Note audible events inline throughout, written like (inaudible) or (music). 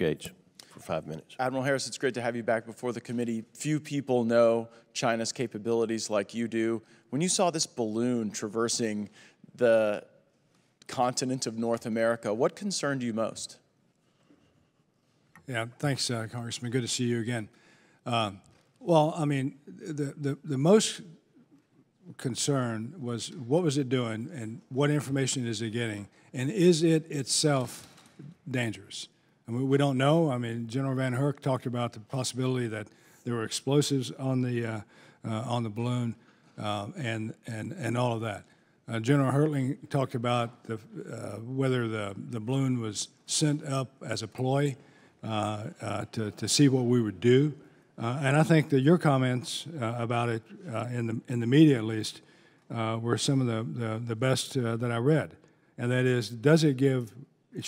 Gaetz for five minutes. Admiral Harris, it's great to have you back before the committee. Few people know China's capabilities like you do. When you saw this balloon traversing the continent of North America, what concerned you most? Yeah, thanks, uh, Congressman. Good to see you again. Um, well, I mean, the, the, the most concern was what was it doing and what information is it getting and is it itself dangerous? We don't know. I mean, General VanHerck talked about the possibility that there were explosives on the uh, uh, on the balloon uh, and and and all of that. Uh, General Hertling talked about the, uh, whether the the balloon was sent up as a ploy uh, to to see what we would do. Uh, and I think that your comments uh, about it uh, in the in the media, at least, were some of the the, the best that I read. And that is, does it give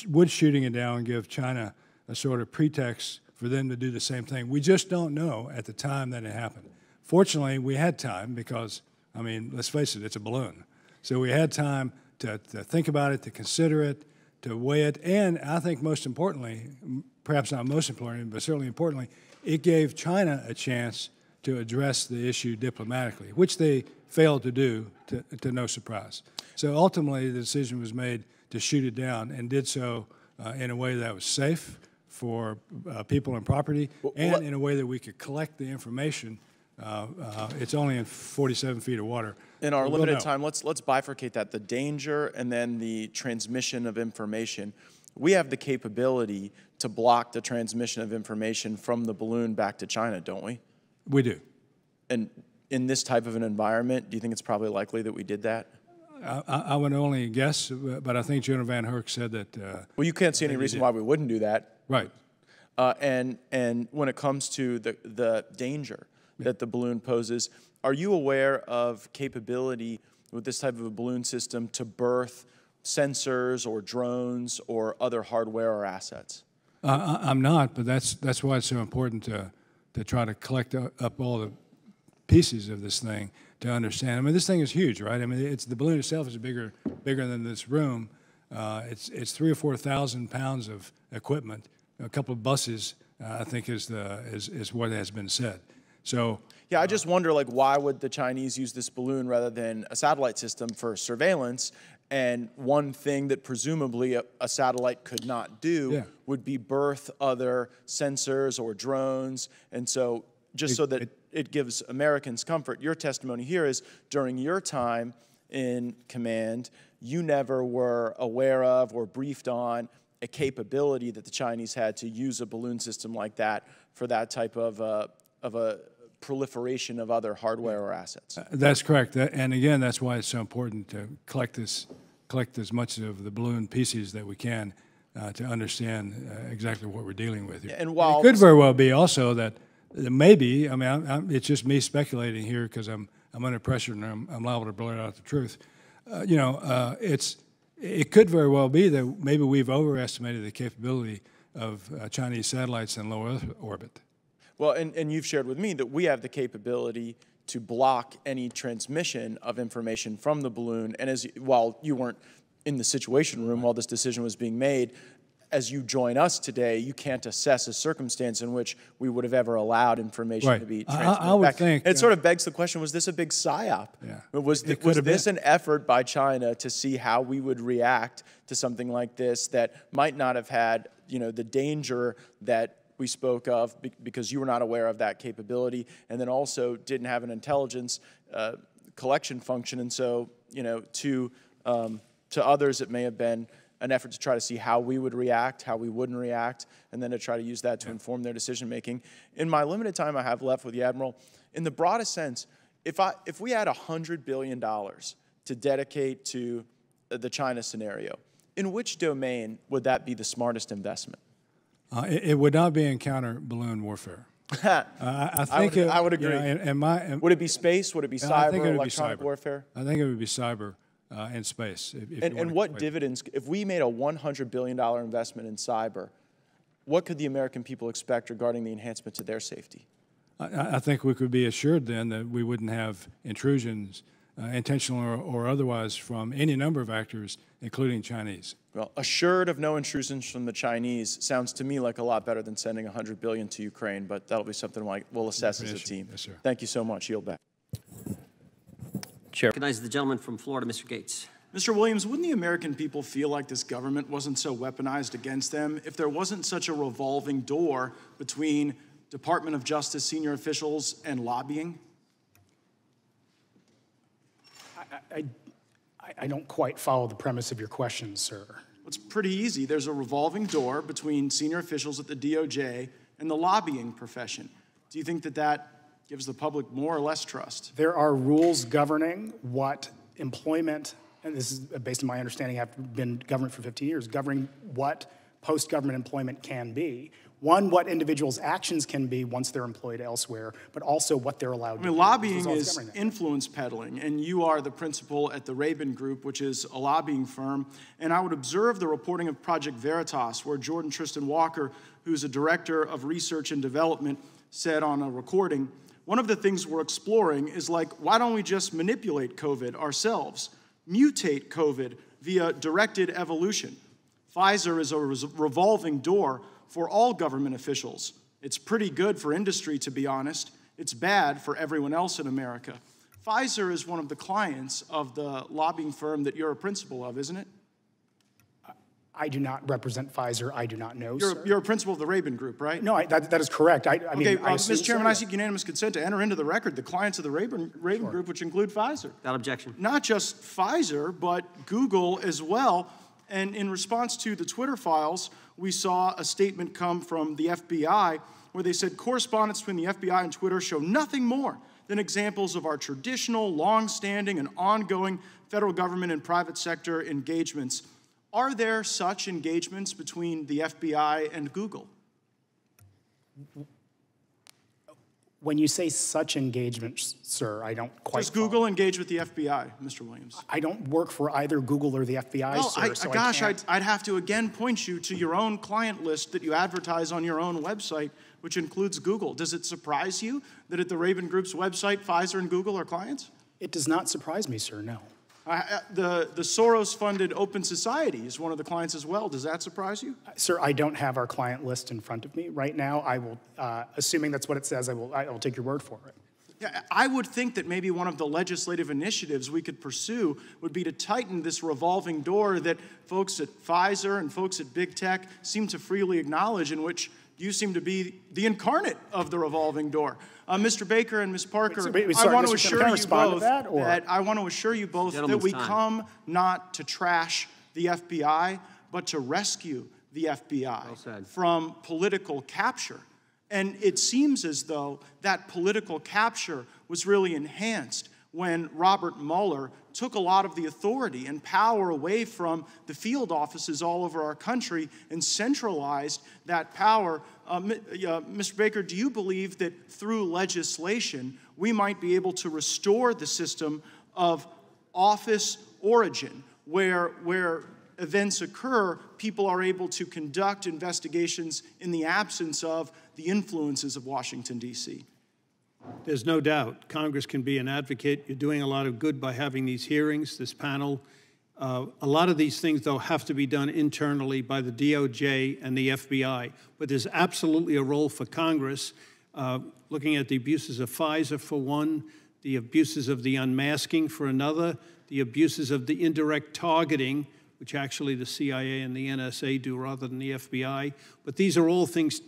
would shooting it down give China a sort of pretext for them to do the same thing? We just don't know at the time that it happened. Fortunately, we had time because, I mean, let's face it, it's a balloon. So we had time to, to think about it, to consider it, to weigh it, and I think most importantly, perhaps not most importantly, but certainly importantly, it gave China a chance to address the issue diplomatically, which they failed to do, to, to no surprise. So ultimately, the decision was made to shoot it down and did so uh, in a way that was safe for uh, people and property well, and what? in a way that we could collect the information. Uh, uh it's only in 47 feet of water. In our we'll limited time, let's, let's bifurcate that, the danger and then the transmission of information we have the capability to block the transmission of information from the balloon back to China, don't we? We do. And in this type of an environment, do you think it's probably likely that we did that? I, I would only guess, but I think General VanHerck said that. Uh, well, you can't see any reason why we wouldn't do that. Right. Uh, and and when it comes to the the danger yeah. that the balloon poses, are you aware of capability with this type of a balloon system to berth sensors or drones or other hardware or assets? Uh, I'm not, but that's that's why it's so important to to try to collect up all the pieces of this thing to understand. I mean, this thing is huge, right? I mean, it's the balloon itself is bigger bigger than this room. Uh, it's it's three or four thousand pounds of equipment. A couple of buses, uh, I think, is the is is what has been said. So yeah, I just wonder like why would the Chinese use this balloon rather than a satellite system for surveillance and one thing that presumably a, a satellite could not do yeah. would be berth other sensors or drones. And so, just it, so that it, it gives Americans comfort, your testimony here is during your time in command, you never were aware of or briefed on a capability that the Chinese had to use a balloon system like that for that type of, uh, of a proliferation of other hardware or assets. Uh, that's correct. And again, that's why it's so important to collect this, collect as much of the balloon pieces that we can uh, to understand uh, exactly what we're dealing with here. And while it could very well be also that maybe, I mean, I'm, I'm, it's just me speculating here because I'm, I'm under pressure and I'm, I'm liable to blurt out the truth. Uh, you know, uh, it's, it could very well be that maybe we've overestimated the capability of uh, Chinese satellites in low Earth orbit. Well, and, and you've shared with me that we have the capability to block any transmission of information from the balloon. And as while you weren't in the situation room while this decision was being made, as you join us today, you can't assess a circumstance in which we would have ever allowed information right. to be transmitted I, I would back. think. And it sort of begs the question, was this a big psyop? Yeah. Was, was this been. an effort by China to see how we would react to something like this that might not have had you know, the danger that we spoke of because you were not aware of that capability, and then also didn't have an intelligence uh, collection function. And so, you know, to um, to others, it may have been an effort to try to see how we would react, how we wouldn't react, and then to try to use that to yeah. inform their decision making. In my limited time I have left with the admiral, in the broadest sense, if I if we had hundred billion dollars to dedicate to the China scenario, in which domain would that be the smartest investment? Uh, it, it, would not be in counter balloon warfare. uh, (laughs) I, I, think I would, it, I would agree. You know, and, and my, and would it be space? Would it be cyber? It electronic cyber. warfare? I think it would be cyber uh, and space. If, if and, and what dividends? If we made a $100 billion investment in cyber, what could the American people expect regarding the enhancement to their safety? I, I think we could be assured then that we wouldn't have intrusions, uh, intentional or, or, otherwise, from any number of actors including Chinese. Well, assured of no intrusions from the Chinese sounds to me like a lot better than sending 100 billion to Ukraine, but that'll be something we'll assess as a team. Yes, sir. Thank you so much. Yield back. Chair. Recognize the gentleman from Florida, Mr. Gaetz. Mr. Williams, wouldn't the American people feel like this government wasn't so weaponized against them if there wasn't such a revolving door between Department of Justice senior officials and lobbying? I, I, I don't quite follow the premise of your question, sir. It's pretty easy. There's a revolving door between senior officials at the DOJ and the lobbying profession. Do you think that that gives the public more or less trust? There are rules governing what employment, and this is uh, based on my understanding, I've been government for 15 years, governing what post government employment can be. One, what individuals' actions can be once they're employed elsewhere, but also what they're allowed I to mean, do. lobbying is influence peddling, and you are the principal at the Raben Group, which is a lobbying firm. And I would observe the reporting of Project Veritas, where Jordon Trishton Walker, who's a director of research and development, said on a recording, one of the things we're exploring is like, why don't we just manipulate COVID ourselves, mutate COVID via directed evolution? Pfizer is a revolving door for all government officials. It's pretty good for industry, to be honest. It's bad for everyone else in America. Pfizer is one of the clients of the lobbying firm that you're a principal of, isn't it? I do not represent Pfizer. I do not know, You're, sir. you're a principal of the Raben Group, right? no, I, that, that is correct. I, I Okay, I uh, assume Mr. Chairman, so, I seek unanimous consent to enter into the record the clients of the Raben, Raben Group, which include Pfizer. Without objection. not just Pfizer, but Google as well. And in response to the Twitter files, we saw a statement come from the FBI where they said correspondence between the FBI and Twitter show nothing more than examples of our traditional, long-standing, and ongoing federal government and private sector engagements. Are there such engagements between the FBI and Google? When you say such engagements, sir, I don't quite. Does follow. Google engage with the FBI, Mr. Williams? I don't work for either Google or the FBI, Well, sir. I, so I gosh, can't- I'd, I'd have to again point you to your own client list that you advertise on your own website, which includes Google. Does it surprise you that at the Raben Group's website, Pfizer and Google are clients? It does not surprise me, sir. No. I- the, the Soros funded Open Society is one of the clients as well. Does that surprise you? Sir, I don't have our client list in front of me right now. I will, uh, assuming that's what it says, I will, I will take your word for it. Yeah, I would think that maybe one of the legislative initiatives we could pursue would be to tighten this revolving door that folks at Pfizer and folks at Big Tech seem to freely acknowledge, in which you seem to be the incarnate of the revolving door. Uh, Mr. Baker and Ms. Parker, wait, wait, I want to Mr. Assure you both that, that I want to assure you both that we time. come not to trash the FBI, but to rescue the FBI said. from political capture. And it seems as though that political capture was really enhanced when Robert Mueller took a lot of the authority and power away from the field offices all over our country and centralized that power. Uh, uh, Mr. Baker, do you believe that through legislation we might be able to restore the system of office origin where, where events occur, people are able to conduct investigations in the absence of the influences of Washington, D.C. There's no doubt Congress can be an advocate. You're doing a lot of good by having these hearings, this panel. Uh, a lot of these things, though, have to be done internally by the DOJ and the FBI. But there's absolutely a role for Congress, uh, looking at the abuses of FISA for one, the abuses of the unmasking for another, the abuses of the indirect targeting, which actually the CIA and the NSA do rather than the FBI. But these are all things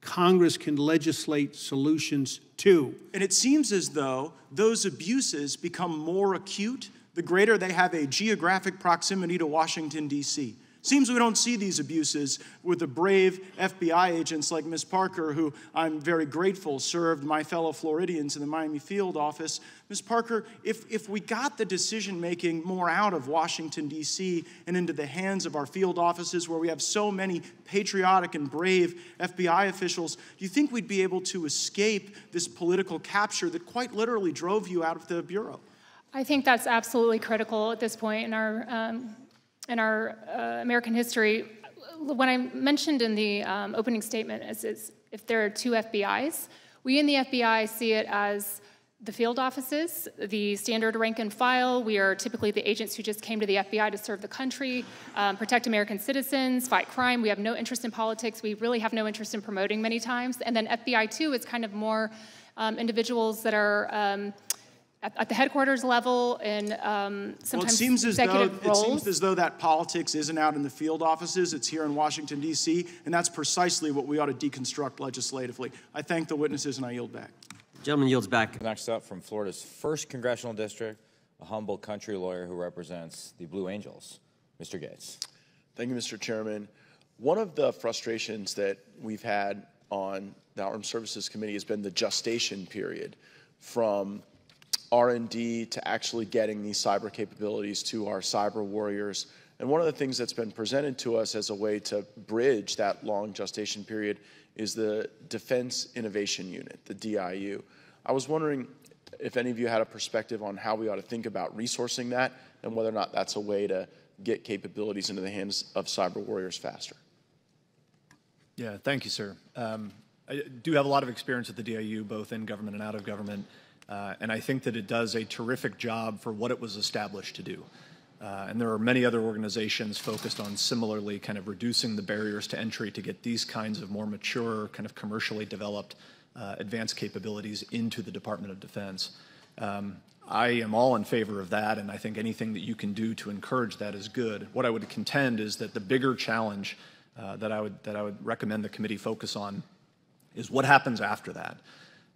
Congress can legislate solutions to. And it seems as though those abuses become more acute the greater they have a geographic proximity to Washington, D.C. Seems we don't see these abuses with the brave FBI agents like Ms. Parker, who I'm very grateful served my fellow Floridians in the Miami field office. Ms. Parker, if, if we got the decision making more out of Washington, D.C., and into the hands of our field offices where we have so many patriotic and brave FBI officials, do you think we'd be able to escape this political capture that quite literally drove you out of the Bureau? I think that's absolutely critical at this point in our um, in our uh, American history. When I mentioned in the um, opening statement, is, is if there are two FBI's, we in the FBI see it as the field offices, the standard rank and file. We are typically the agents who just came to the FBI to serve the country, um, protect American citizens, fight crime. We have no interest in politics. We really have no interest in promoting many times. And then FBI 2 is kind of more um, individuals that are um, at, at, the headquarters level and um, sometimes well, it seems as though, roles. It seems as though that politics isn't out in the field offices. It's here in Washington, D.C., and that's precisely what we ought to deconstruct legislatively. I thank the witnesses and I yield back. Gentleman yields back. Next up from Florida's first congressional district, a humble country lawyer who represents the Blue Angels, Mr. Gaetz. Thank you, Mr. Chairman. One of the frustrations that we've had on the Armed Services Committee has been the gestation period from R&D to actually getting these cyber capabilities to our cyber warriors. And one of the things that's been presented to us as a way to bridge that long gestation period is the Defense Innovation Unit, the DIU. I was wondering if any of you had a perspective on how we ought to think about resourcing that and whether or not that's a way to get capabilities into the hands of cyber warriors faster. Yeah, thank you, sir. Um, I do have a lot of experience at the DIU, both in government and out of government, uh, and I think that it does a terrific job for what it was established to do. Uh, and there are many other organizations focused on similarly kind of reducing the barriers to entry to get these kinds of more mature, kind of commercially developed uh, advanced capabilities into the Department of Defense. Um, I am all in favor of that, and I think anything that you can do to encourage that is good. What I would contend is that the bigger challenge uh, that I would that I would recommend the committee focus on is what happens after that.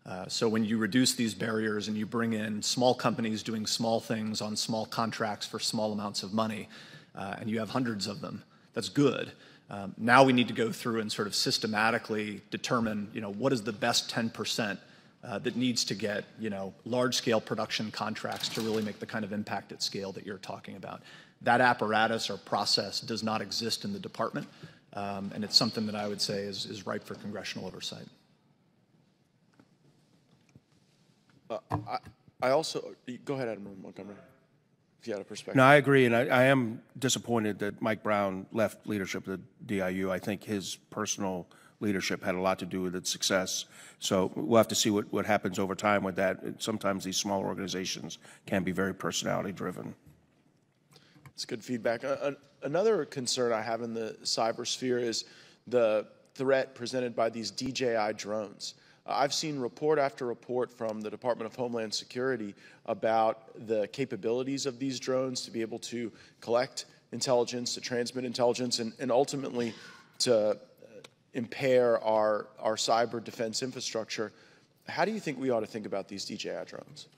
Uh, so when you reduce these barriers and you bring in small companies doing small things on small contracts for small amounts of money, uh, and you have hundreds of them, that's good. Um, now we need to go through and sort of systematically determine, you know, what is the best 10% uh, that needs to get, you know, large-scale production contracts to really make the kind of impact at scale that you're talking about. That apparatus or process does not exist in the department, um, and it's something that I would say is, is ripe for congressional oversight. Uh, I, I also, go ahead, Admiral Montgomery, if you had a perspective. No, I agree, and I, I am disappointed that Mike Brown left leadership of the DIU. I think his personal leadership had a lot to do with its success. So we'll have to see what, what happens over time with that. Sometimes these small organizations can be very personality driven. It's good feedback. Uh, another concern I have in the cyber sphere is the threat presented by these DJI drones. I've seen report after report from the Department of Homeland Security about the capabilities of these drones to be able to collect intelligence, to transmit intelligence, and, and ultimately to uh, impair our, our cyber defense infrastructure. How do you think we ought to think about these DJI drones?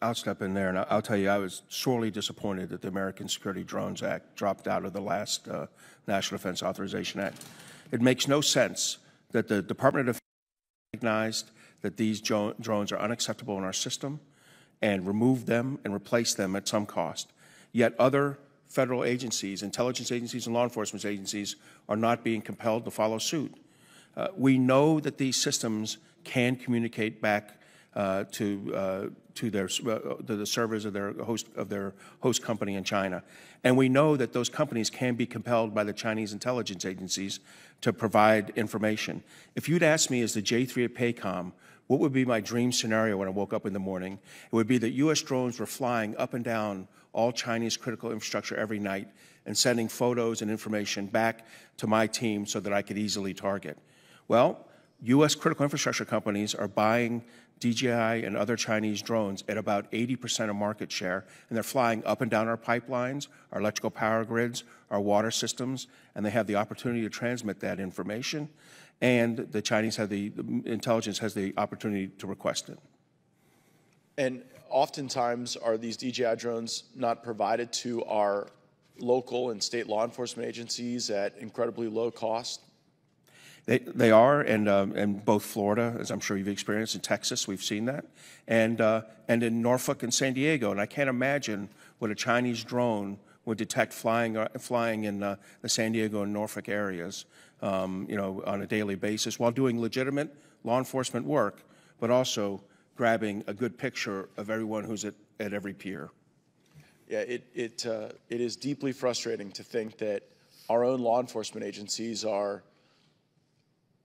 I'll step in there, and I'll tell you, I was sorely disappointed that the American Security Drones Act dropped out of the last uh, National Defense Authorization Act. It makes no sense that the Department of recognized that these drones are unacceptable in our system and removed them and replaced them at some cost. Yet other federal agencies, intelligence agencies and law enforcement agencies are not being compelled to follow suit. Uh, we know that these systems can communicate back uh, to uh, to their uh, to the servers of their host of their host company in China, and we know that those companies can be compelled by the Chinese intelligence agencies to provide information. If you'd asked me as the J3 at PACOM, what would be my dream scenario when I woke up in the morning? It would be that U.S. drones were flying up and down all Chinese critical infrastructure every night and sending photos and information back to my team so that I could easily target. Well, U.S. critical infrastructure companies are buying DJI and other Chinese drones at about 80% of market share, and they're flying up and down our pipelines, our electrical power grids, our water systems, and they have the opportunity to transmit that information, and the Chinese have the, the intelligence has the opportunity to request it. And oftentimes, are these DJI drones not provided to our local and state law enforcement agencies at incredibly low cost? They, they are, and um, and both Florida, as I'm sure you've experienced, in Texas, we've seen that, and uh, and in Norfolk and San Diego. And I can't imagine what a Chinese drone would detect flying uh, flying in uh, the San Diego and Norfolk areas, um, you know, on a daily basis, while doing legitimate law enforcement work, but also grabbing a good picture of everyone who's at, at every pier. Yeah, it it uh, it is deeply frustrating to think that our own law enforcement agencies are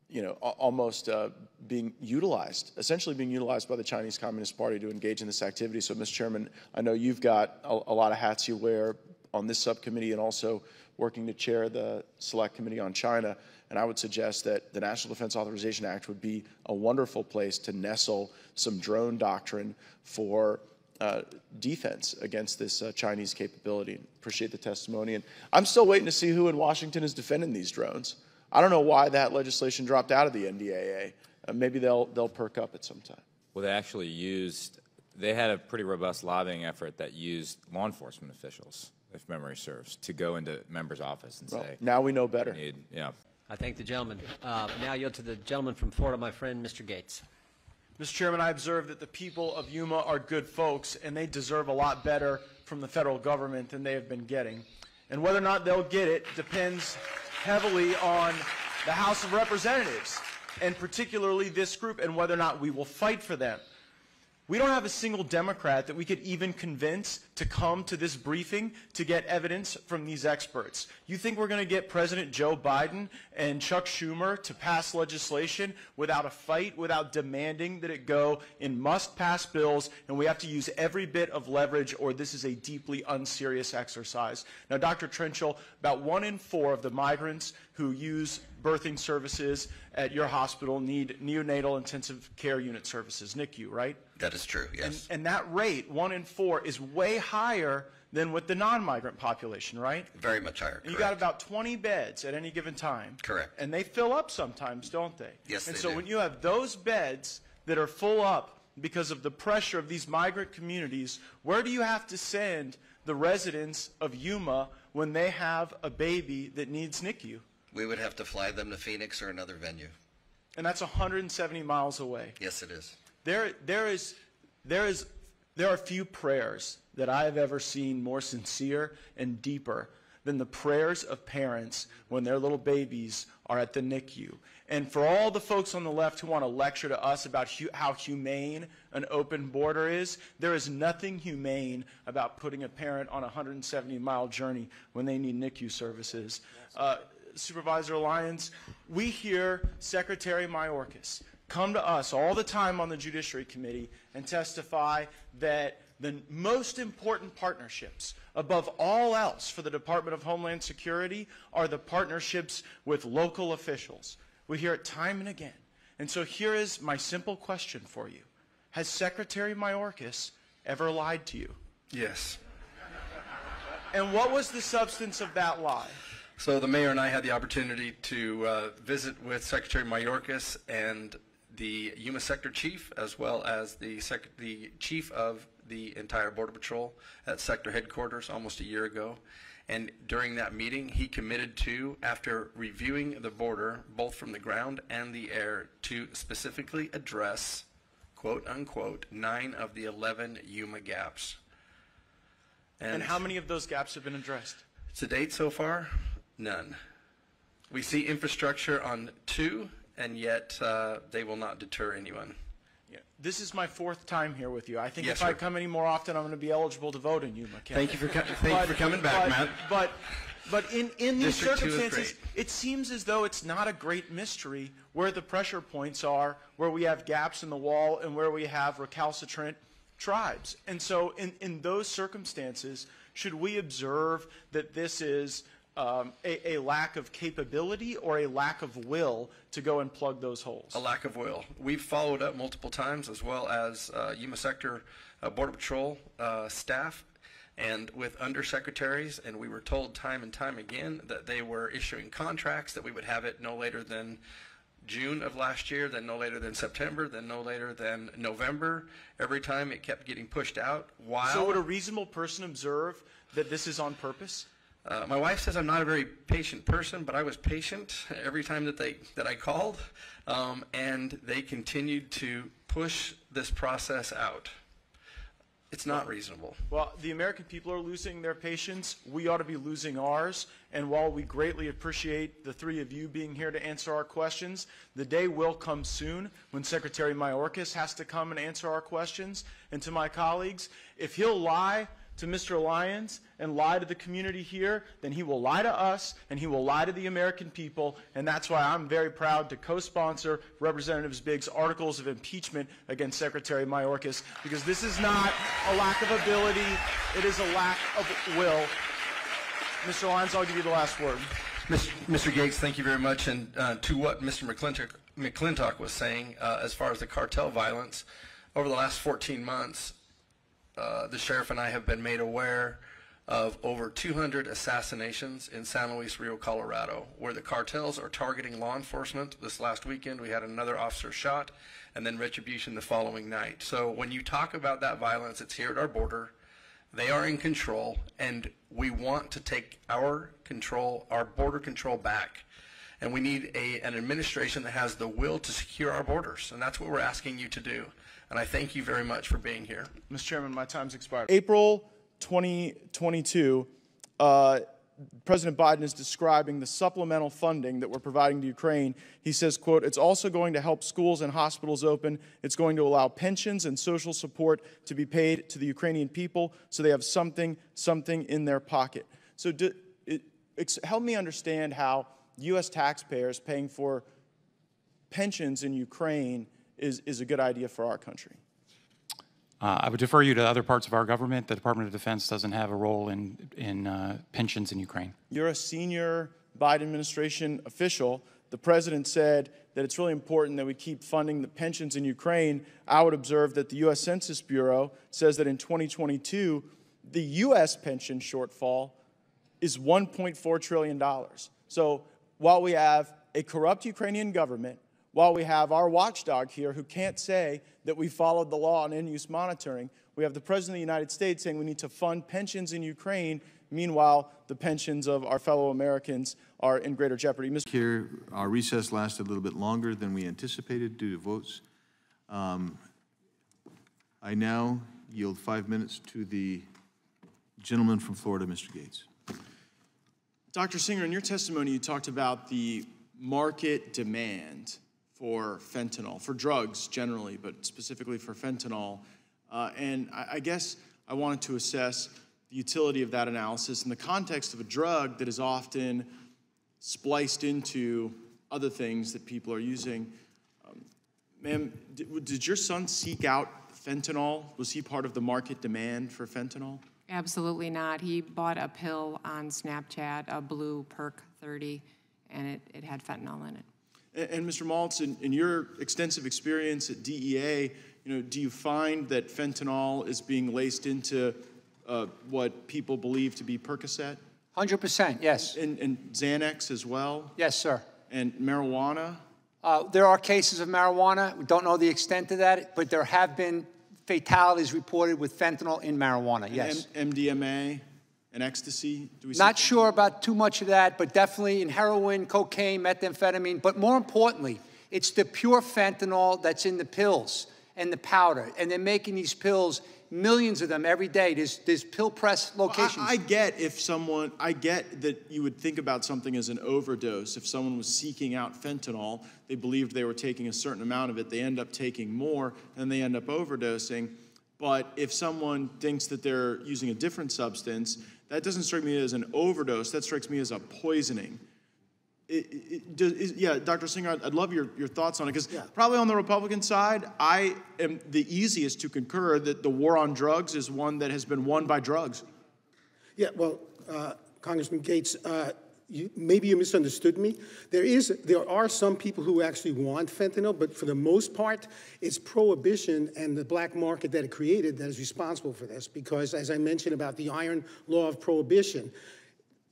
you know, almost uh, being utilized, essentially being utilized by the Chinese Communist Party to engage in this activity. So, Mr. Chairman, I know you've got a, a lot of hats you wear on this subcommittee and also working to chair the Select Committee on China. And I would suggest that the National Defense Authorization Act would be a wonderful place to nestle some drone doctrine for uh, defense against this uh, Chinese capability. Appreciate the testimony. And I'm still waiting to see who in Washington is defending these drones. I don't know why that legislation dropped out of the NDAA. Uh, maybe they'll, they'll perk up at some time. Well, they actually used, they had a pretty robust lobbying effort that used law enforcement officials, if memory serves, to go into members' office and Well, say, now we know better. need, yeah. I thank the gentleman. Uh, Now yield to the gentleman from Florida, my friend, Mr. Gaetz. Mr. Chairman, I observe that the people of Yuma are good folks, and they deserve a lot better from the federal government than they have been getting. And whether or not they'll get it depends heavily on the House of Representatives, and particularly this group, and whether or not we will fight for them. We don't have a single Democrat that we could even convince to come to this briefing to get evidence from these experts. You think we're going to get President Joe Biden and Chuck Schumer to pass legislation without a fight, without demanding that it go in must-pass bills, and we have to use every bit of leverage, or this is a deeply unserious exercise. Now, Dr. Trenschel, about one in four of the migrants who use birthing services at your hospital need neonatal intensive care unit services, NICU, right? That is true, And, yes. and that rate, one in four, is way higher than with the non-migrant population, right? Very much higher, And you got about 20 beds at any given time. Correct. And they fill up sometimes, don't they? Yes, And they so do. when you have those beds that are full up because of the pressure of these migrant communities, where do you have to send the residents of Yuma when they have a baby that needs NICU? We would have to fly them to Phoenix or another venue. And that's 170 miles away. Yes, it is. There, there is, there is, there are few prayers that I have ever seen more sincere and deeper than the prayers of parents when their little babies are at the NICU. And for all the folks on the left who want to lecture to us about hu- how humane an open border is, there is nothing humane about putting a parent on a 170 mile journey when they need NICU services. Uh, Supervisor Lines, we hear Secretary Mayorkas come to us all the time on the Judiciary Committee and testify that the most important partnerships above all else for the Department of Homeland Security are the partnerships with local officials. We hear it time and again. And so here is my simple question for you. Has Secretary Mayorkas ever lied to you? Yes. And what was the substance of that lie? So the mayor and I had the opportunity to uh, visit with Secretary Mayorkas and the Yuma Sector Chief, as well as the, sec- the Chief of the entire Border Patrol at Sector Headquarters almost a year ago. And during that meeting, he committed to, after reviewing the border, both from the ground and the air, to specifically address, quote unquote, nine of the 11 Yuma gaps. And how many of those gaps have been addressed? To date so far, none. We see infrastructure on two, and yet uh, they will not deter anyone. Yeah. This is my fourth time here with you. I think Yes, if I sir. come any more often, I'm going to be eligible to vote in Yuma County. Thank you for co- thank you for coming back, but, Matt. But, but in, in these District two is circumstances, it seems as though it's not a great mystery where the pressure points are, where we have gaps in the wall, and where we have recalcitrant tribes. And so, in, in those circumstances, should we observe that this is um, a, a lack of capability or a lack of will to go and plug those holes? A lack of will. We've followed up multiple times, as well as uh, Yuma Sector uh, Border Patrol uh, staff and with undersecretaries, and we were told time and time again that they were issuing contracts, that we would have it no later than June of last year, then no later than September, then no later than November. Every time it kept getting pushed out. While So would a reasonable person observe that this is on purpose? Uh, my wife says I'm not a very patient person, but I was patient every time that they that I called, um, and they continued to push this process out. It's not reasonable. Well, the American people are losing their patience. We ought to be losing ours. And while we greatly appreciate the three of you being here to answer our questions, the day will come soon when Secretary Mayorkas has to come and answer our questions. And to my colleagues, if he'll lie to Mr. Lines and lie to the community here, then he will lie to us and he will lie to the American people. And that's why I'm very proud to co sponsor Representative Biggs' articles of impeachment against Secretary Mayorkas because this is not a lack of ability, it is a lack of will. Mr. Lines, I'll give you the last word. Mr. Gaetz, thank you very much. And uh, to what Mr. McClintock, McClintock was saying, uh, as far as the cartel violence, over the last 14 months, uh, the sheriff and I have been made aware of over 200 assassinations in San Luis Rio, Colorado, where the cartels are targeting law enforcement. This last weekend, we had another officer shot, and then retribution the following night. So when you talk about that violence, it's here at our border. They are in control, and we want to take our control, our border control back. And we need a, an administration that has the will to secure our borders, and that's what we're asking you to do. And I thank you very much for being here. Mr. Chairman, my time's expired. April 2022, uh, President Biden is describing the supplemental funding that we're providing to Ukraine. He says, quote, it's also going to help schools and hospitals open. It's going to allow pensions and social support to be paid to the Ukrainian people so they have something, something in their pocket. So do, it, help me understand how U.S. taxpayers paying for pensions in Ukraine is, is a good idea for our country. Uh, I would defer you to other parts of our government. The Department of Defense doesn't have a role in, in uh, pensions in Ukraine. You're a senior Biden administration official. The president said that it's really important that we keep funding the pensions in Ukraine. I would observe that the U.S. Census Bureau says that in 2022, the U.S. pension shortfall is $1.4 trillion. So while we have a corrupt Ukrainian government while we have our watchdog here who can't say that we followed the law on in use monitoring, we have the President of the United States saying we need to fund pensions in Ukraine. Meanwhile, the pensions of our fellow Americans are in greater jeopardy. Mr. Here, our recess lasted a little bit longer than we anticipated due to votes. Um, I now yield five minutes to the gentleman from Florida, Mr. Gaetz. Dr. Singer, in your testimony, you talked about the market demand for fentanyl, for drugs generally, but specifically for fentanyl. Uh, and I, I guess I wanted to assess the utility of that analysis in the context of a drug that is often spliced into other things that people are using. Um, ma'am, did, did, your son seek out fentanyl? Was he part of the market demand for fentanyl? Absolutely not. He bought a pill on Snapchat, a blue Perk 30, and it, it had fentanyl in it. And, and Mr. Maltz, in, in, your extensive experience at DEA, you know, do you find that fentanyl is being laced into uh, what people believe to be Percocet? 100%, yes. And, and Xanax as well? Yes, sir. And marijuana? Uh, there are cases of marijuana. We don't know the extent of that, but there have been fatalities reported with fentanyl in marijuana, yes. M- MDMA? And ecstasy? Not sure about too much of that, but definitely in heroin, cocaine, methamphetamine. But more importantly, it's the pure fentanyl that's in the pills and the powder. And they're making these pills, millions of them every day. There's, there's pill press locations. Well, I, I get if someone, I get that you would think about something as an overdose. If someone was seeking out fentanyl, they believed they were taking a certain amount of it, they end up taking more, and they end up overdosing. But if someone thinks that they're using a different substance, that doesn't strike me as an overdose. That strikes me as a poisoning. It, it, it, yeah, Dr. Singer, I'd, I'd, love your, your thoughts on it because yeah. probably on the Republican side, I am the easiest to concur that the war on drugs is one that has been won by drugs. Yeah, well, uh, Congressman Gaetz, uh, you, maybe you misunderstood me. There is, there are some people who actually want fentanyl, but for the most part, it's prohibition and the black market that it created that is responsible for this. Because as I mentioned about the iron law of prohibition,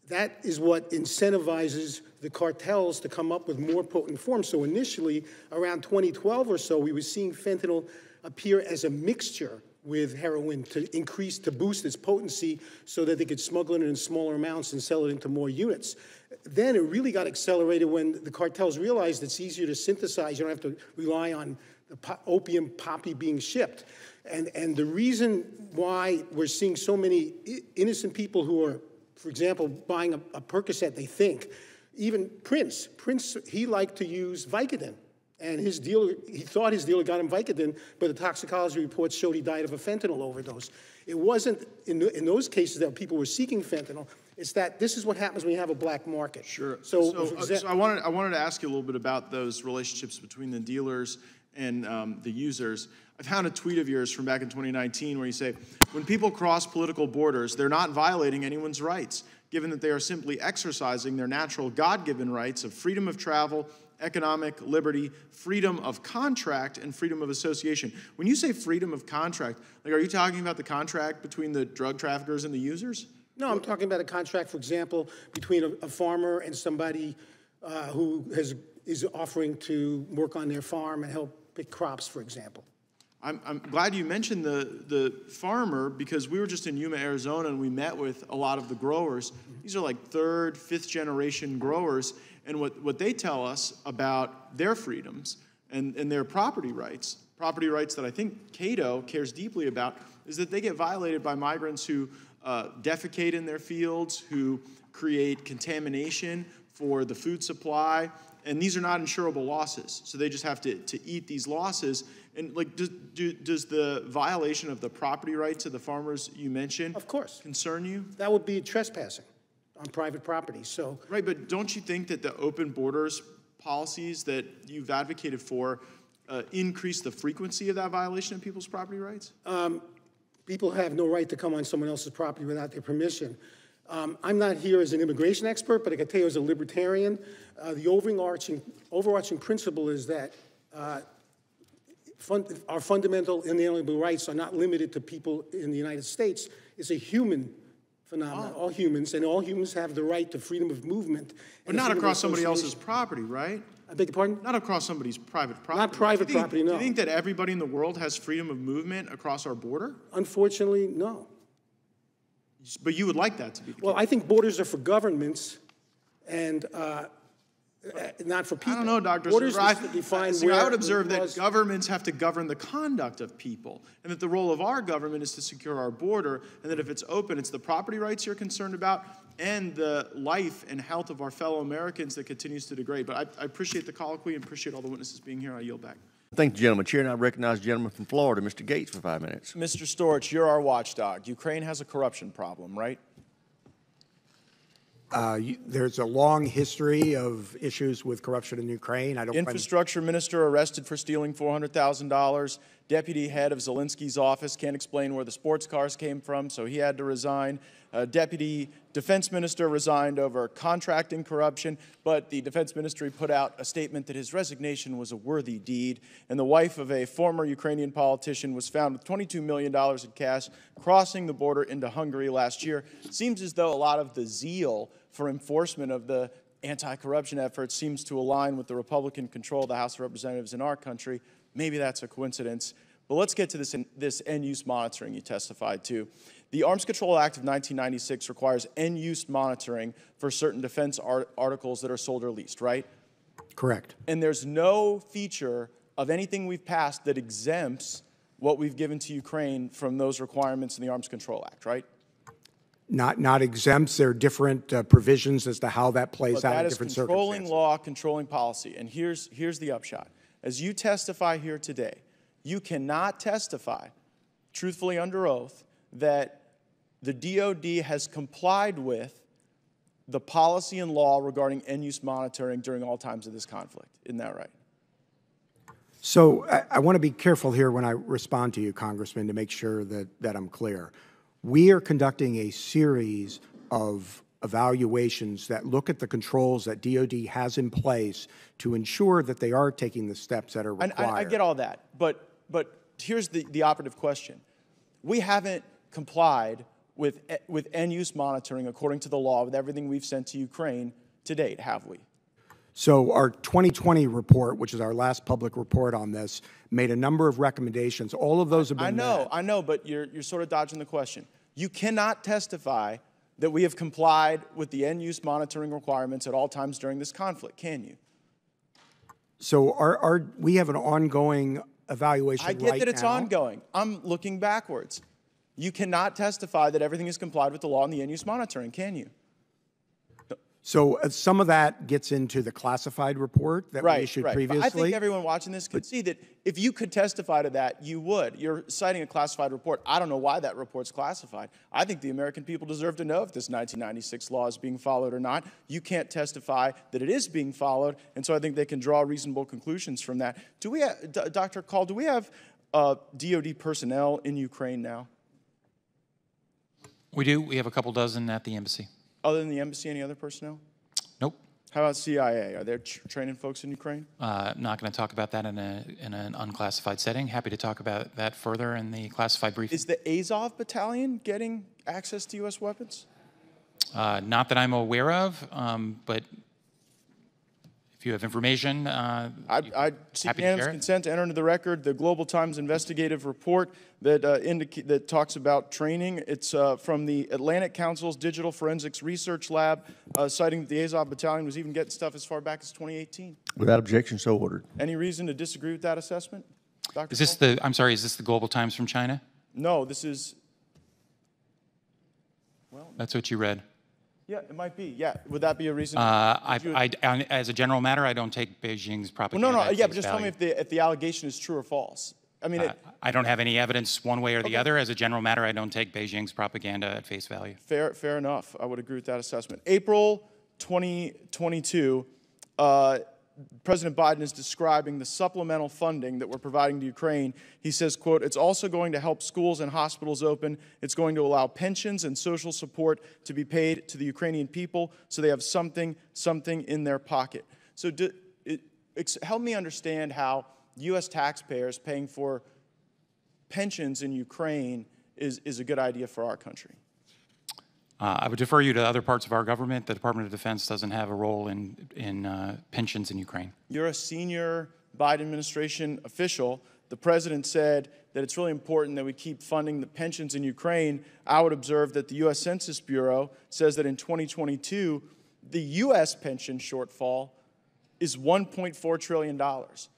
that is what incentivizes the cartels to come up with more potent forms. So initially, around 2012 or so, we were seeing fentanyl appear as a mixture with heroin to increase, to boost its potency so that they could smuggle it in smaller amounts and sell it into more units. Then it really got accelerated when the cartels realized it's easier to synthesize. You don't have to rely on the po opium poppy being shipped. And, and the reason why we're seeing so many innocent people who are, for example, buying a, a Percocet, they think, even Prince, Prince, he liked to use Vicodin And his dealer, he thought his dealer got him Vicodin, but the toxicology reports showed he died of a fentanyl overdose. It wasn't in, in those cases that people were seeking fentanyl. It's that this is what happens when you have a black market. Sure. So, So, uh, so I wanted, I wanted to ask you a little bit about those relationships between the dealers and um, the users. I found a tweet of yours from back in 2019 where you say, when people cross political borders, they're not violating anyone's rights, given that they are simply exercising their natural God-given rights of freedom of travel, economic liberty, freedom of contract, and freedom of association. When you say freedom of contract, like, are you talking about the contract between the drug traffickers and the users? No, I'm talking about a contract, for example, between a, a farmer and somebody uh, who has, is offering to work on their farm and help pick crops, for example. I'm, I'm glad you mentioned the, the farmer because we were just in Yuma, Arizona, and we met with a lot of the growers. These are like third, fifth generation growers, and what, what they tell us about their freedoms and, and their property rights, property rights that I think Cato cares deeply about, is that they get violated by migrants who uh, defecate in their fields, who create contamination for the food supply, and these are not insurable losses. So they just have to, to eat these losses. And like, does, do, does the violation of the property rights of the farmers you mentioned, Of course. concern you? That would be trespassing on private property. So Right, but don't you think that the open borders policies that you've advocated for uh, increase the frequency of that violation of people's property rights? um, people have no right to come on someone else's property without their permission. Um, I'm not here as an immigration expert, but I can tell you as a libertarian, uh, the overarching, overarching principle is that uh, fun, our fundamental inalienable rights are not limited to people in the United States. It's a human phenomenon, all humans, and all humans have the right to freedom of movement. But not across somebody else's property, right? I beg your pardon? Not across somebody's private property. Not private think- property, Do you think that everybody in the world has freedom of movement across our border? Unfortunately, no. But you would like that to be the Well, I think borders are for governments and uh, not for people. I don't know, Dr. Borders Silver. I, is define see, I would observe that governments have to govern the conduct of people, and that the role of our government is to secure our border, and that if it's open, it's the property rights you're concerned about and the life and health of our fellow Americans that continues to degrade. But I, I appreciate the colloquy and appreciate all the witnesses being here. I yield back. Thank you, gentlemen. Chair, and I recognize the gentleman from Florida, Mr. Gaetz, for five minutes. Mr. Storch, you're our watchdog. Ukraine has a corruption problem, right? Uh, you- There's a long history of issues with corruption in Ukraine. I don't. Infrastructure minister arrested for stealing $400,000. Deputy head of Zelensky's office can't explain where the sports cars came from, so he had to resign. Uh, Deputy defense minister resigned over contracting corruption, but the defense ministry put out a statement that his resignation was a worthy deed. And the wife of a former Ukrainian politician was found with $22 million in cash crossing the border into Hungary last year. Seems as though a lot of the zeal for enforcement of the anti-corruption efforts seems to align with the Republican control of the House of Representatives in our country. Maybe that's a coincidence. But let's get to this, this end-use monitoring you testified to. The Arms Control Act of 1996 requires end-use monitoring for certain defense art- articles that are sold or leased, right? Correct. And there's no feature of anything we've passed that exempts what we've given to Ukraine from those requirements in the Arms Control Act, right? Not, not exempts. There are different uh, provisions as to how that plays But out that in is different controlling law, controlling policy. And here's, here's the upshot. As you testify here today, you cannot testify, truthfully under oath, that the DOD has complied with the policy and law regarding end-use monitoring during all times of this conflict. Isn't that right? So I, I want to be careful here when I respond to you, Congressman, to make sure that, that I'm clear. We are conducting a series of evaluations that look at the controls that DOD has in place to ensure that they are taking the steps that are And required. I, I get all that, but but here's the, the operative question: We haven't complied with with end use monitoring according to the law with everything we've sent to Ukraine to date, have we? So our 2020 report, which is our last public report on this, made a number of recommendations. All of those have been I know, met. I know, but you're you're sort of dodging the question. You cannot testify that we have complied with the end use monitoring requirements at all times during this conflict, can you? So our, our, we have an ongoing evaluation I get right that it's now. ongoing. I'm looking backwards. You cannot testify that everything is complied with the law and the end use monitoring, can you? So uh, some of that gets into the classified report that right, we issued right. But previously. I think everyone watching this can see that if you could testify to that, you would. You're citing a classified report. I don't know why that report's classified. I think the American people deserve to know if this 1996 law is being followed or not. You can't testify that it is being followed, and so I think they can draw reasonable conclusions from that. Do we, have, D- Dr. Kahl? Do we have uh, DoD personnel in Ukraine now, We do. We have a couple dozen at the embassy. Other than the embassy? Any other personnel? Nope. How about CIA? Are they tr- training folks in Ukraine? Uh, not going to talk about that in, a, in an unclassified setting. Happy to talk about that further in the classified briefing. Is the Azov battalion getting access to U.S. weapons? Uh, not that I'm aware of, um, but if you have information, uh, I, I seek unanimous consent to enter into the record the Global Times investigative report that uh, indica- that talks about training. It's uh, from the Atlantic Council's Digital Forensics Research Lab, uh, citing that the Azov Battalion was even getting stuff as far back as 2018. Without objection, so ordered. Any reason to disagree with that assessment, Dr. is this Kahl? the, I'm sorry, is this the Global Times from China? No, this is. Well, That's what you read. Yeah, it might be. Yeah, would that be a reason? Uh, I, you- I, I- as a general matter, I don't take Beijing's well, propaganda. no, no, yeah, but just tell me if the if the allegation is true or false. I mean, it, I don't have any evidence one way or the Okay. other. As a general matter, I don't take Beijing's propaganda at face value. Fair, fair enough. I would agree with that assessment. April 2022, uh, President Biden is describing the supplemental funding that we're providing to Ukraine. He says, quote, it's also going to help schools and hospitals open. It's going to allow pensions and social support to be paid to the Ukrainian people so they have something, something in their pocket. So do, it, help me understand how U.S. taxpayers paying for pensions in Ukraine is, is a good idea for our country. Uh, I would defer you to other parts of our government. The Department of Defense doesn't have a role in, in uh, pensions in Ukraine. You're a senior Biden administration official. The president said that it's really important that we keep funding the pensions in Ukraine. I would observe that the U.S. Census Bureau says that in 2022, the U.S. pension shortfall is $1.4 trillion.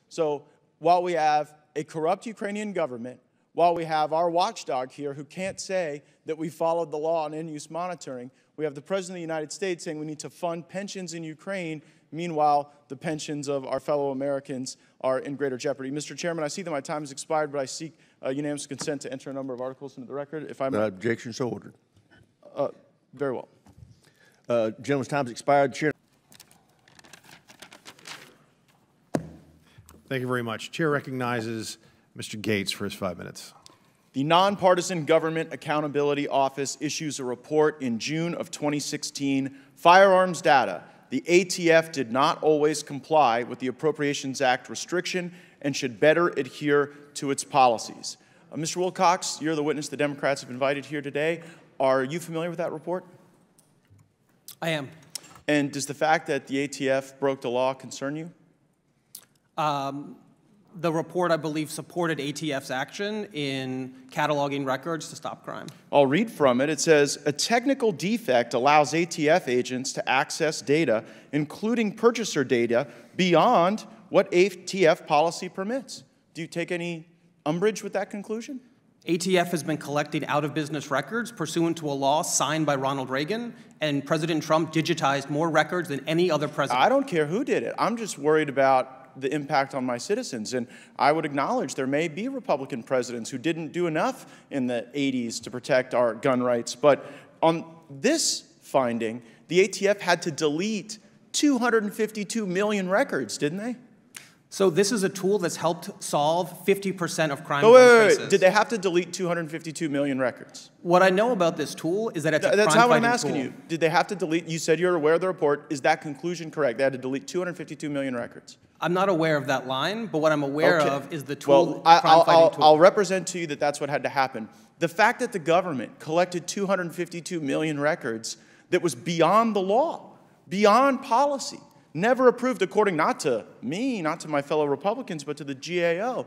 So while we have a corrupt Ukrainian government, while we have our watchdog here who can't say that we followed the law on end-use monitoring, we have the President of the United States saying we need to fund pensions in Ukraine. Meanwhile, the pensions of our fellow Americans are in greater jeopardy. Mr. Chairman, I see that my time has expired, but I seek uh, unanimous consent to enter a number of articles into the record. If I may. Without objection, so ordered. Uh, very well. Uh, Gentleman's time has expired. Chair. Thank you very much. Chair recognizes Mr. Gaetz for his five minutes. The Nonpartisan Government Accountability Office issues a report in June of 2016. Firearms data. The ATF did not always comply with the Appropriations Act restriction and should better adhere to its policies. Uh, Mr. Wilcox, you're the witness the Democrats have invited here today. Are you familiar with that report? I am. And does the fact that the ATF broke the law concern you? Um, the report, I believe, supported ATF's action in cataloging records to stop crime. I'll read from it. It says A technical defect allows ATF agents to access data, including purchaser data, beyond what ATF policy permits. Do you take any umbrage with that conclusion? ATF has been collecting out of business records pursuant to a law signed by Ronald Reagan, and President Trump digitized more records than any other president. I don't care who did it. I'm just worried about the impact on my citizens. And I would acknowledge there may be Republican presidents who didn't do enough in the 80s to protect our gun rights. But on this finding, the ATF had to delete 252 million records, didn't they? So this is a tool that's helped solve 50% of crime Oh, wait, wait, wait. Did they have to delete 252 million records? What I know about this tool is that it's a Th- That's how I'm asking tool. you. Did they have to delete? You said you're aware of the report. Is that conclusion correct? They had to delete 252 million records. I'm not aware of that line, but what I'm aware Okay. of is the tool, Well, I, I'll, crime-fighting I'll. I'll represent to you that that's what had to happen. The fact that the government collected 252 million records that was beyond the law, beyond policy, never approved according not to me, not to my fellow Republicans, but to the GAO.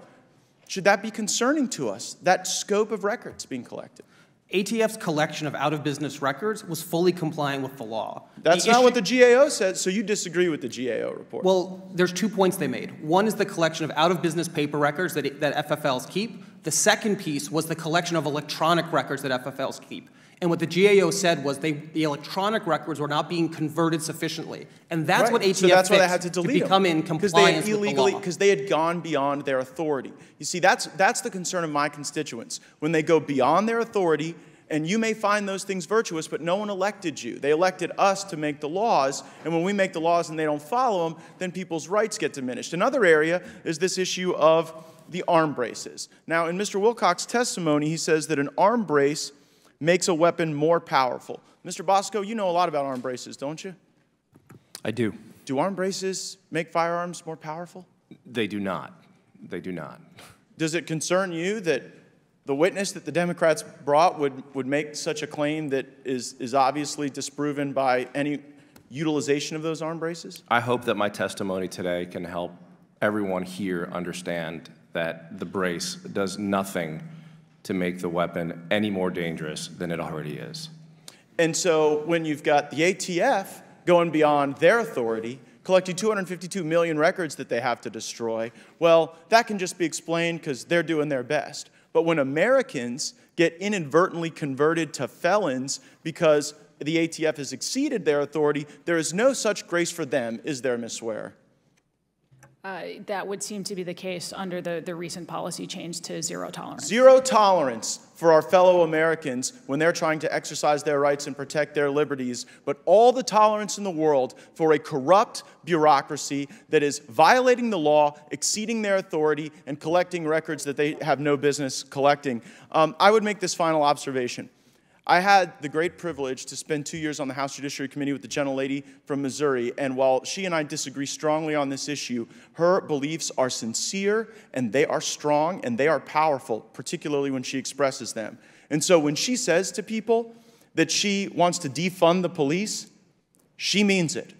Should that be concerning to us, that scope of records being collected? ATF's collection of out-of-business records was fully compliant with the law. That's The not issue- what the GAO said, so you disagree with the GAO report. Well, there's two points they made. One is the collection of out-of-business paper records that, that FFLs keep. The second piece was the collection of electronic records that FFLs keep. And what the GAO said was they, the electronic records were not being converted sufficiently. And that's Right. what ATF so that's why they had to delete them. become in Because they had compliance with the because they had gone beyond their authority. You see, that's that's the concern of my constituents. When they go beyond their authority, and you may find those things virtuous, but no one elected you. They elected us to make the laws, and when we make the laws and they don't follow them, then people's rights get diminished. Another area is this issue of the arm braces. Now, in Mr. Wilcox's testimony, he says that an arm brace makes a weapon more powerful. Mr. Bosco, you know a lot about arm braces, don't you? I do. Do arm braces make firearms more powerful? They do not. They do not. Does it concern you that the witness that the Democrats brought would, would make such a claim that is, is obviously disproven by any utilization of those arm braces? I hope that my testimony today can help everyone here understand that the brace does nothing to make the weapon any more dangerous than it already is. And so when you've got the ATF going beyond their authority, collecting 252 million records that they have to destroy, well, that can just be explained because they're doing their best. But when Americans get inadvertently converted to felons because the ATF has exceeded their authority, there is no such grace for them, is there, Ms. Swear? Uh, That would seem to be the case under the, the recent policy change to zero tolerance. Zero tolerance for our fellow Americans when they're trying to exercise their rights and protect their liberties, but all the tolerance in the world for a corrupt bureaucracy that is violating the law, exceeding their authority, and collecting records that they have no business collecting. Um, I would make this final observation. I had the great privilege to spend two years on the House Judiciary Committee with the gentlelady from Missouri, and while she and I disagree strongly on this issue, her beliefs are sincere and they are strong and they are powerful, particularly when she expresses them. And so when she says to people that she wants to defund the police, she means it.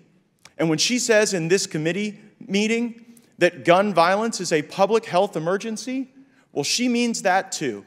And when she says in this committee meeting that gun violence is a public health emergency, well, she means that too.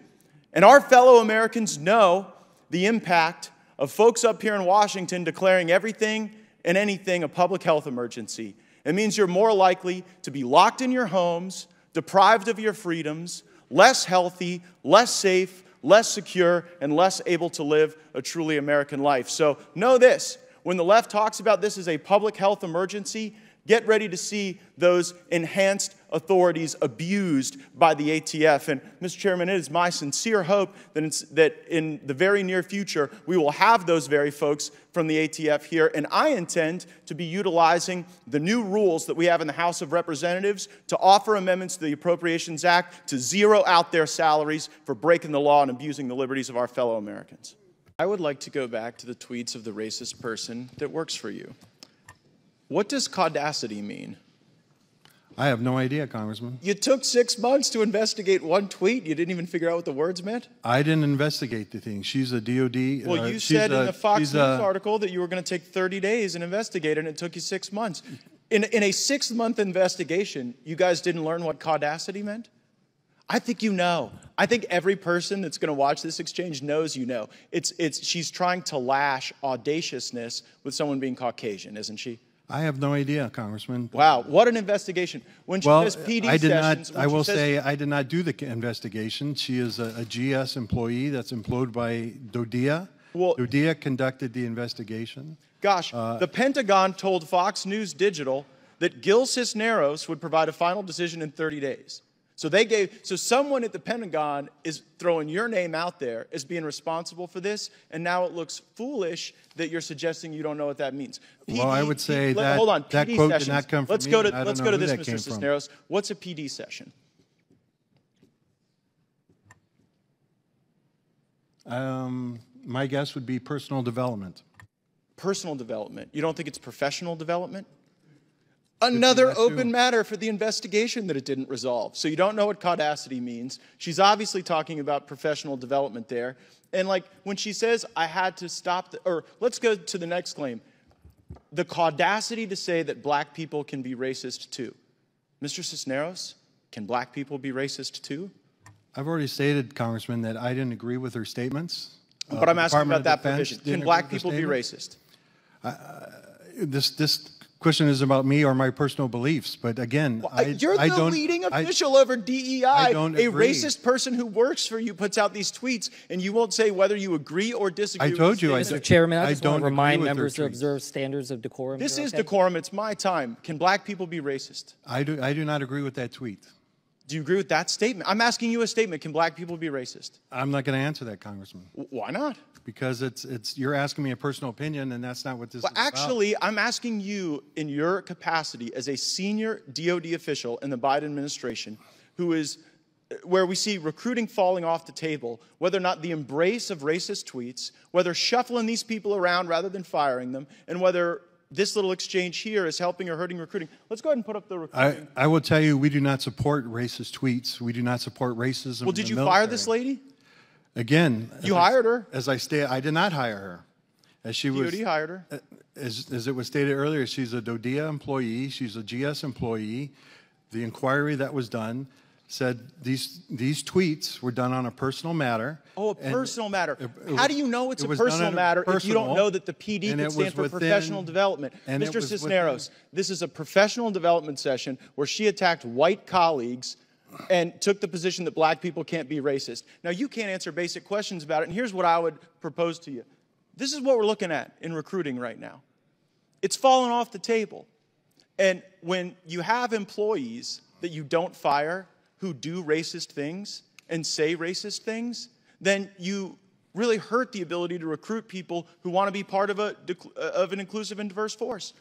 And our fellow Americans know the impact of folks up here in Washington declaring everything and anything a public health emergency. It means you're more likely to be locked in your homes, deprived of your freedoms, less healthy, less safe, less secure, and less able to live a truly American life. So know this when the left talks about this as a public health emergency, get ready to see those enhanced authorities abused by the ATF. And, Mr. Chairman, it is my sincere hope that that in the very near future, we will have those very folks from the ATF here. And I intend to be utilizing the new rules that we have in the House of Representatives to offer amendments to the Appropriations Act to zero out their salaries for breaking the law and abusing the liberties of our fellow Americans. I would like to go back to the tweets of the racist person that works for you. What does caudacity mean? I have no idea, Congressman. You took six months to investigate one tweet. You didn't even figure out what the words meant? I didn't investigate the thing. She's a DOD. Well, uh, you said in a- the Fox News a- article that you were going to take 30 days and investigate and it took you six months. In, in a six month investigation, you guys didn't learn what caudacity meant? I think you know. I think every person that's going to watch this exchange knows you know. It's, it's, she's trying to lash audaciousness with someone being Caucasian, isn't she? I have no idea, Congressman. Wow, what an investigation. When she Well, says PD I did sessions, not. I will says- say I did not do the investigation. She is a, a GS employee that's employed by DODEA. Well- DODEA conducted the investigation. Gosh, Uh, the Pentagon told Fox News Digital that Gil Cisneros would provide a final decision in 30 days. So they gave so someone at the Pentagon is throwing your name out there as being responsible for this, and now it looks foolish that you're suggesting you don't know what that means. Well, I would say that- hold on, that PD quote did not come from let's me, go to let's go to this, Mr. came from. Cisneros. What's a PD session? Um, my guess would be personal development. Personal development. You don't think it's professional development? Another that too. open matter for the investigation that it didn't resolve. So you don't know what caudacity means. She's obviously talking about professional development there. And like when she says, I had to stop, the, or let's go to the next claim the caudacity to say that black people can be racist too. Mr. Cisneros, can black people be racist too? I've already stated, Congressman, that I didn't agree with her statements. Uh, But I'm asking Department about that Defense provision. Can black people be statement. racist? This, this question isn't about me or my personal beliefs, but again, I, You're I the don't, leading I- official over DEI. I don't a agree. racist person who works for you puts out these tweets, and you won't say whether you agree or disagree. I told the you I statement. Chairman, I I just want don't to agree remind with their members to tweets. observe standards of decorum. This is okay? decorum. It's my time. Can black people be racist? I do, I do not agree with that tweet. Do you agree with that statement? I'm asking you a statement. Can black people be racist? I'm not going to answer that, Congressman. Why not? Because it's, it's, you're asking me a personal opinion, and that's not what this Well, is about. actually, I'm asking you in your capacity as a senior DOD official in the Biden administration who is where we see recruiting falling off the table, whether or not the embrace of racist tweets, whether shuffling these people around rather than firing them, and whether this little exchange here is helping or hurting recruiting. Let's go ahead and put up the recruiting. I, I will tell you, we do not support racist tweets. We do not support racism. well, did you fire this lady? Again, You as I- hired her. As I stated, I did not hire her. As she was, DOD hired her. as, as it was stated earlier, she's a DODEA employee. She's a GS employee. The inquiry that was done said these these tweets were done on a personal matter. Oh, a personal matter. it How was- do you know it's it a personal matter if you don't know that the PD could stand for within- professional development? and Mr. was within- Cisneros, this is a professional development session where she attacked white colleagues and took the position that black people can't be racist. Now, you can't answer basic questions about it, and here's what I would propose to you. This is what we're looking at in recruiting right now. It's fallen off the table. And when you have employees that you don't fire who do racist things and say racist things, then you really hurt the ability to recruit people who want to be part of, a, uh, of an inclusive and diverse force.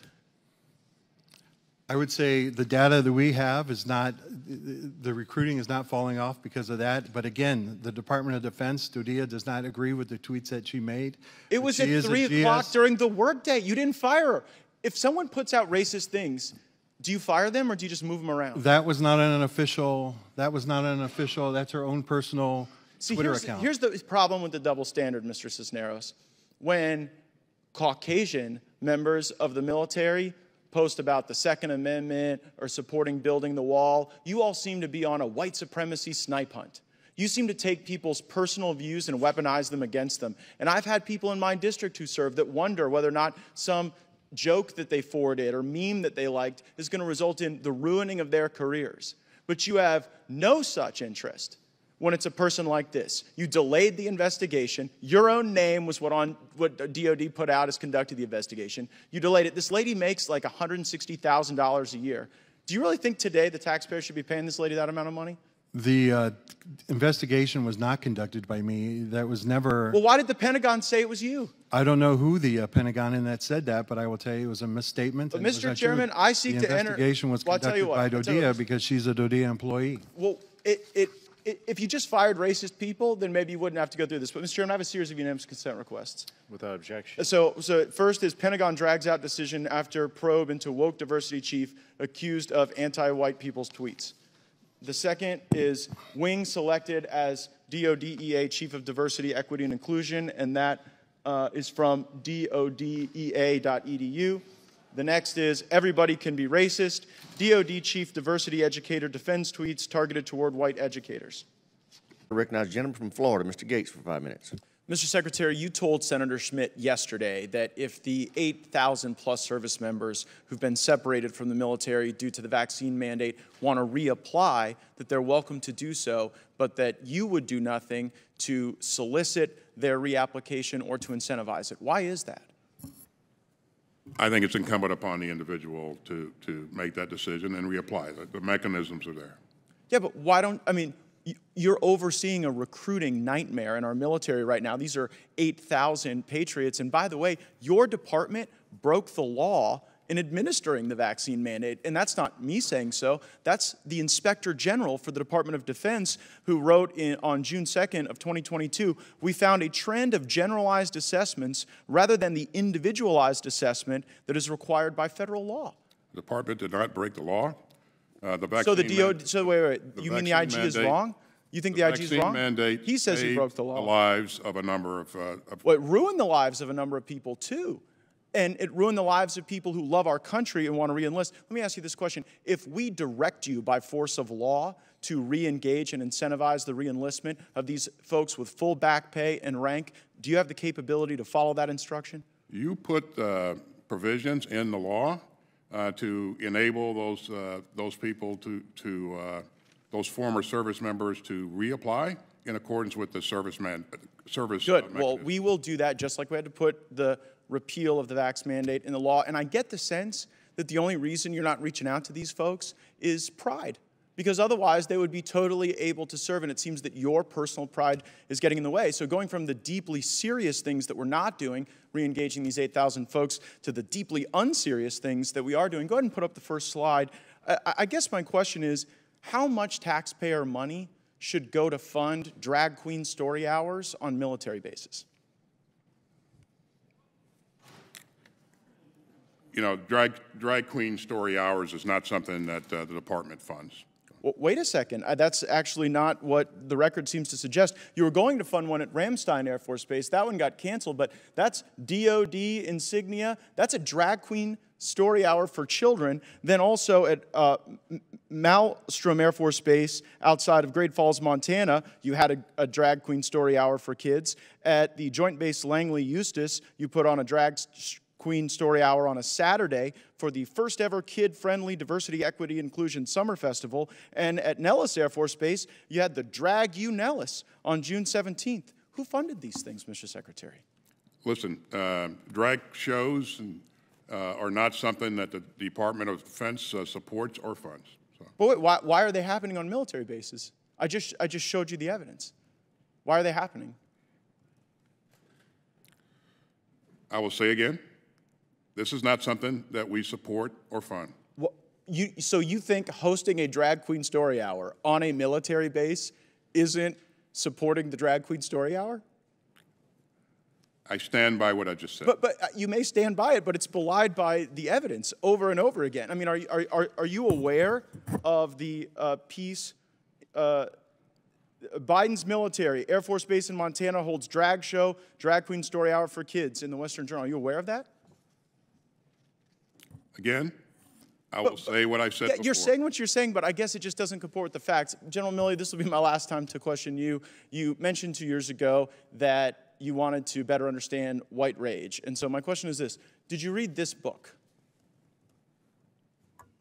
I would say the data that we have is not, the recruiting is not falling off because of that. But again, the Department of Defense, DODEA, does not agree with the tweets that she made. It was at 3 o'clock during the workday. You didn't fire her. If someone puts out racist things, do you fire them or do you just move them around? That was not an official, that was not an official, that's her own personal See, Twitter here's, account. here's the problem with the double standard, Mr. Cisneros. When Caucasian members of the military post about the Second Amendment or supporting building the wall, you all seem to be on a white supremacy snipe hunt. You seem to take people's personal views and weaponize them against them. And I've had people in my district who serve that wonder whether or not some joke that they forwarded or meme that they liked is going to result in the ruining of their careers. But you have no such interest when it's a person like this. You delayed the investigation. Your own name was what on what DOD put out as conducted the investigation. You delayed it. This lady makes like $160,000 a year. Do you really think today the taxpayer should be paying this lady that amount of money? The uh, investigation was not conducted by me. That was never. Well, why did the Pentagon say it was you? I don't know who the uh, Pentagon in that said that, but I will tell you it was a misstatement. But and it was Mr. not true. Chairman, I seek the to enter- The investigation was Well, I'll tell you conducted by what, I'll DODEA because she's a DODEA employee. Well, it, it, it, if you just fired racist people, then maybe you wouldn't have to go through this. But, Mr. Chairman, I have a series of unanimous consent requests. Without objection. So, so first is Pentagon drags out decision after probe into woke diversity chief accused of anti-white people's tweets. The second is Wing selected as DODEA Chief of Diversity, Equity, and Inclusion, and that uh, is from DODEA.edu. The next is Everybody Can Be Racist. DOD Chief Diversity Educator defends tweets targeted toward white educators. I recognize gentleman from Florida, Mr. Gaetz, for five minutes. Mr. Secretary, you told Senator Schmitt yesterday that if the 8,000 plus service members who've been separated from the military due to the vaccine mandate want to reapply, that they're welcome to do so, but that you would do nothing to solicit their reapplication or to incentivize it. Why is that? I think it's incumbent upon the individual to, to make that decision and reapply. The, the mechanisms are there. Yeah, but why don't, I mean, you're overseeing a recruiting nightmare in our military right now. These are 8,000 patriots. And by the way, your department broke the law in administering the vaccine mandate. And that's not me saying so. That's the Inspector General for the Department of Defense who wrote in, on June 2nd of 2022, we found a trend of generalized assessments rather than the individualized assessment that is required by federal law. The department did not break the law. Uh, the vaccine So the DO, man- so wait, wait, the you mean the IG vaccine is wrong? You think the, IG is wrong? mandate He says he broke the law. The lives of a number of, uh, of Well, it ruined the lives of a number of people too. And it ruined the lives of people who love our country and want to reenlist. Let me ask you this question. If we direct you by force of law to re-engage and incentivize the reenlistment of these folks with full back pay and rank, do you have the capability to follow that instruction? You put uh, provisions in the law to enable those, uh, those people to, to, uh, those former service members to reapply in accordance with the service man, service. uh, Good. Well, we will do that just like we had to put the repeal of the vax mandate in the law. And I get the sense that the only reason you're not reaching out to these folks is pride. Because otherwise, they would be totally able to serve. And it seems that your personal pride is getting in the way. So, going from the deeply serious things that we're not doing, re engaging these 8,000 folks, to the deeply unserious things that we are doing, go ahead and put up the first slide. I, guess my question is how much taxpayer money should go to fund drag queen story hours on military bases? You know, drag, drag queen story hours is not something that uh, the department funds. Wait a second. Uh, That's actually not what the record seems to suggest. You were going to fund one at Ramstein Air Force Base. That one got canceled, but that's DOD insignia. That's a drag queen story hour for children. Then also at uh, Malmstrom Air Force Base outside of Great Falls, Montana, you had a, a drag queen story hour for kids. At the Joint Base Langley Eustis, you put on a drag Queen Story Hour on a Saturday for the first ever kid friendly diversity, equity, inclusion summer festival. And at Nellis Air Force Base, you had the Drag You Nellis on June 17th. Who funded these things, Mr. Secretary? Listen, uh, drag shows and, uh, are not something that the Department of Defense uh, supports or funds. But wait, why, why are they happening on military bases? I just, I just showed you the evidence. Why are they happening? I will say again, this is not something that we support or fund. What, you, so you think hosting a drag queen story hour on a military base isn't supporting the drag queen story hour? I stand by what I just said. But, but uh, you may stand by it, but it's belied by the evidence over and over again. I mean, are, you- are, are, are you aware of the uh, piece? Uh, Biden's military, Air Force Base in Montana holds drag show, drag queen story hour for kids in the Western Journal. Are you aware of that? Again, I will say what I've said Yeah, before. you're saying what you're saying, but I guess it just doesn't comport with the facts. General Milley, this will be my last time to question you. You mentioned two years ago that you wanted to better understand white rage. And so my question is this Did you read this book?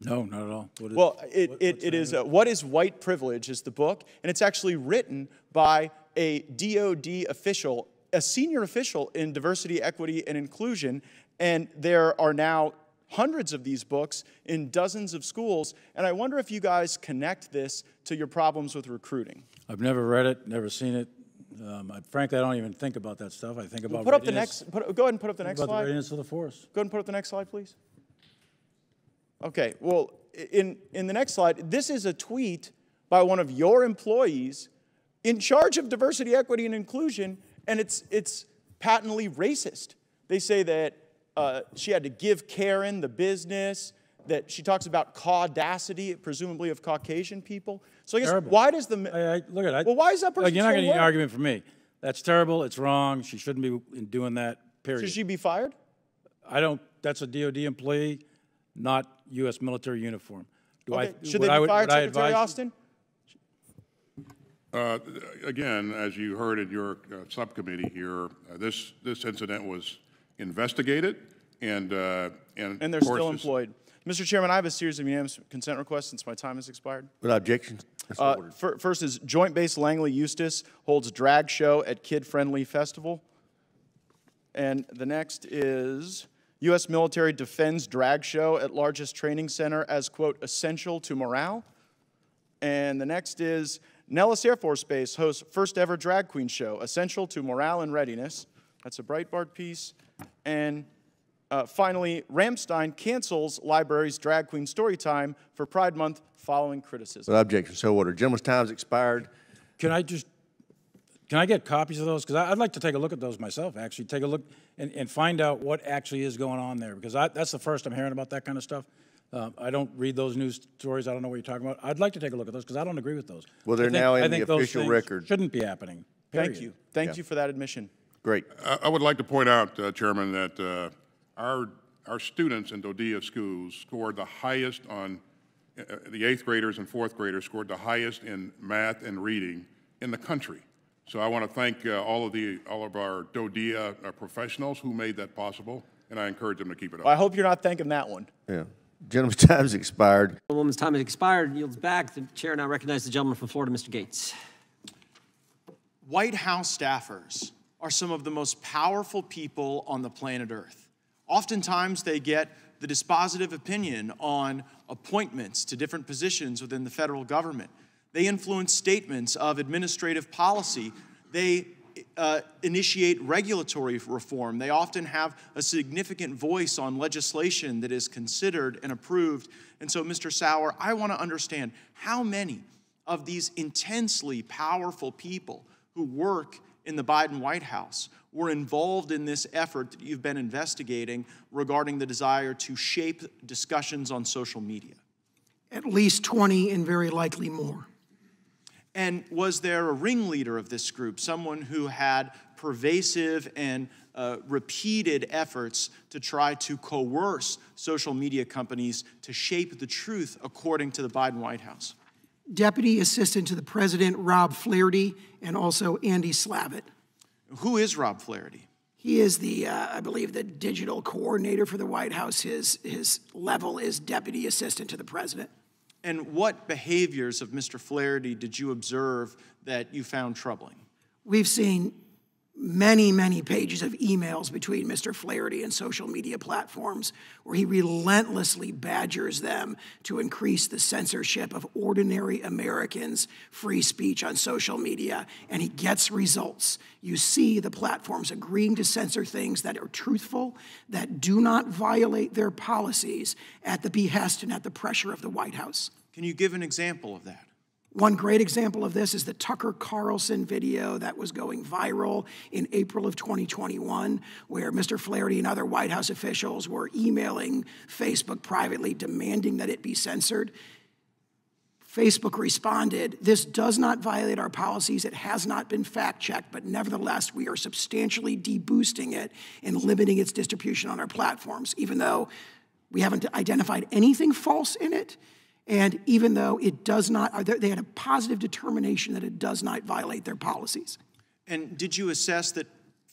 No, not at all. What is- Well, it, what- it, what's it the is name uh, What is White Privilege is the book, and it's actually written by a DOD official, a senior official in diversity, equity, and inclusion, and there are now hundreds of these books in dozens of schools, and I wonder if you guys connect this to your problems with recruiting. I've never read it, never seen it. Um, I, frankly, I don't even think about that stuff. I think about Put up the next, put, go ahead and put up the next about slide. the readiness of the force. Go ahead and put up the next slide, please. Okay, well, in, in the next slide, this is a tweet by one of your employees in charge of diversity, equity, and inclusion, and it's, it's patently racist. They say that uh, she had to give Karen the business, that she talks about caudacity, presumably of Caucasian people. So I guess, Terrible. why does the. I, I, look at it. well, why is that person Like, you're not so getting an low? argument from me. That's terrible. It's wrong. She shouldn't be doing that. Period. Should she be fired? I don't. That's a DoD employee, not U.S. military uniform. Do Okay, I? Should would they I be would- fired, would Secretary advise- Austin? Uh, Again, as you heard in your uh, subcommittee here, uh, this, this incident was investigated and, uh, and. And they're still employed. Mr. Chairman, I have a series of unanimous consent requests since my time has expired. Without objection, Uh, fir- First is Joint Base Langley Eustis holds drag show at Kid Friendly Festival. And the next is U.S. military defends drag show at largest training center as, quote, essential to morale. And the next is Nellis Air Force Base hosts first ever drag queen show, essential to morale and readiness. That's a Breitbart piece. And uh, finally, Ramstein cancels library's drag queen story time for Pride Month following criticism. Without objection, so ordered. Gentleman's time's expired. Can I just, can I get copies of those? Because I'd like to take a look at those myself, actually, take a look and, and find out what actually is going on there, because I, that's the first I'm hearing about that kind of stuff. Um, I don't read those news stories, I don't know what you're talking about. I'd like to take a look at those, because I don't agree with those. Well, they're I think- now in I the think those official things record. Shouldn't be happening, Thank you. Thank Yeah. you for that admission. Great. I, I would like to point out, uh, Chairman, that uh, our, our students in DODEA schools scored the highest on, uh, the eighth graders and fourth graders scored the highest in math and reading in the country. So I want to thank uh, all of the, all of our DODEA uh, professionals who made that possible, and I encourage them to keep it up. Well, I hope you're not thanking that one. Yeah. Gentleman's (laughs) time's expired. The woman's time has expired, yields back. The chair now recognizes the gentleman from Florida, Mr. Gaetz. White House staffers are some of the most powerful people on the planet Earth. Oftentimes, they get the dispositive opinion on appointments to different positions within the federal government. They influence statements of administrative policy. They uh, initiate regulatory reform. They often have a significant voice on legislation that is considered and approved. And so, Mr. Sauer, I want to understand how many of these intensely powerful people who work in the Biden White House were involved in this effort that you've been investigating regarding the desire to shape discussions on social media? At least 20 and very likely more. And was there a ringleader of this group, someone who had pervasive and uh, repeated efforts to try to coerce social media companies to shape the truth according to the Biden White House? Deputy Assistant to the President Rob Flaherty and also Andy Slavitt. Who is Rob Flaherty? He is the, uh, I believe, the digital coordinator for the White House. His, his level is Deputy Assistant to the President. And what behaviors of Mr. Flaherty did you observe that you found troubling? We've seen many, many pages of emails between Mr. Flaherty and social media platforms where he relentlessly badgers them to increase the censorship of ordinary Americans' free speech on social media, and he gets results. You see the platforms agreeing to censor things that are truthful, that do not violate their policies at the behest and at the pressure of the White House. Can you give an example of that? One great example of this is the Tucker Carlson video that was going viral in April of 2021, where Mr. Flaherty and other White House officials were emailing Facebook privately demanding that it be censored. Facebook responded, This does not violate our policies. It has not been fact checked, but nevertheless, we are substantially deboosting it and limiting its distribution on our platforms, even though we haven't identified anything false in it. And even though it does not, uh, they had a positive determination that it does not violate their policies. And did you assess that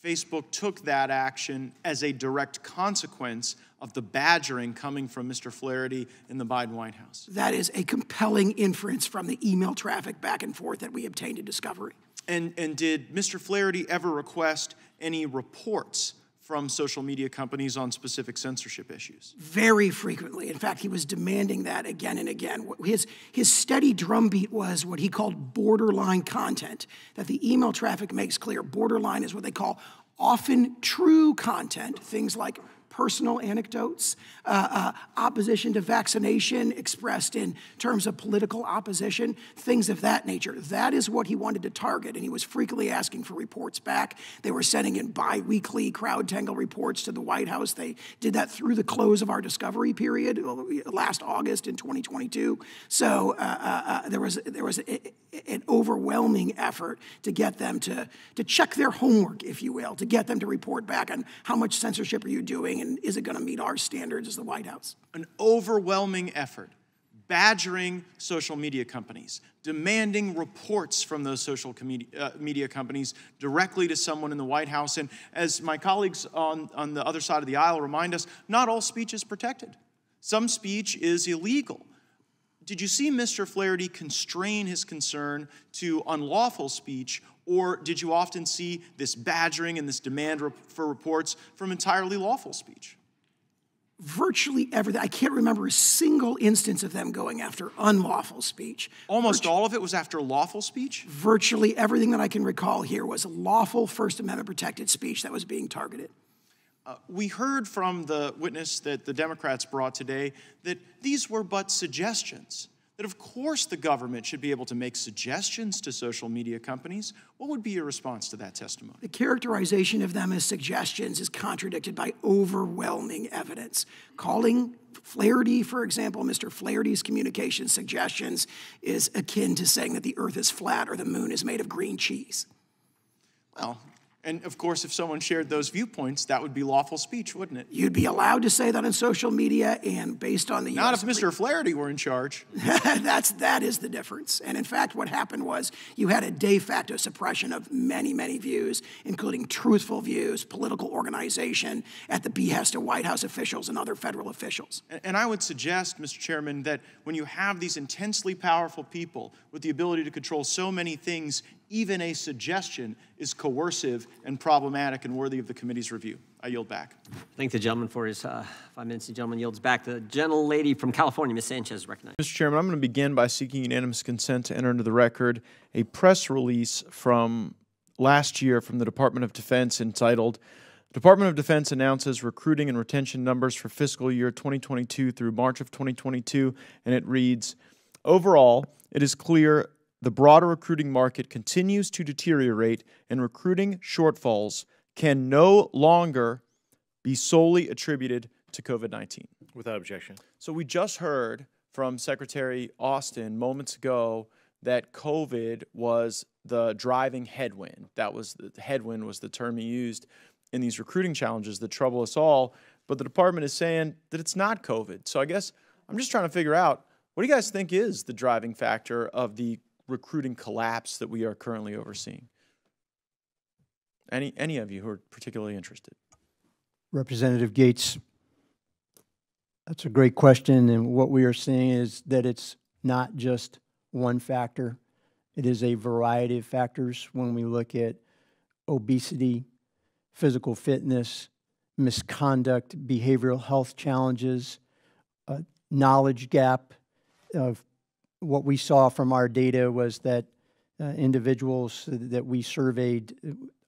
Facebook took that action as a direct consequence of the badgering coming from Mr. Flaherty in the Biden White House? That is a compelling inference from the email traffic back and forth that we obtained in discovery. And, and did Mr. Flaherty ever request any reports from social media companies on specific censorship issues? Very frequently. In fact, he was demanding that again and again. His, his steady drumbeat was what he called borderline content, that the email traffic makes clear. Borderline is what they call often true content, things like personal anecdotes, uh, uh, opposition to vaccination expressed in terms of political opposition, things of that nature. That is what he wanted to target, and he was frequently asking for reports back. They were sending in biweekly CrowdTangle reports to the White House. They did that through the close of our discovery period uh, last August in 2022. So uh, uh, uh, there was there was a, an overwhelming effort to get them to to check their homework, if you will, to get them to report back on how much censorship are you doing and and is it going to meet our standards as the White House? An overwhelming effort badgering social media companies, demanding reports from those social uh, media companies directly to someone in the White House. And as my colleagues on, on the other side of the aisle remind us, not all speech is protected. Some speech is illegal. Did you see Mr. Flaherty constrain his concern to unlawful speech, or did you often see this badgering and this demand for reports from entirely lawful speech? Virtually everything. I can't remember a single instance of them going after unlawful speech. Almost all of it was after lawful speech? Virtually everything that I can recall here was lawful First Amendment protected speech that was being targeted. Uh, we heard from the witness that the Democrats brought today that these were but suggestions that of course the government should be able to make suggestions to social media companies. What would be your response to that testimony? The characterization of them as suggestions is contradicted by overwhelming evidence. Calling Flaherty, for example, Mr. Flaherty's communication suggestions is akin to saying that the earth is flat or the moon is made of green cheese. Well, And of course, if someone shared those viewpoints, that would be lawful speech, wouldn't it? You'd be allowed to say that on social media, and based on the Not US if Mr. Flaherty were in charge. (laughs) That's that is the difference. And in fact, what happened was you had a de facto suppression of many, many views, including truthful views, political organization, at the behest of White House officials and other federal officials. And- And I would suggest, Mr. Chairman, that when you have these intensely powerful people with the ability to control so many things, even a suggestion is coercive and problematic and worthy of the committee's review. I yield back. Thank the gentleman for his uh, five minutes. The gentleman yields back. The gentlelady from California, Ms. Sanchez, is recognized. Mr. Chairman, I'm going to begin by seeking unanimous consent to enter into the record a press release from last year from the Department of Defense entitled Department of Defense announces recruiting and retention numbers for fiscal year 2022 through March of 2022, and it reads Overall, it is clear the broader recruiting market continues to deteriorate, and recruiting shortfalls can no longer be solely attributed to COVID 19. Without objection. So we just heard from Secretary Austin moments ago that COVID was the driving headwind. That was the headwind was the term he used in these recruiting challenges that trouble us all. But the department is saying that it's not COVID. So I guess I'm just trying to figure out what do you guys think is the driving factor of the recruiting collapse that we are currently overseeing? Any any of you who are particularly interested? Representative Gaetz, that's a great question, and what we are seeing is that it's not just one factor. It is a variety of factors when we look at obesity, physical fitness, misconduct, behavioral health challenges, a knowledge gap of what we saw from our data was that uh, individuals that we surveyed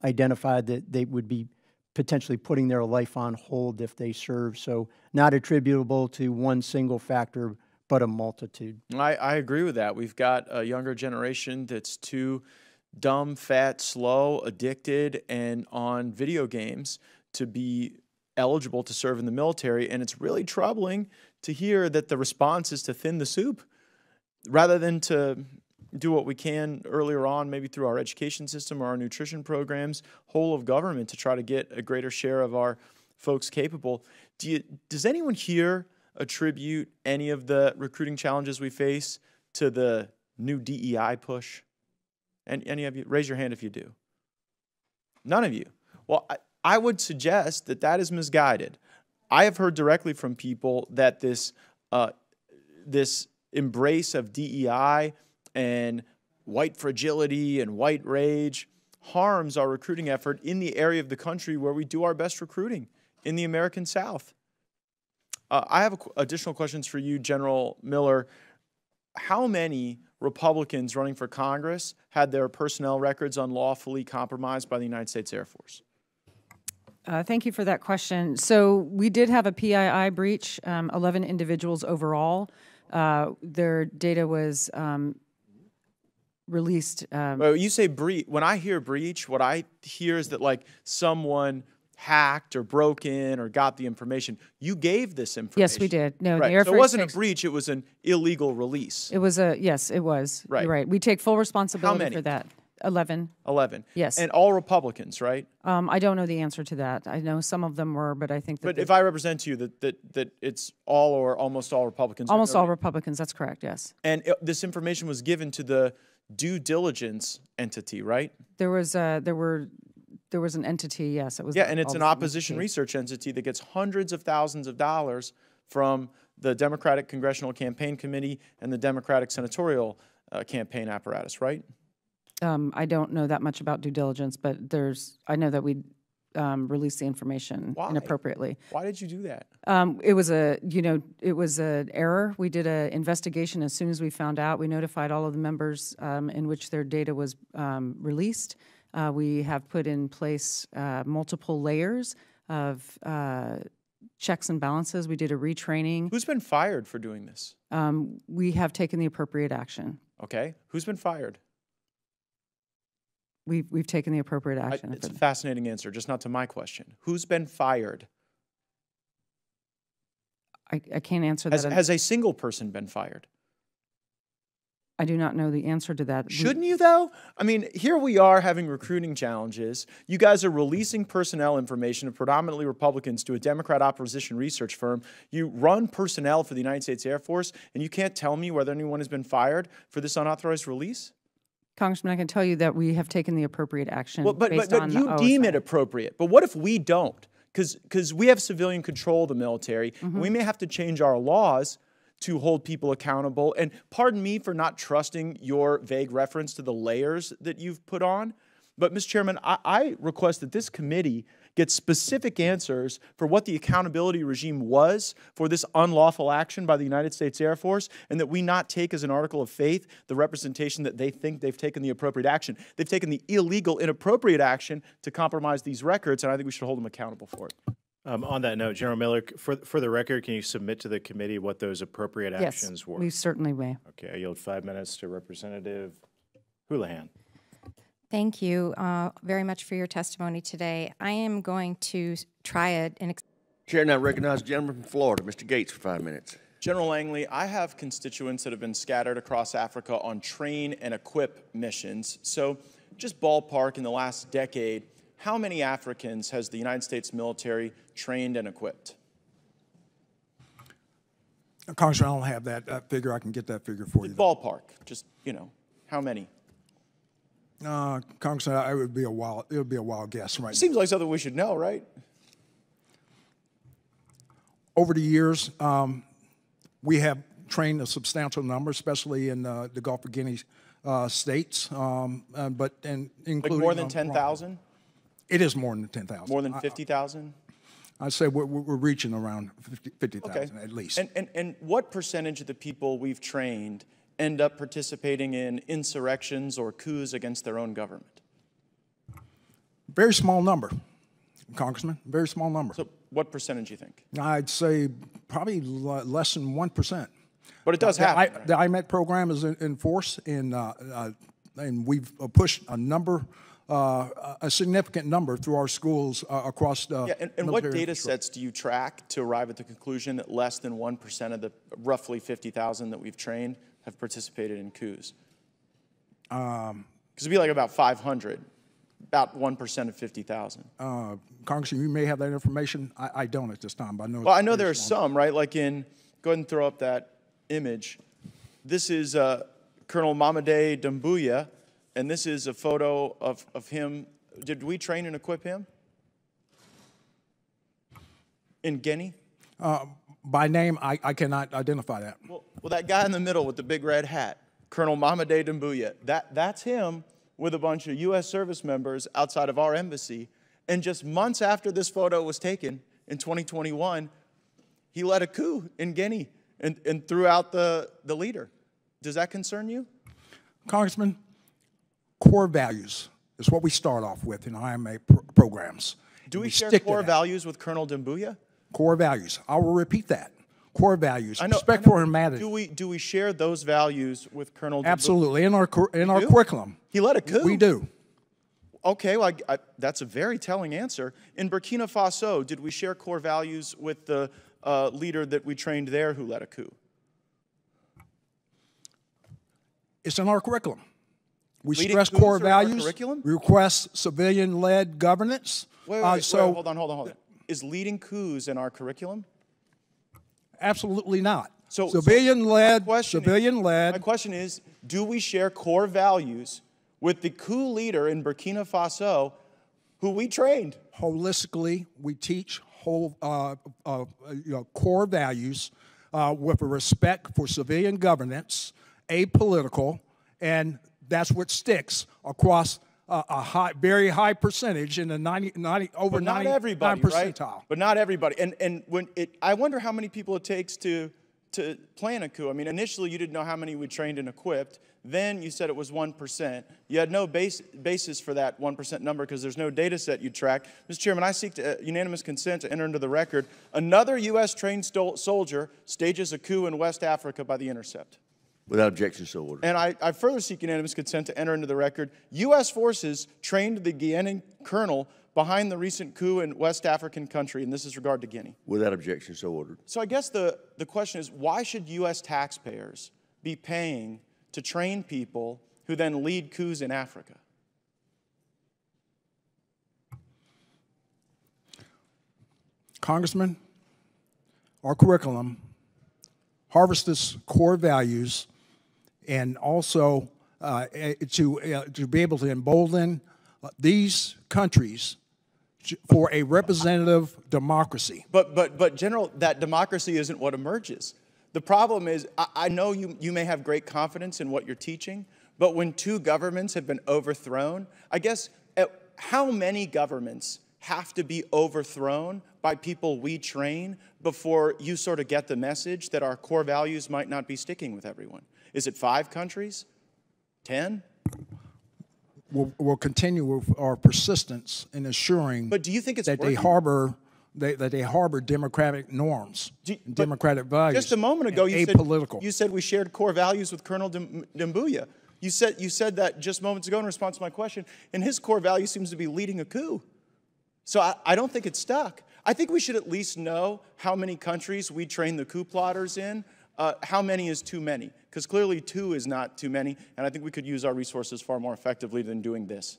identified that they would be potentially putting their life on hold if they serve. So not attributable to one single factor, but a multitude. I, I agree with that. We've got a younger generation that's too dumb, fat, slow, addicted, and on video games to be eligible to serve in the military. And it's really troubling to hear that the response is to thin the soup rather than to do what we can earlier on, maybe through our education system or our nutrition programs, whole of government to try to get a greater share of our folks capable. Do you, does anyone here attribute any of the recruiting challenges we face to the new DEI push? Any of you, raise your hand if you do. None of you. Well, I, I would suggest that that is misguided. I have heard directly from people that this uh, this embrace of DEI and white fragility and white rage harms our recruiting effort in the area of the country where we do our best recruiting in the American South. Uh, I have qu- additional questions for you, General Miller. How many Republicans running for Congress had their personnel records unlawfully compromised by the United States Air Force? Uh, Thank you for that question. So we did have a PII breach, um, 11 individuals overall. Uh, Their data was um, released. um, Well, you say breach. When I hear breach, what I hear is that like someone hacked or broke in or got the information. You gave this information. Yes, we did. No, the. Air so it wasn't a breach. It was an illegal release. It was a, yes, it was. Right. You're right. We take full responsibility for that. 11. 11. Yes. And all Republicans, right? Um, I don't know the answer to that. I know some of them were, but I think that. But if I represent to you, that, that, that it's all or almost all Republicans. Almost all. Republicans, that's correct, yes. And it, this information was given to the due diligence entity, right? There was, uh, there were, there was an entity, yes, it was. Yeah, and it's an opposition entity. research entity that gets hundreds of thousands of dollars from the Democratic Congressional Campaign Committee and the Democratic Senatorial uh, Campaign apparatus, right? Um, I don't know that much about due diligence, but there's, I know that we um, released the information Why? inappropriately. Why did you do that? Um, it was a, you know, it was an error. We did an investigation as soon as we found out. We notified all of the members um, in which their data was um, released. Uh, we have put in place uh, multiple layers of uh, checks and balances. We did a retraining. Who's been fired for doing this? Um, we have taken the appropriate action. Okay, who's been fired? We've, we've taken the appropriate I- action. it's a fascinating answer, just not to my question. Who's been fired? I, I can't answer that. has a single person been fired? I do not know the answer to that. Shouldn't you, though? I mean, here we are having recruiting challenges. You guys are releasing personnel information of predominantly Republicans to a Democrat opposition research firm. You run personnel for the United States Air Force, and you can't tell me whether anyone has been fired for this unauthorized release? Congressman, I can tell you that we have taken the appropriate action Well, but, but, but you deem it appropriate. But what if we don't? Because we have civilian control of the military. and we may have to change our laws to hold people accountable. And pardon me for not trusting your vague reference to the layers that you've put on. But, Mr. Chairman, I, I request that this committee get specific answers for what the accountability regime was for this unlawful action by the United States Air Force, and that we not take as an article of faith the representation that they think they've taken the appropriate action. They've taken the illegal, inappropriate action to compromise these records, and I think we should hold them accountable for it. Um, on that note, General Miller, for, for the record, can you submit to the committee what those appropriate Yes, actions were? we certainly may. Okay, I yield five minutes to Representative Houlahan. Thank you uh, very much for your testimony today. I am going to try it. an. ex- Chair now recognize the gentleman from Florida, Mr. Gaetz, for five minutes. General Langley, I have constituents that have been scattered across Africa on train and equip missions. So, just ballpark in the last decade, how many Africans has the United States military trained and equipped? Congressman, I don't have that uh, figure. I can get that figure for you. Ballpark, just, you know, how many? Uh, Congressman, I- would be a wild, it would be a wild guess right now. Seems like something we should know, right? Over the years, um, we have trained a substantial number, especially in uh, the Gulf of Guinea uh, states, um, uh, but and Like more than um, 10,000? It is more than 10,000. More than 50,000? I'd say we're, we're reaching around 50 50,000 Okay. at least. And, and, and what percentage of the people we've trained end up participating in insurrections or coups against their own government? Very small number, Congressman. Very small number. So, what percentage do you think? I'd say probably le- less than one percent. But it does the, happen, I, the IMET program is in, in force, and uh, uh, and we've uh, pushed a number, uh, a significant number through our schools uh, across the. Yeah, and, and what data sets do you track to arrive at the conclusion that less than 1% of the roughly 50,000 that we've trained have participated in coups? Um, Because it'd be like about 500, about 1% of 50,000. uh, Congressman, you may have that information. I, I don't at this time, but I know. Well, I know there are some, right? Like in, go ahead and throw up that image. This is uh, Colonel Mamady Doumbouya, and this is a photo of, of him. Did we train and equip him? In Guinea? Uh, by name, I, I cannot identify that. Well, well, that guy in the middle with the big red hat, Colonel Mamady Doumbouya, that, that's him with a bunch of U.S. service members outside of our embassy. And just months after this photo was taken in 2021, he led a coup in Guinea and, and threw out the, the leader. Does that concern you? Congressman, core values is what we start off with in IMA pr- programs. Do we, share stick core values with Colonel Doumbouya? Core values. I will repeat that. Core values. I know, Respect for humanity. Do we, do we share those values with Colonel? Absolutely. In our in You our do? curriculum. He led a coup. We do. Okay, well, I, I, that's a very telling answer. In Burkina Faso, did we share core values with the uh, leader that we trained there who led a coup? It's in our curriculum. We Leading stress core are in our values. curriculum? We request civilian-led governance. Wait, wait, Uh, wait, so wait, hold on, hold on, hold on. Is leading coups in our curriculum? Absolutely not. So my question is- civilian-led. My question is, do we share core values with the coup leader in Burkina Faso who we trained? holistically, we teach whole uh, uh, you know, core values uh, with a respect for civilian governance, apolitical, and that's what sticks across a high, very high percentage in the 90, 90 over but not 99 everybody, percentile. right? But not everybody. And and when it, I wonder how many people it takes to to plan a coup. I mean, initially you didn't know how many we trained and equipped. Then you said it was one percent. You had no base, basis for that one percent number because there's no data set you track. Mr. Chairman, I seek to, uh, unanimous consent to enter into the record. Another U.S. trained stol- soldier stages a coup in West Africa by the Intercept. Without objection, so ordered. And I, I further seek unanimous consent to enter into the record. U.S. forces trained the Guinean colonel behind the recent coup in West African country, and this is regard to Guinea. Without objection, so ordered. So I guess the, the question is why should U.S. taxpayers be paying to train people who then lead coups in Africa? Congressman, our curriculum harvests core values and also uh, eh, to, uh, to be able to embolden these countries for a representative democracy. But, but, but General, that democracy isn't what emerges. The problem is, I, I know you, you may have great confidence in what you're teaching, but when two governments have been overthrown, I guess eh, how many governments have to be overthrown by people we train before you sort of get the message that our core values might not be sticking with everyone? Is it five countries? Ten? We'll, we'll continue with our persistence in assuring But do you think it's that they harbor they, that they harbor democratic norms, and democratic values. Just a moment ago, you said, you said we shared core values with Colonel Doumbouya. You said, you said that just moments ago in response to my question, and his core value seems to be leading a coup. So I, I don't think it's stuck. I think we should at least know how many countries we train the coup plotters in. Uh, how many is too many? Because clearly two is not too many, and I think we could use our resources far more effectively than doing this.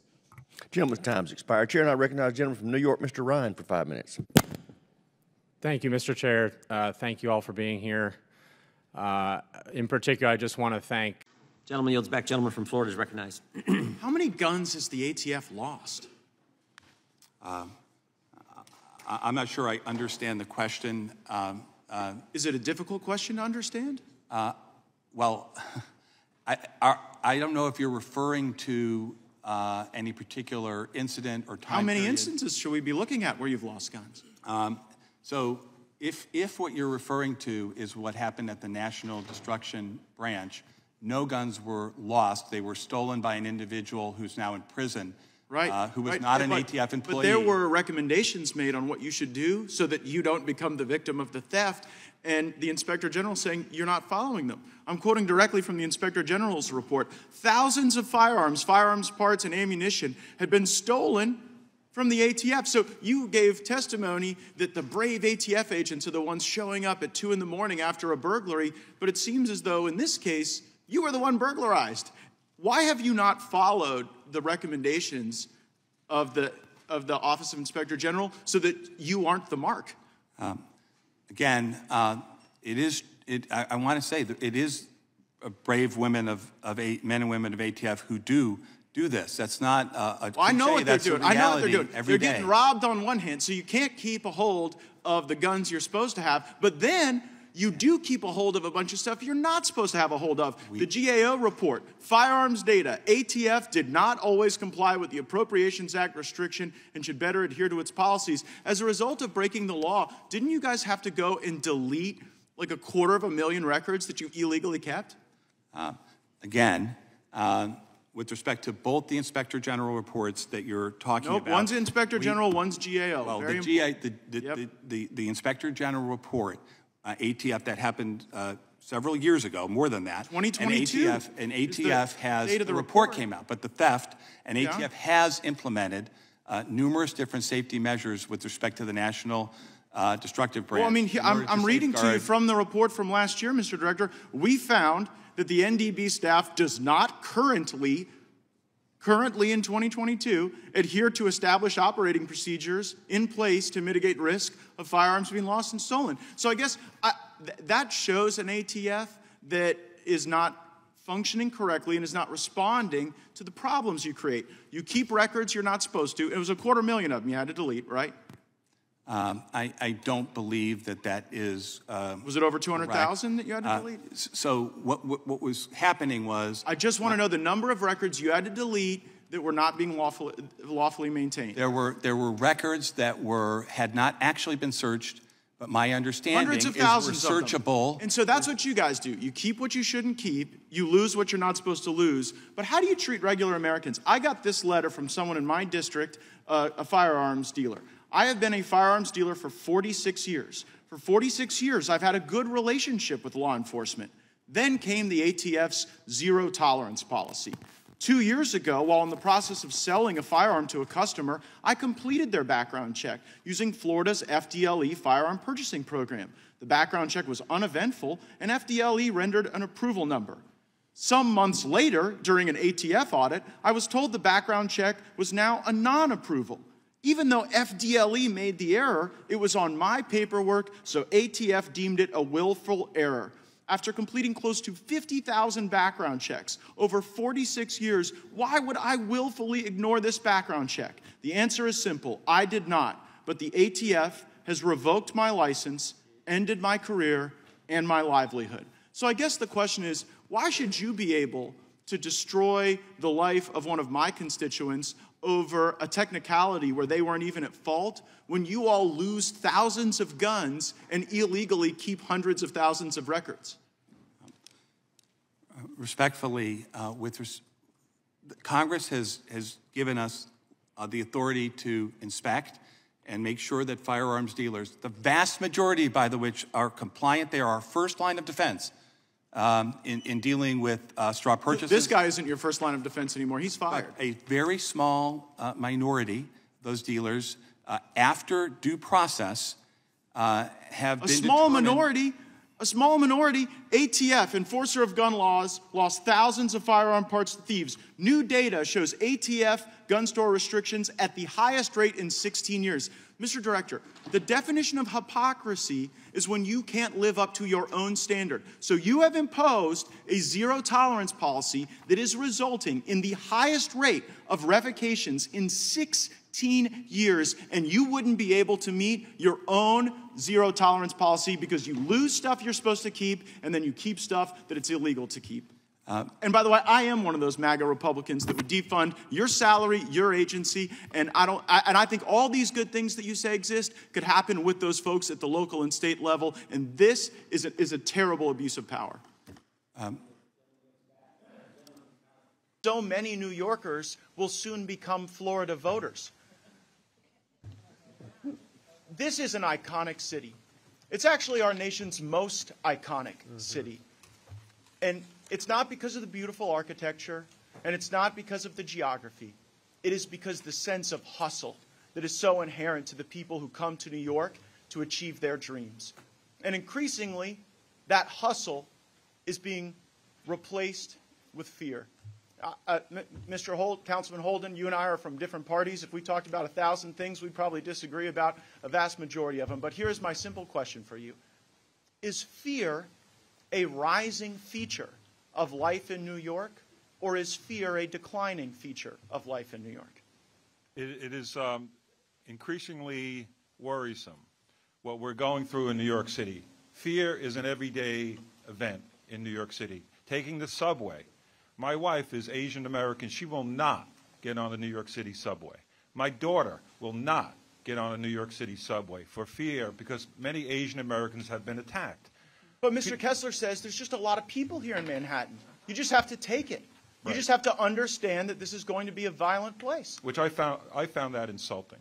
Gentleman's time's expired. Chair, and I recognize the gentleman from New York, Mr. Ryan, for five minutes. Thank you, Mr. Chair. Uh, thank you all for being here. Uh, in particular, I just want to thank. Gentleman yields back. Gentleman from Florida is recognized. (clears throat) How many guns has the ATF lost? Um, I- I'm not sure I understand the question. Um, uh, Is it a difficult question to understand? uh, Well, (laughs) I I- I don't know if you're referring to uh, any particular incident or time How many period. instances should we be looking at where you've lost guns? Um, So if, if what you're referring to is what happened at the National Destruction Branch, no guns were lost. They were stolen by an individual who's now in prison, Right. uh, who was right, not an but- ATF employee. But there were recommendations made on what you should do so that you don't become the victim of the theft. And the Inspector General saying you're not following them. I'm quoting directly from the Inspector General's report. Thousands of firearms, firearms parts, and ammunition had been stolen from the ATF. So you gave testimony that the brave ATF agents are the ones showing up at two in the morning after a burglary, but it seems as though in this case, you were the one burglarized. Why have you not followed the recommendations of the, of the Office of Inspector General so that you aren't the mark? Um, Again, uh, it is, it, I, I want to say that it is brave women of, of a, men and women of ATF who do do this. That's not uh, a Well, I know what they're that's doing. I know what they're doing. every they're day. getting robbed on one hand, so you can't keep a hold of the guns you're supposed to have. But then you do keep a hold of a bunch of stuff you're not supposed to have a hold of. the GAO report, firearms data, ATF did not always comply with the Appropriations Act restriction and should better adhere to its policies. As a result of breaking the law, didn't you guys have to go and delete like a quarter of a million records that you illegally kept? Uh, Again, uh, with respect to both the Inspector General reports that you're talking Nope, about. one's Inspector we- General, one's GAO. Well, the GA, the, the, the, the, the Inspector General report, uh, ATF, that happened uh, several years ago, more than that. 2022 And ATF, and ATF has, the the report came out, but the theft, and Yeah. ATF has implemented uh, numerous different safety measures with respect to the National uh, Destructive Branch. Well, I mean, he- I'm, I'm reading to you from the report from last year, Mr. Director. We found that the NDB staff does not currently, currently in 2022, adhere to established operating procedures in place to mitigate risk of firearms being lost and stolen. So I guess I, th- that shows an ATF that is not functioning correctly and is not responding to the problems you create. You keep records you're not supposed to. It was a quarter million of them you had to delete, right? Um, I, I don't believe that that is. um, Was it over 200,000 that you had to Uh, delete? s- So what, what, what was happening was. I just want to know the number of records you had to delete that were not being lawfully, lawfully maintained. There were, there were records that were, had not actually been searched, but my understanding Hundreds of is were thousands of them. searchable. And so that's what you guys do. You keep what you shouldn't keep, you lose what you're not supposed to lose. But how do you treat regular Americans? I got this letter from someone in my district, uh, a firearms dealer. I have been a firearms dealer for 46 years. For 46 years, I've had a good relationship with law enforcement. Then came the ATF's zero tolerance policy. Two years ago, while in the process of selling a firearm to a customer, I completed their background check using Florida's FDLE firearm purchasing program. The background check was uneventful, and FDLE rendered an approval number. Some months later, during an ATF audit, I was told the background check was now a non approval. Even though FDLE made the error, it was on my paperwork, so ATF deemed it a willful error. After completing close to 50,000 background checks over 46 years, why would I willfully ignore this background check? The answer is simple I did not, but the ATF has revoked my license, ended my career, and my livelihood. So I guess the question is why should you be able to destroy the life of one of my constituents over a technicality where they weren't even at fault when you all lose thousands of guns and illegally keep hundreds of thousands of records? Respectfully, uh, with res- Congress has, has given us uh, the authority to inspect and make sure that firearms dealers, the vast majority by the which are compliant, they are our first line of defense um, in, in dealing with uh, straw purchases. This guy isn't your first line of defense anymore. He's fired. A very small uh, minority, those dealers, uh, after due process, uh, have A small minority, a small minority, ATF, enforcer of gun laws, lost thousands of firearm parts to thieves. New data shows ATF gun store restrictions at the highest rate in 16 years. Mr. Director, the definition of hypocrisy is when you can't live up to your own standard. So you have imposed a zero tolerance policy that is resulting in the highest rate of revocations in 16 years, and you wouldn't be able to meet your own zero tolerance policy because you lose stuff you're supposed to keep and then you keep stuff that it's illegal to keep. And by the way, I am one of those MAGA Republicans that would defund your salary, your agency, and I don't. I, and I think all these good things that you say exist could happen with those folks at the local and state level. And this is a, is a terrible abuse of power. Um, so many New Yorkers will soon become Florida voters. This is an iconic city. It's actually our nation's most iconic city. And it's not because of the beautiful architecture, and it's not because of the geography. It is because the sense of hustle that is so inherent to the people who come to New York to achieve their dreams. And increasingly, that hustle is being replaced with fear. Uh, uh, Mr. Holt, Councilman Holden, you and I are from different parties. If we talked about a thousand things, we'd probably disagree about a vast majority of them. But here's my simple question for you Is fear a rising feature of life in New York, or is fear a declining feature of life in New York? It, it is um, increasingly worrisome what we're going through in New York City. Fear is an everyday event in New York City. Taking the subway. My wife is Asian American. She will not get on the New York City subway. My daughter will not get on a New York City subway for fear because many Asian Americans have been attacked. But Mr. Kessler says there's just a lot of people here in Manhattan. You just have to take it. You just have to understand that this is going to be a violent place. Which I found, I found that insulting.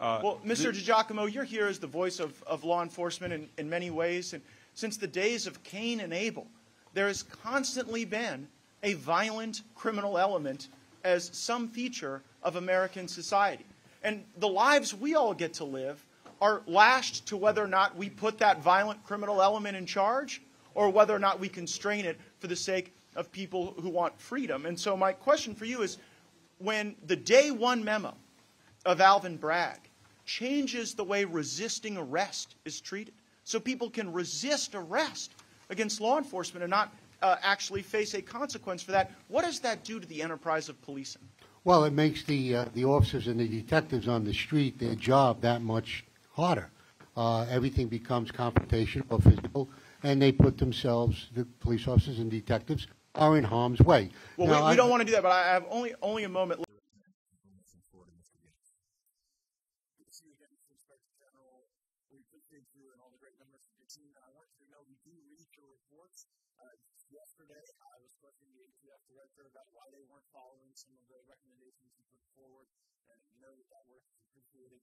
Uh, Well, Mr. DiGiacomo, you're here as the voice of, of law enforcement in, in many ways. And since the days of Cain and Abel, there has constantly been a violent criminal element as some feature of American society. And the lives we all get to live are lashed to whether or not we put that violent criminal element in charge or whether or not we constrain it for the sake of people who want freedom. And so, my question for you is when the day one memo of Alvin Bragg changes the way resisting arrest is treated. So people can resist arrest against law enforcement and not uh, actually face a consequence for that. What does that do to the enterprise of policing? Well, it makes the, uh, the officers and the detectives on the street, their job that much harder. Uh, everything becomes confrontational or physical, and they put themselves, the police officers and detectives, are in harm's way. Well, Now, we, we I- don't want to do that, but I have only, only a moment left. yesterday, I was questioning the ATF director about why they weren't following some of the recommendations he put forward, and you know that that work is appreciated.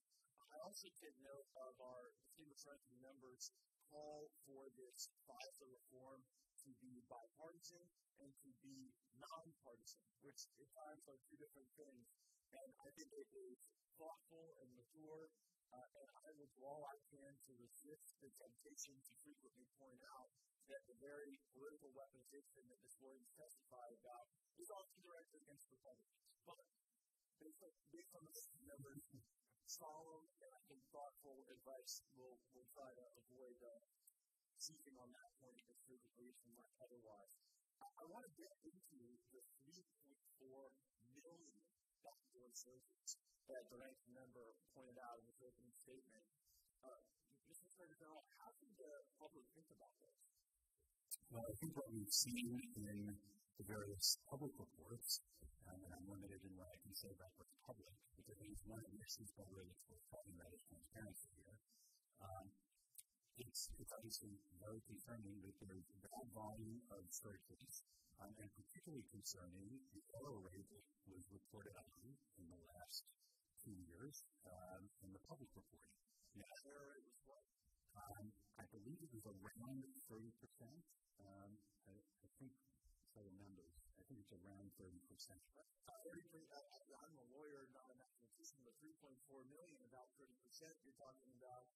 I also take note of our distinguished ranking members' call for this FISA reform to be bipartisan and to be nonpartisan, which at times are two different things. And I think it is thoughtful and mature Uh, and I will do all I can to resist the temptation to frequently point out that the very political weaponization that Ms. Williams testified about is often directed against Republicans. But based on, based on the members' solemn and thoughtful advice, we'll, we'll try to avoid uh, seizing on that point if there's a reason like otherwise. I, I want to get into the 3.4 million backdoor searches that the ranking member pointed out in his opening statement. Uh, Mr. Attorney General, how should the public think about this? Well, I think what we've seen in the various public reports, um, and I'm limited in what I can say about what's public, because I think one of the issues that it's talking about is transparency here. Um, it's, it's obviously very concerning that there's a bad volume of searches, um, and particularly concerning the error rate that was reported on in the last two years um, in the public reporting. Yeah, error rate was what? Um, I believe it was around 30 percent. Um, I, I think so the numbers. I think it's around 30 percent. Uh, 30, uh, I'm a lawyer, not a mathematician, but 3.4 million, about 30 percent. You're talking about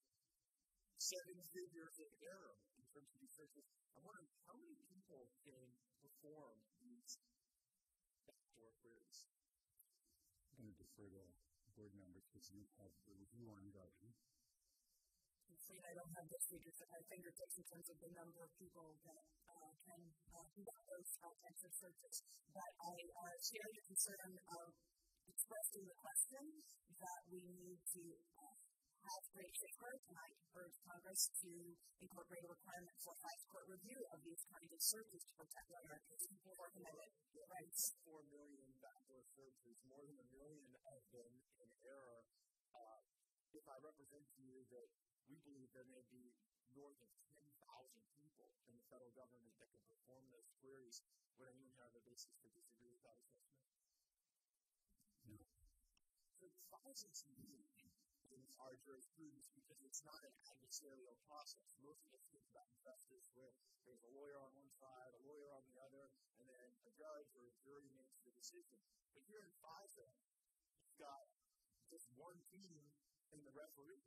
seven figures of error in terms of these searches. I'm wondering how many people can perform these backdoor queries? I'm going to defer to board members because you have the review ongoing. I'm I don't have those figures at my fingertips in terms of the number of people that uh, can uh, conduct those types of searches. But I uh, share your concern expressed in the question that we need to uh, have great safeguards, and I urge Congress to incorporate a requirement for high court review of these kinds of searches to protect Americans' Fourth Amendment rights. Four million backdoor searches, more than a million of them in error. Uh, if I represent to you that we believe there may be north of 10,000 people in the federal government that can perform those queries, would anyone have a basis to disagree with that assessment? No. So of in our jurisprudence because it's not an adversarial process. Most of us think about justice where there's a lawyer on one side, a lawyer on the other, and then a judge or a jury makes the decision. But here in FISA, you've got just one team and the referee,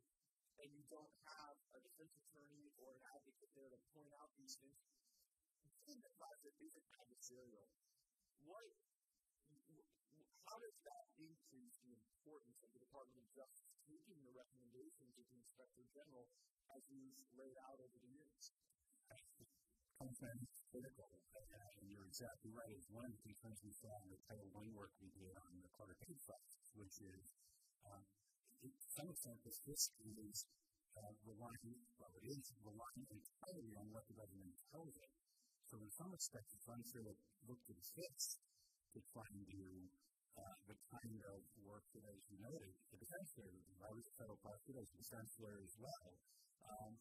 and you don't have a defense attorney or an advocate there to point out these things. Thing that FISA isn't adversarial. What how does that increase the importance of the Department of Justice taking the recommendations of the Inspector General as he's laid out over the years? Is critical, and you're exactly right. It's one of the concerns we saw in the Title I work we did on the Carter Page which is, um, to some extent, this risk is uh, relying, well, it is relying entirely on what the government tells it. So in some respects, it's unfair to look to the FISC to try and do uh, the kind of work that, as you noted, the defense lawyer, I was a federal prosecutor, I was a defense lawyer as well. Um,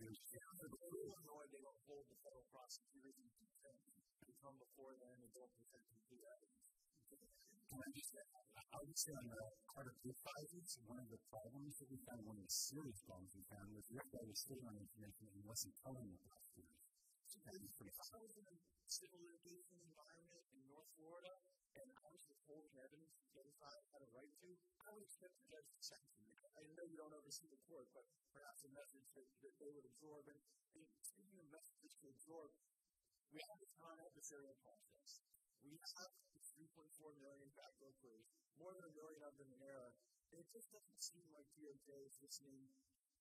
there's the Illinois, they don't hold the federal prosecutors in contempt. They come before them and don't present complete evidence. Can I just say, I would say on the Carter Page Files, one of the problems that we found, one of the serious problems we found was the FBI was sitting on the information and wasn't telling the prosecutors. If I was in a civil litigation environment in North Florida and I was withholding evidence the other side had a right to, I would expect the judge to sanction me. I know you don't oversee the court, but perhaps a message that, that they would absorb. And, and speaking of messages to absorb, we have this non-adversarial process. We have this 3.4 million backdoor queries, more than a million of them in error, and it just doesn't seem like DOJ is listening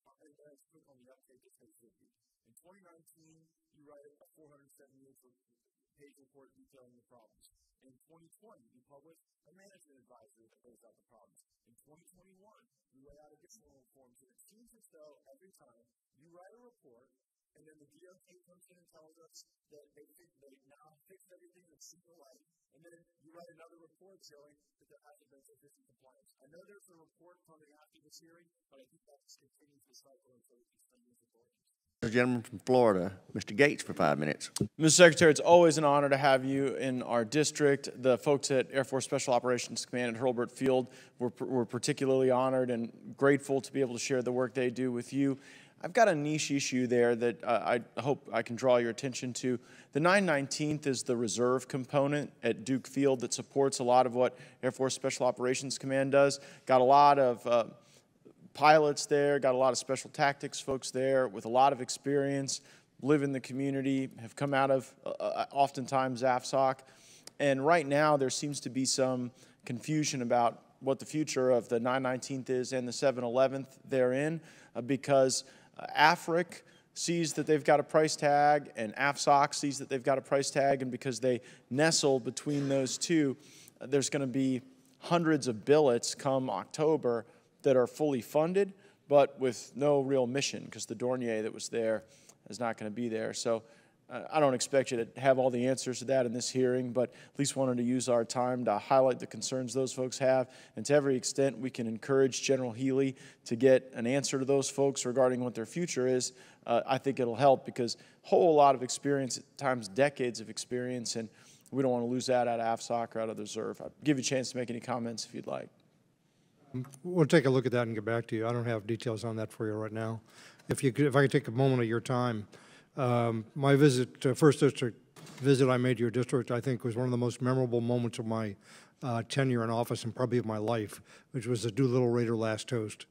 uh, and uh, as quick on the uptake as they should be. In 2019, you write a 478 page report detailing the problems. In 2020, you publish a management advisory that lays out the problems. In 2021, you lay out additional reforms. And it seems as though every time you write a report, and then the DOJ comes in and tells us that they think they now fixed everything and see the light. And then you write another report showing that there hasn't been sufficient compliance. I know there's a report coming after this hearing, but I think that just continues the cycle until we can start using The gentleman from Florida, Mr. Gaetz, for five minutes. Mr. Secretary, it's always an honor to have you in our district. The folks at Air Force Special Operations Command at Hurlburt Field were, were particularly honored and grateful to be able to share the work they do with you. I've got a niche issue there that uh, I hope I can draw your attention to. The 919th is the reserve component at Duke Field that supports a lot of what Air Force Special Operations Command does. Got a lot of uh, pilots there, got a lot of special tactics folks there with a lot of experience, live in the community, have come out of uh, uh, oftentimes AFSOC. And right now, there seems to be some confusion about what the future of the 919th is and the 711th therein uh, because AFRC sees that they've got a price tag and AFSOC sees that they've got a price tag, and because they nestle between those two, uh, there's going to be hundreds of billets come October that are fully funded, but with no real mission because the Dornier that was there is not going to be there. So uh, I don't expect you to have all the answers to that in this hearing, but at least wanted to use our time to highlight the concerns those folks have. And to every extent we can encourage General Healy to get an answer to those folks regarding what their future is, uh, I think it'll help because a whole lot of experience, at times decades of experience, and we don't want to lose that out of AFSOC or out of the reserve. I'll give you a chance to make any comments if you'd like. We'll take a look at that and get back to you. I don't have details on that for you right now. If you could, if I could take a moment of your time, um, my visit, uh, first district visit I made to your district, I think was one of the most memorable moments of my uh, tenure in office and probably of my life, which was the Doolittle Raider last toast.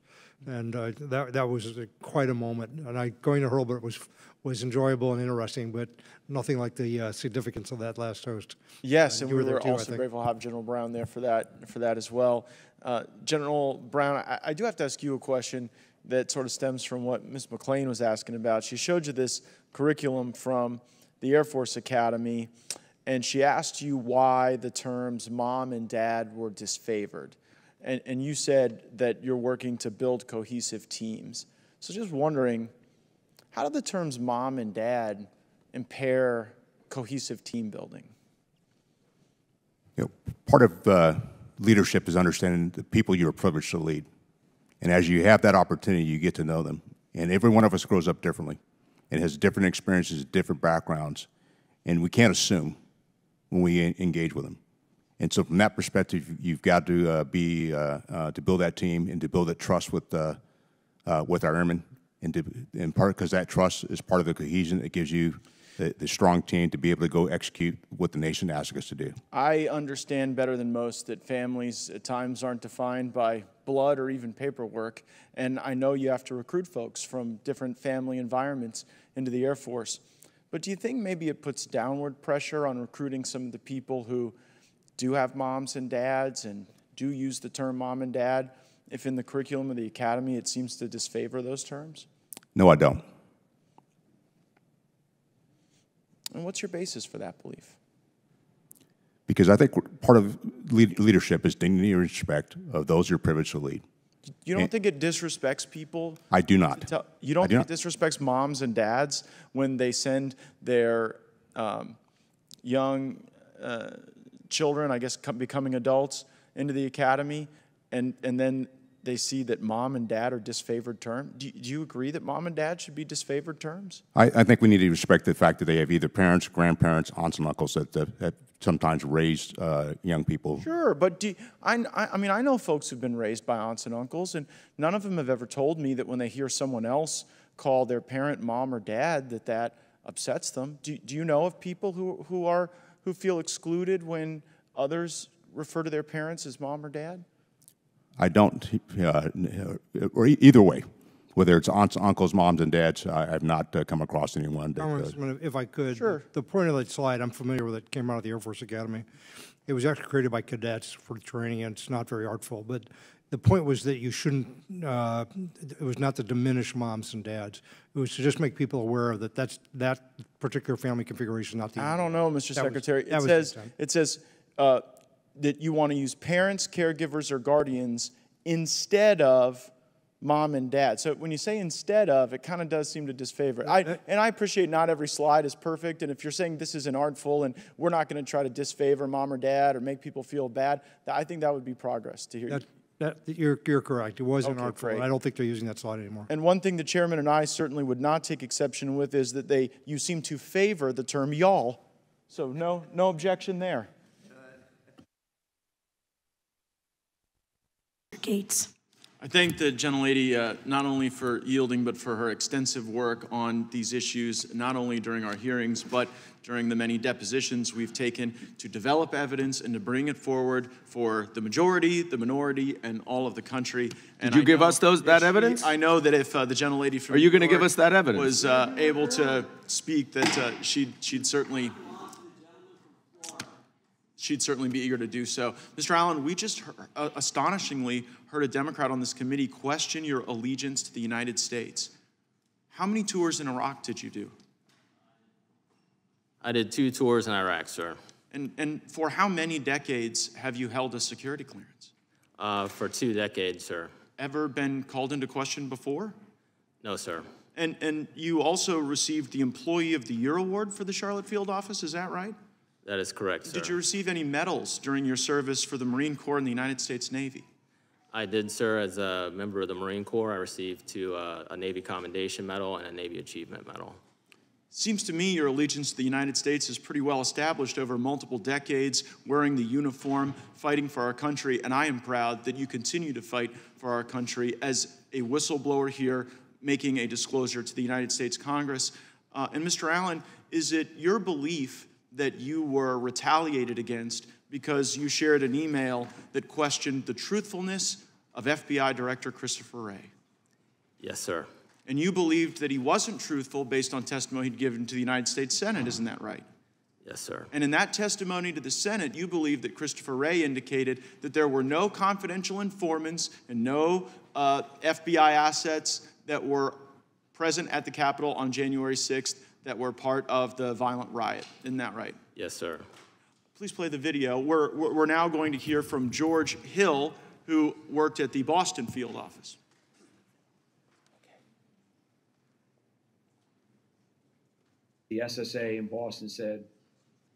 And uh, that, that was a, quite a moment. And I, going to Hurlburt was, was enjoyable and interesting, but nothing like the uh, significance of that last toast. Yes, Uh, and we were there were too, also grateful to have General Brown there for that, for that as well. Uh, General Brown, I, I do have to ask you a question that sort of stems from what Ms. McClain was asking about. She showed you this curriculum from the Air Force Academy, and she asked you why the terms mom and dad were disfavored. And, and you said that you're working to build cohesive teams. So just wondering, how do the terms mom and dad impair cohesive team building? You know, part of uh, leadership is understanding the people you are privileged to lead. And as you have that opportunity, you get to know them. And every one of us grows up differently and has different experiences, different backgrounds. And we can't assume when we engage with them. And so, from that perspective, you've got to uh, be uh, uh, to build that team and to build that trust with uh, uh, with our airmen, and to, in part because that trust is part of the cohesion that gives you the, the strong team to be able to go execute what the nation asks us to do. I understand better than most that families at times aren't defined by blood or even paperwork. And I know you have to recruit folks from different family environments into the Air Force. But do you think maybe it puts downward pressure on recruiting some of the people who do have moms and dads and do use the term mom and dad if in the curriculum of the academy it seems to disfavor those terms? No, I don't. And what's your basis for that belief? Because I think part of leadership is dignity and respect of those you're privileged to lead. You don't And- think it disrespects people? I do not. tell- you don't do think it disrespects moms and dads when they send their um, young uh, children, I guess, becoming adults, into the academy, and, and then they see that mom and dad are disfavored terms? Do, do you agree that mom and dad should be disfavored terms? I, I think we need to respect the fact that they have either parents, grandparents, aunts, and uncles that, that, that sometimes raised uh, young people. Sure, but do, I, I mean, I know folks who've been raised by aunts and uncles, and none of them have ever told me that when they hear someone else call their parent mom or dad, that that upsets them. Do, do you know of people who, who, are, who feel excluded when others refer to their parents as mom or dad? I don't, uh, or e- either way, whether it's aunts, uncles, moms, and dads, I have not uh, come across anyone that. uh, Congressman, if I could. Sure. The point of that slide, I'm familiar with it, came out of the Air Force Academy. It was actually created by cadets for training, and it's not very artful, but the point was that you shouldn't, uh, it was not to diminish moms and dads. It was to just make people aware of that that's, that particular family configuration, is not the. I don't know, Mr. That Secretary. that It was the says, intent. it says uh, that you want to use parents, caregivers, or guardians instead of mom and dad. So when you say instead of, it kind of does seem to disfavor. it. I, uh, uh, and I appreciate not every slide is perfect. And if you're saying this isn't artful and we're not going to try to disfavor mom or dad or make people feel bad, I think that would be progress to hear. That, that, you're, you're correct. It wasn't Okay, artful. great. I don't think they're using that slide anymore. And one thing the chairman and I certainly would not take exception with is that they, you seem to favor the term y'all. So no, no objection there. Gaetz. I thank the gentlelady uh, not only for yielding, but for her extensive work on these issues, not only during our hearings, but during the many depositions we've taken to develop evidence and to bring it forward for the majority, the minority, and all of the country. And you I give us those- that she- evidence? I know that if uh, the gentlelady from Are you gonna give us that evidence? Was uh, able to speak, that uh, she'd, she'd certainly she'd certainly be eager to do so. Mr. Allen, we just heard, uh, astonishingly heard a Democrat on this committee question your allegiance to the United States. How many tours in Iraq did you do? I did two tours in Iraq, sir. And, and for how many decades have you held a security clearance? Uh, for two decades, sir. Ever been called into question before? No, sir. And, and you also received the Employee of the Year Award for the Charlotte Field Office, is that right? That is correct, sir. Did you receive any medals during your service for the Marine Corps and the United States Navy? I did, sir, as a member of the Marine Corps. I received two, uh, a Navy Commendation Medal and a Navy Achievement Medal. Seems to me your allegiance to the United States is pretty well established over multiple decades, wearing the uniform, fighting for our country, and I am proud that you continue to fight for our country as a whistleblower here, making a disclosure to the United States Congress. Uh, and Mr. Allen, is it your belief that you were retaliated against because you shared an email that questioned the truthfulness of FBI Director Christopher Wray? Yes, sir. And you believed that he wasn't truthful based on testimony he'd given to the United States Senate, isn't that right? Yes, sir. And in that testimony to the Senate, you believed that Christopher Wray indicated that there were no confidential informants and no uh, FBI assets that were present at the Capitol on January 6th that were part of the violent riot. Isn't that right? Yes, sir. Please play the video. We're, we're we're now going to hear from George Hill, who worked at the Boston field office. the SSA in Boston said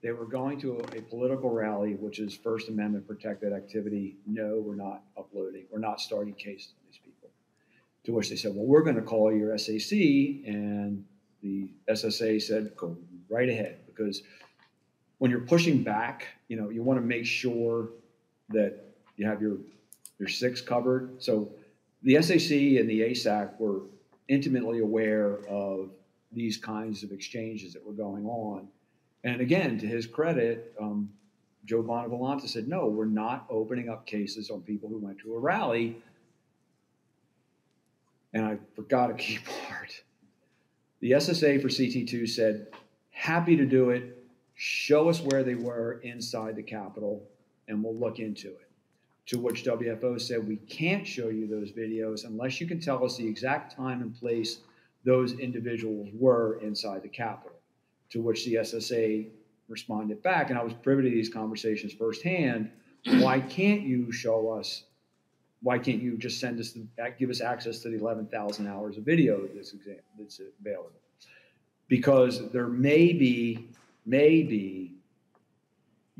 they were going to a political rally, which is First Amendment protected activity. No, we're not uploading. We're not starting cases on these people. To which they said, well, we're going to call your SAC. And the SSA said, go right ahead. Because when you're pushing back, you know, you want to make sure that you have your, your six covered. So the SAC and the ASAC were intimately aware of these kinds of exchanges that were going on. And again, to his credit, um, Joe Bonavolonta said, no, we're not opening up cases on people who went to a rally. And I forgot a key (laughs) part. The SSA for CT2 said, happy to do it. Show us where they were inside the Capitol, and we'll look into it. To which WFO said, we can't show you those videos unless you can tell us the exact time and place those individuals were inside the Capitol. To which the SSA responded back, and I was privy to these conversations firsthand. Why can't you show us? Why can't you just send us, the, give us access to the 11,000 hours of video that's, that's available? Because there may be, may be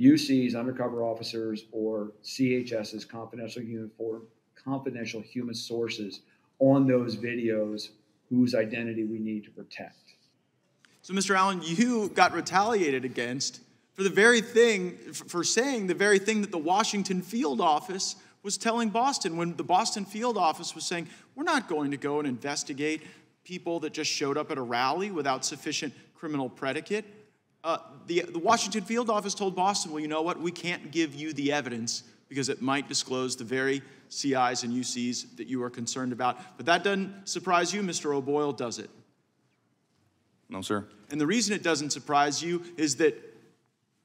UC's undercover officers or CHS's confidential human, for, confidential human sources on those videos whose identity we need to protect. So, Mr. Allen, you got retaliated against for the very thing, for saying the very thing that the Washington field office was telling Boston when the Boston field office was saying, we're not going to go and investigate people that just showed up at a rally without sufficient criminal predicate. Uh, the, the Washington field office told Boston, well, you know what? We can't give you the evidence because it might disclose the very CIs and UCs that you are concerned about. But that doesn't surprise you, Mr. O'Boyle, does it? No, sir. And the reason it doesn't surprise you is that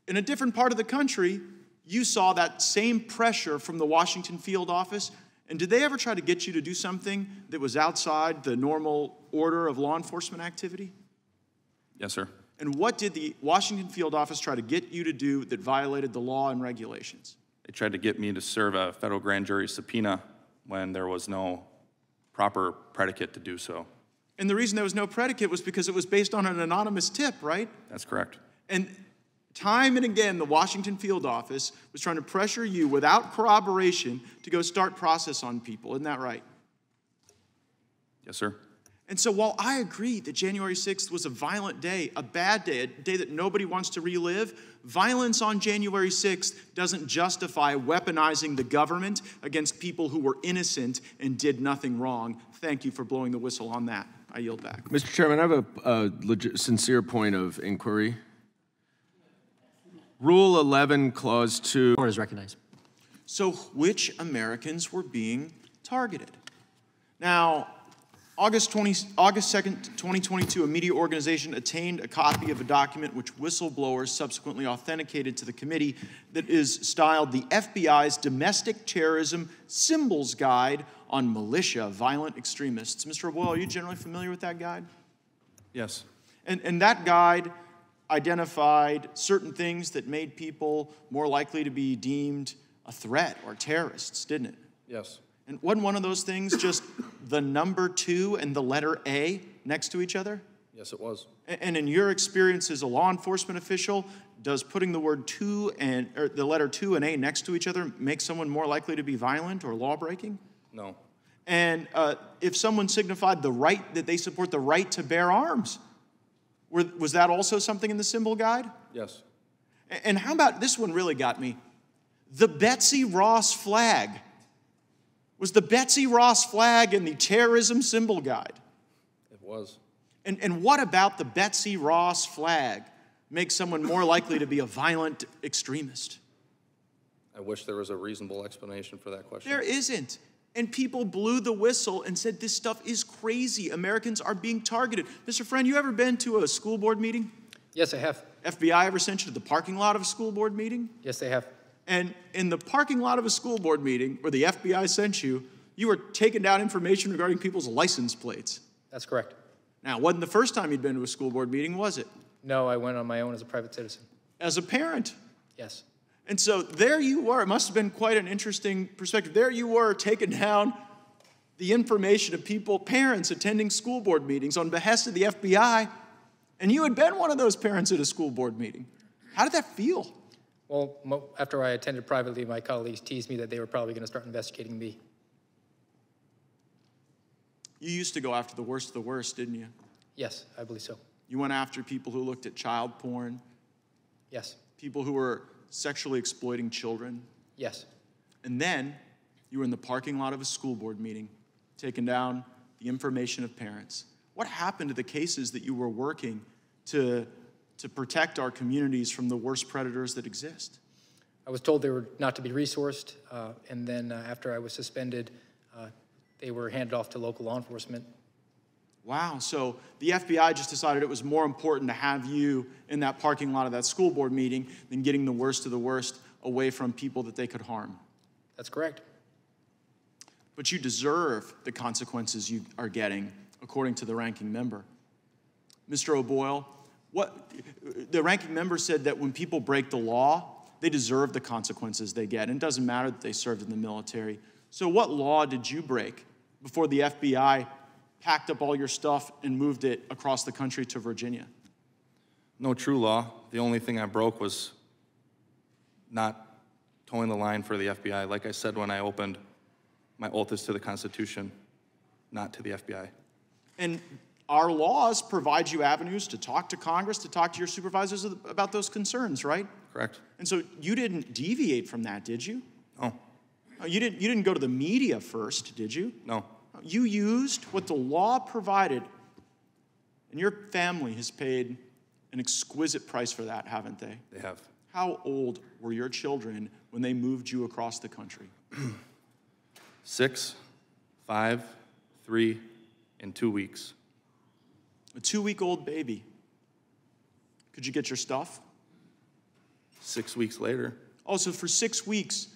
in a different part of the country, you saw that same pressure from the Washington field office. And did they ever try to get you to do something that was outside the normal order of law enforcement activity? Yes, sir. And what did the Washington field office try to get you to do that violated the law and regulations? They tried to get me to serve a federal grand jury subpoena when there was no proper predicate to do so. And the reason there was no predicate was because it was based on an anonymous tip, right? That's correct. And time and again, the Washington field office was trying to pressure you without corroboration to go start process on people. Isn't that right? Yes, sir. And so while I agree that January 6th was a violent day, a bad day, a day that nobody wants to relive, violence on January 6th doesn't justify weaponizing the government against people who were innocent and did nothing wrong. Thank you for blowing the whistle on that. I yield back. Mr. Chairman, I have a, a legit, sincere point of inquiry. Rule 11, Clause 2. Court is recognized. So, which Americans were being targeted? Now, August 20, August 2nd, 2022, a media organization attained a copy of a document which whistleblowers subsequently authenticated to the committee that is styled the FBI's Domestic Terrorism Symbols Guide on Militia Violent Extremists. Mr. O'Boyle, are you generally familiar with that guide? Yes. And, and that guide identified certain things that made people more likely to be deemed a threat or terrorists, didn't it? Yes. And wasn't one of those things just the number two and the letter A next to each other? Yes, it was. And in your experience as a law enforcement official, does putting the word two and or the letter two and A next to each other make someone more likely to be violent or law breaking? No. And uh, if someone signified the right that they support the right to bear arms, were, was that also something in the symbol guide? Yes. And how about this one really got me? The Betsy Ross flag. Was the Betsy Ross flag in the terrorism symbol guide? It was. And, and what about the Betsy Ross flag makes someone more likely to be a violent extremist? I wish there was a reasonable explanation for that question. There isn't. And people blew the whistle and said, This stuff is crazy. Americans are being targeted. Mr. Friend, you ever been to a school board meeting? Yes, I have. FBI ever sent you to the parking lot of a school board meeting? Yes, they have. And in the parking lot of a school board meeting where the FBI sent you, you were taking down information regarding people's license plates. That's correct. Now, it wasn't the first time you'd been to a school board meeting, was it? No, I went on my own as a private citizen. As a parent. Yes. And so there you were. It must have been quite an interesting perspective. There you were taking down the information of people, parents attending school board meetings on behest of the FBI, and you had been one of those parents at a school board meeting. How did that feel? Well, after I attended privately, my colleagues teased me that they were probably going to start investigating me. You used to go after the worst of the worst, didn't you? Yes, I believe so. You went after people who looked at child porn, Yes. people who were sexually exploiting children. Yes. And then you were in the parking lot of a school board meeting, taking down the information of parents. What happened to the cases that you were working to, to protect our communities from the worst predators that exist? I was told they were not to be resourced, uh, and then uh, after I was suspended, uh, they were handed off to local law enforcement. Wow, so the FBI just decided it was more important to have you in that parking lot of that school board meeting than getting the worst of the worst away from people that they could harm. That's correct. But you deserve the consequences you are getting, according to the ranking member. Mr. O'Boyle, what, the ranking member said that when people break the law, they deserve the consequences they get. And it doesn't matter that they served in the military. So, what law did you break before the FBI packed up all your stuff and moved it across the country to Virginia? No true law. The only thing I broke was not toeing the line for the FBI. Like I said when I opened, my oath is to the Constitution, not to the FBI. And our laws provide you avenues to talk to Congress, to talk to your supervisors about those concerns, right? Correct. And so you didn't deviate from that, did you? No. Uh, You didn't, you didn't go to the media first, did you? No. You used what the law provided, and your family has paid an exquisite price for that, haven't they? They have. How old were your children when they moved you across the country? (clears throat) Six, five, three, and two weeks. A two week old baby. Could you get your stuff? Six weeks later, oh, Also, for six weeks,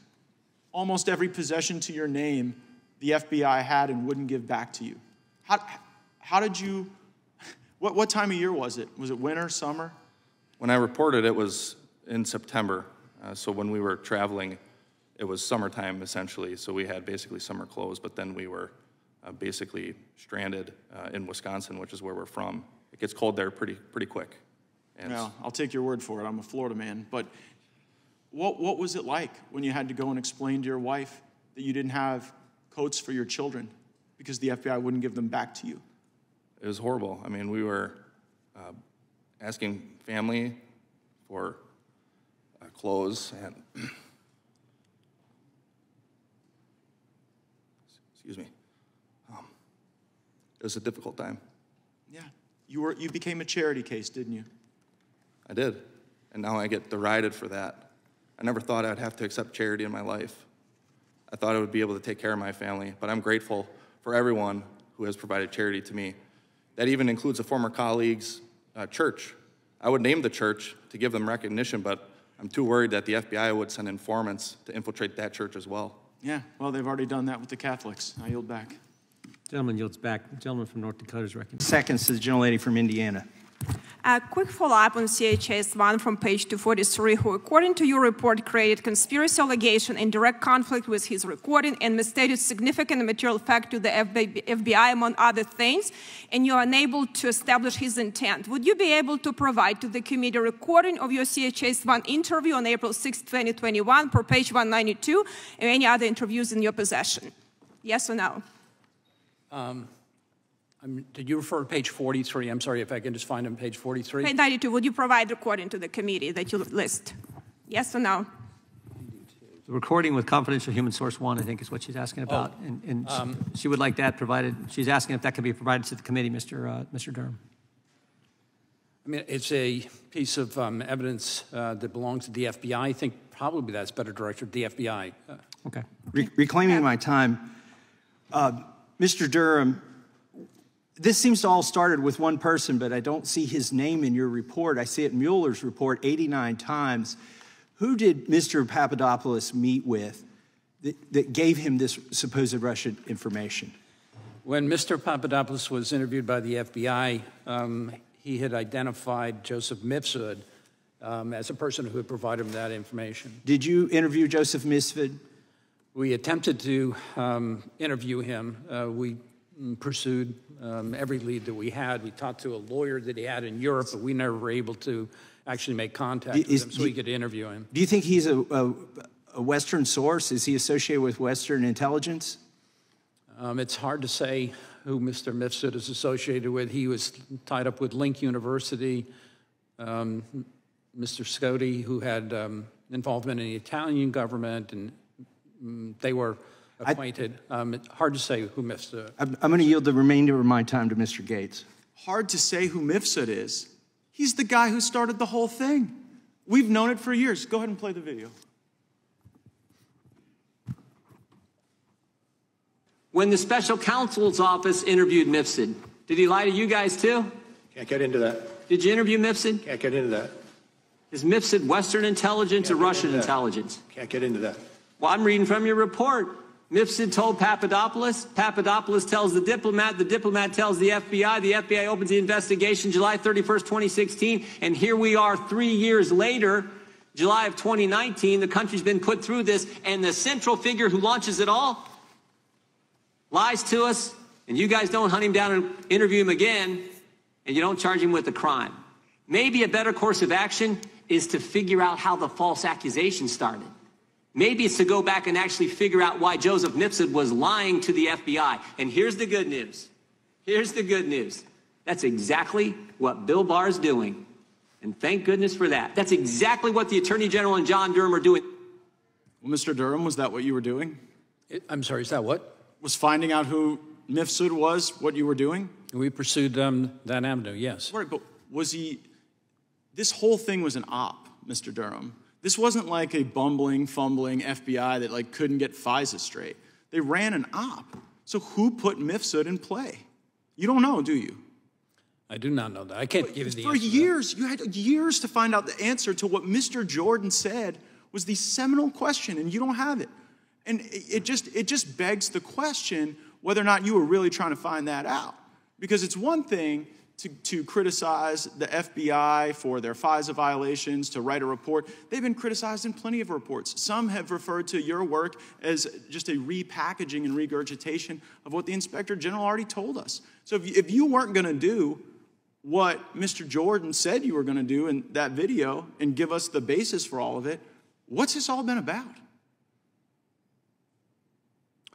almost every possession to your name the FBI had and wouldn't give back to you. How, how did you, what, what time of year was it? Was it winter, summer? when I reported, it was in September. Uh, so when we were traveling, it was summertime essentially. So we had basically summer clothes, but then we were uh, basically stranded uh, in Wisconsin, which is where we're from. It gets cold there pretty pretty quick. And Well, I'll take your word for it. I'm a Florida man. But what, what was it like when you had to go and explain to your wife that you didn't have coats for your children because the FBI wouldn't give them back to you? it was horrible. I mean, we were uh, asking family for uh, clothes and, (clears throat) excuse me, um, it was a difficult time. Yeah. You were you became a charity case, didn't you? I did. And now I get derided for that. I never thought I'd have to accept charity in my life. I thought I would be able to take care of my family, but I'm grateful for everyone who has provided charity to me. That even includes a former colleague's uh, church. I would name the church to give them recognition, but I'm too worried that the FBI would send informants to infiltrate that church as well. Yeah. Well, they've already done that with the Catholics. I yield back. Gentleman yields back. Gentleman from North Dakota is recognized. Seconds to the gentlelady from Indiana. A quick follow-up on CHS 1 from page 243, who, according to your report, created conspiracy allegation in direct conflict with his recording and misstated significant material fact to the FBI, among other things, and you are unable to establish his intent. Would you be able to provide to the committee a recording of your CHS 1 interview on April 6, 2021, per page 192, and any other interviews in your possession? Yes or no? Um, I'm, did you refer to page 43? I'm sorry if I can just find on page 43. Page 92, would you provide recording to the committee that you list? Yes or no? The recording with confidential human source one, I think, is what she's asking about. Oh, and and um, she, she would like that provided. She's asking if that can be provided to the committee, Mr. Uh, Mr. Durham. I mean, it's a piece of um, evidence uh, that belongs to the FBI. I think probably that's better directed to the FBI. Uh, okay. Re reclaiming my time, uh, Mr. Durham, this seems to all started with one person, but I don't see his name in your report. I see it in Mueller's report 89 times. Who did Mr. Papadopoulos meet with that, that gave him this supposed Russian information? When Mr. Papadopoulos was interviewed by the FBI, um, he had identified Joseph Mifsud um, as a person who had provided him that information. Did you interview Joseph Mifsud? We attempted to um, interview him. Uh, we pursued um, every lead that we had. We talked to a lawyer that he had in Europe, but we never were able to actually make contact Is- with him so do- we could interview him. Do you think he's a, a, a Western source? Is he associated with Western intelligence? Um, it's hard to say who Mr. Mifsud is associated with. He was tied up with Link University. Um, Mr. Scotti, who had um, involvement in the Italian government, and mm, they were acquainted. um, hard to say who Mifsud. I'm, I'm going to yield the remainder of my time to Mr. Gaetz. Hard to say who Mifsud is. He's the guy who started the whole thing. We've known it for years. Go ahead and play the video. When the special counsel's office interviewed Mifsud, did he lie to you guys too? Can't get into that. Did you interview Mifsud? Can't get into that. Is Mifsud Western intelligence or Russian intelligence? Can't get into that. Well, I'm reading from your report. Mifsud told Papadopoulos. Papadopoulos tells the diplomat. The diplomat tells the FBI. The FBI opens the investigation July 31st, 2016. And here we are three years later, July of 2019. The country's been put through this. And the central figure who launches it all lies to us. And you guys don't hunt him down and interview him again. And you don't charge him with a crime. Maybe a better course of action is to figure out how the false accusation started. Maybe it's to go back and actually figure out why Joseph Mifsud was lying to the FBI. And here's the good news. Here's the good news. That's exactly what Bill Barr is doing. And thank goodness for that. That's exactly what the Attorney General and John Durham are doing. Well, Mr. Durham, was that what you were doing? I'm sorry, is that what? Was finding out who Mifsud was what you were doing? We pursued um, that avenue, yes. Right, but was he? This whole thing was an op, Mr. Durham. This wasn't like a bumbling, fumbling FBI that like couldn't get FISA straight. They ran an op. So who put Mifsud in play? You don't know, do you? I do not know that. I can't give you the answer. For years, you had years to find out the answer to what Mr. Jordan said was the seminal question, and you don't have it. And it it just it just begs the question whether or not you were really trying to find that out. Because it's one thing to, to criticize the FBI for their FISA violations, to write a report. They've been criticized in plenty of reports. Some have referred to your work as just a repackaging and regurgitation of what the Inspector General already told us. So if you, if you weren't going to do what Mr. Jordan said you were going to do in that video and give us the basis for all of it, what's this all been about?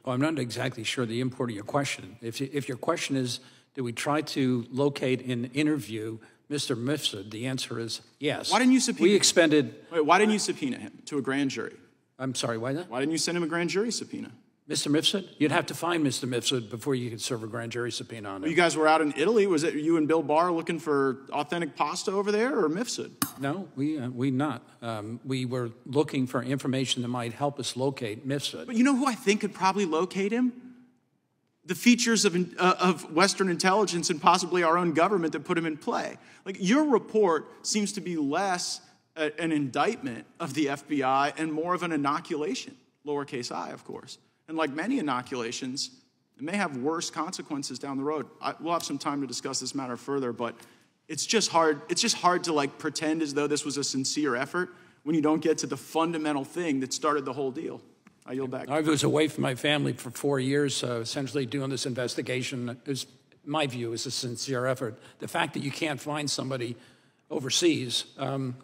Well, I'm not exactly sure the import of your question. If, if your question is, Did we try to locate and interview Mr. Mifsud? The answer is yes. Why didn't you subpoena? We expended. Wait, why didn't you subpoena him to a grand jury? I'm sorry, why not? Why didn't you send him a grand jury subpoena? Mr. Mifsud? You'd have to find Mr. Mifsud before you could serve a grand jury subpoena on him. You guys were out in Italy. Was it you and Bill Barr looking for authentic pasta over there, or Mifsud? No, we uh, we not. Um, we were looking for information that might help us locate Mifsud. But you know who I think could probably locate him? The features of, uh, of Western intelligence and possibly our own government that put him in play. Like your report seems to be less a, an indictment of the FBI and more of an inoculation, lowercase i, of course. And like many inoculations, it may have worse consequences down the road. I, we'll have some time to discuss this matter further, but it's just hard. It's just hard to like pretend as though this was a sincere effort when you don't get to the fundamental thing that started the whole deal. I yield back. I was away from my family for four years, uh, essentially doing this investigation. Is my view is a sincere effort. The fact that you can't find somebody overseas um,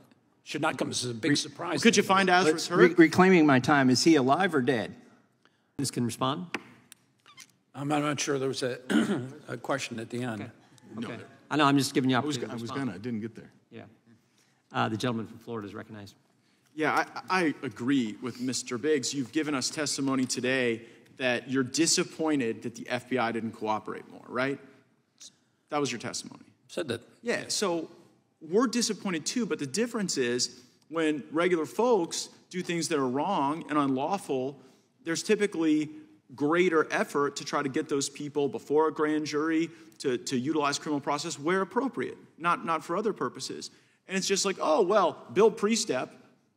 should not come as a big surprise. Could you find Azra Let's re- reclaiming my time. Is he alive or dead? This can respond. I'm not, I'm not sure there was a, (clears throat) a question at the end. Okay. I know, I'm just giving you I was, opportunity I to was gonna, I didn't get there. Yeah. Uh, The gentleman from Florida is recognized. Yeah, I, I agree with Mr. Biggs. You've given us testimony today that you're disappointed that the FBI didn't cooperate more, right? That was your testimony. Said that. Yeah, so we're disappointed too, but the difference is when regular folks do things that are wrong and unlawful, there's typically greater effort to try to get those people before a grand jury to, to utilize criminal process where appropriate, not, not for other purposes. And it's just like, oh, well, Bill Priestap,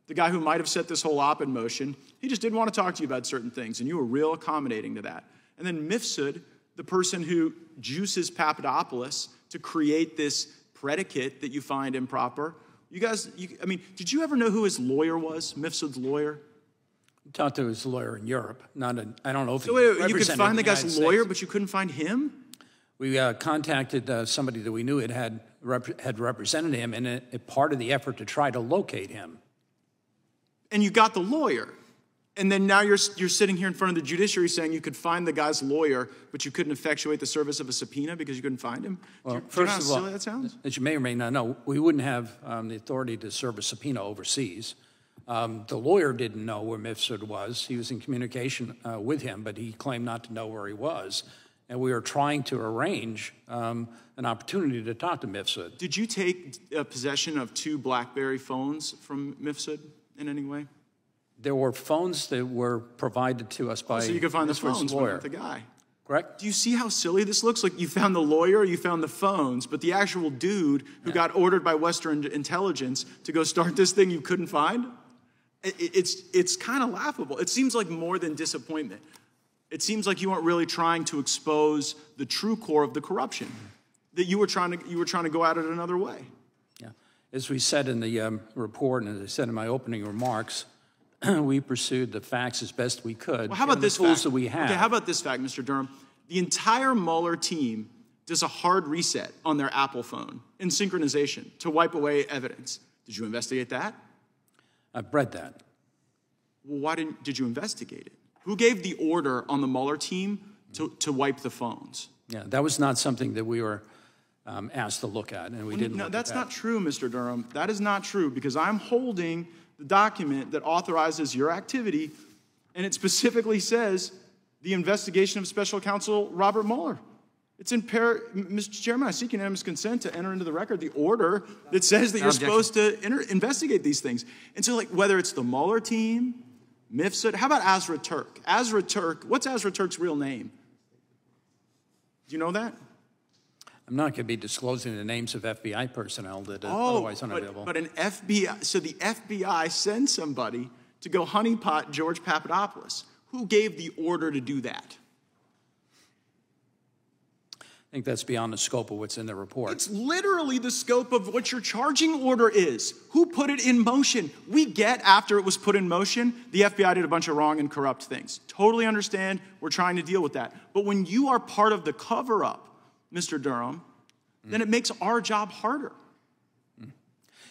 the guy who might have set this whole op in motion, he just didn't want to talk to you about certain things, and you were real accommodating to that. And then Mifsud, the person who juices Papadopoulos to create this predicate that you find improper. You guys, you, I mean, did you ever know who his lawyer was, Mifsud's lawyer? Talked to his lawyer in Europe. Not a, I don't know if So wait, wait, you could find the guy's United lawyer, States. but you couldn't find him? We uh, contacted uh, somebody that we knew had had, rep- had represented him in a, a part of the effort to try to locate him. And you got the lawyer. And then now you're, you're sitting here in front of the judiciary saying you could find the guy's lawyer, but you couldn't effectuate the service of a subpoena because you couldn't find him? Well, you, do you know first how of all, that sounds? as you may or may not know, we wouldn't have um, the authority to serve a subpoena overseas. Um, the lawyer didn't know where Mifsud was. He was in communication uh, with him, but he claimed not to know where he was. And we were trying to arrange um, an opportunity to talk to Mifsud. Did you take uh, possession of two BlackBerry phones from Mifsud in any way? There were phones that were provided to us oh, by so you could find the phones, lawyer. the guy. Correct? Do you see how silly this looks? Like you found the lawyer, you found the phones, but the actual dude who got ordered by Western intelligence to go start this thing you couldn't find? It- it- It's, it's kind of laughable. It seems like more than disappointment. It seems like you weren't really trying to expose the true core of the corruption. That you were trying to, you were trying to go at it another way. As we said in the um, report, and as I said in my opening remarks, (clears throat) we pursued the facts as best we could. Well, how about this tools fact? that we have? Okay, how about this fact, Mr. Durham? The entire Mueller team does a hard reset on their Apple phone in synchronization to wipe away evidence. Did you investigate that? I've read that. Well, why didn't did you investigate it? Who gave the order on the Mueller team to, to wipe the phones? Yeah, that was not something that we were um, asked to look at, and we didn't. No, look that's at that. not true, Mr. Durham. That is not true because I'm holding the document that authorizes your activity, and it specifically says the investigation of Special Counsel Robert Mueller. It's in par- Mr. Chairman, I seek unanimous consent to enter into the record the order that says that you're Objection. supposed to enter- investigate these things. And so, like, whether it's the Mueller team, Mifsud, how about Azra Turk? Azra Turk, what's Azra Turk's real name? Do you know that? I'm not going to be disclosing the names of FBI personnel that are Oh, otherwise unavailable. but, but an FBI, so the FBI sends somebody to go honeypot George Papadopoulos. Who gave the order to do that? I think that's beyond the scope of what's in the report. It's literally the scope of what your charging order is. Who put it in motion? We get after it was put in motion, the FBI did a bunch of wrong and corrupt things. Totally understand. We're trying to deal with that. But when you are part of the cover up, Mr. Durham, mm. then it makes our job harder. Mm.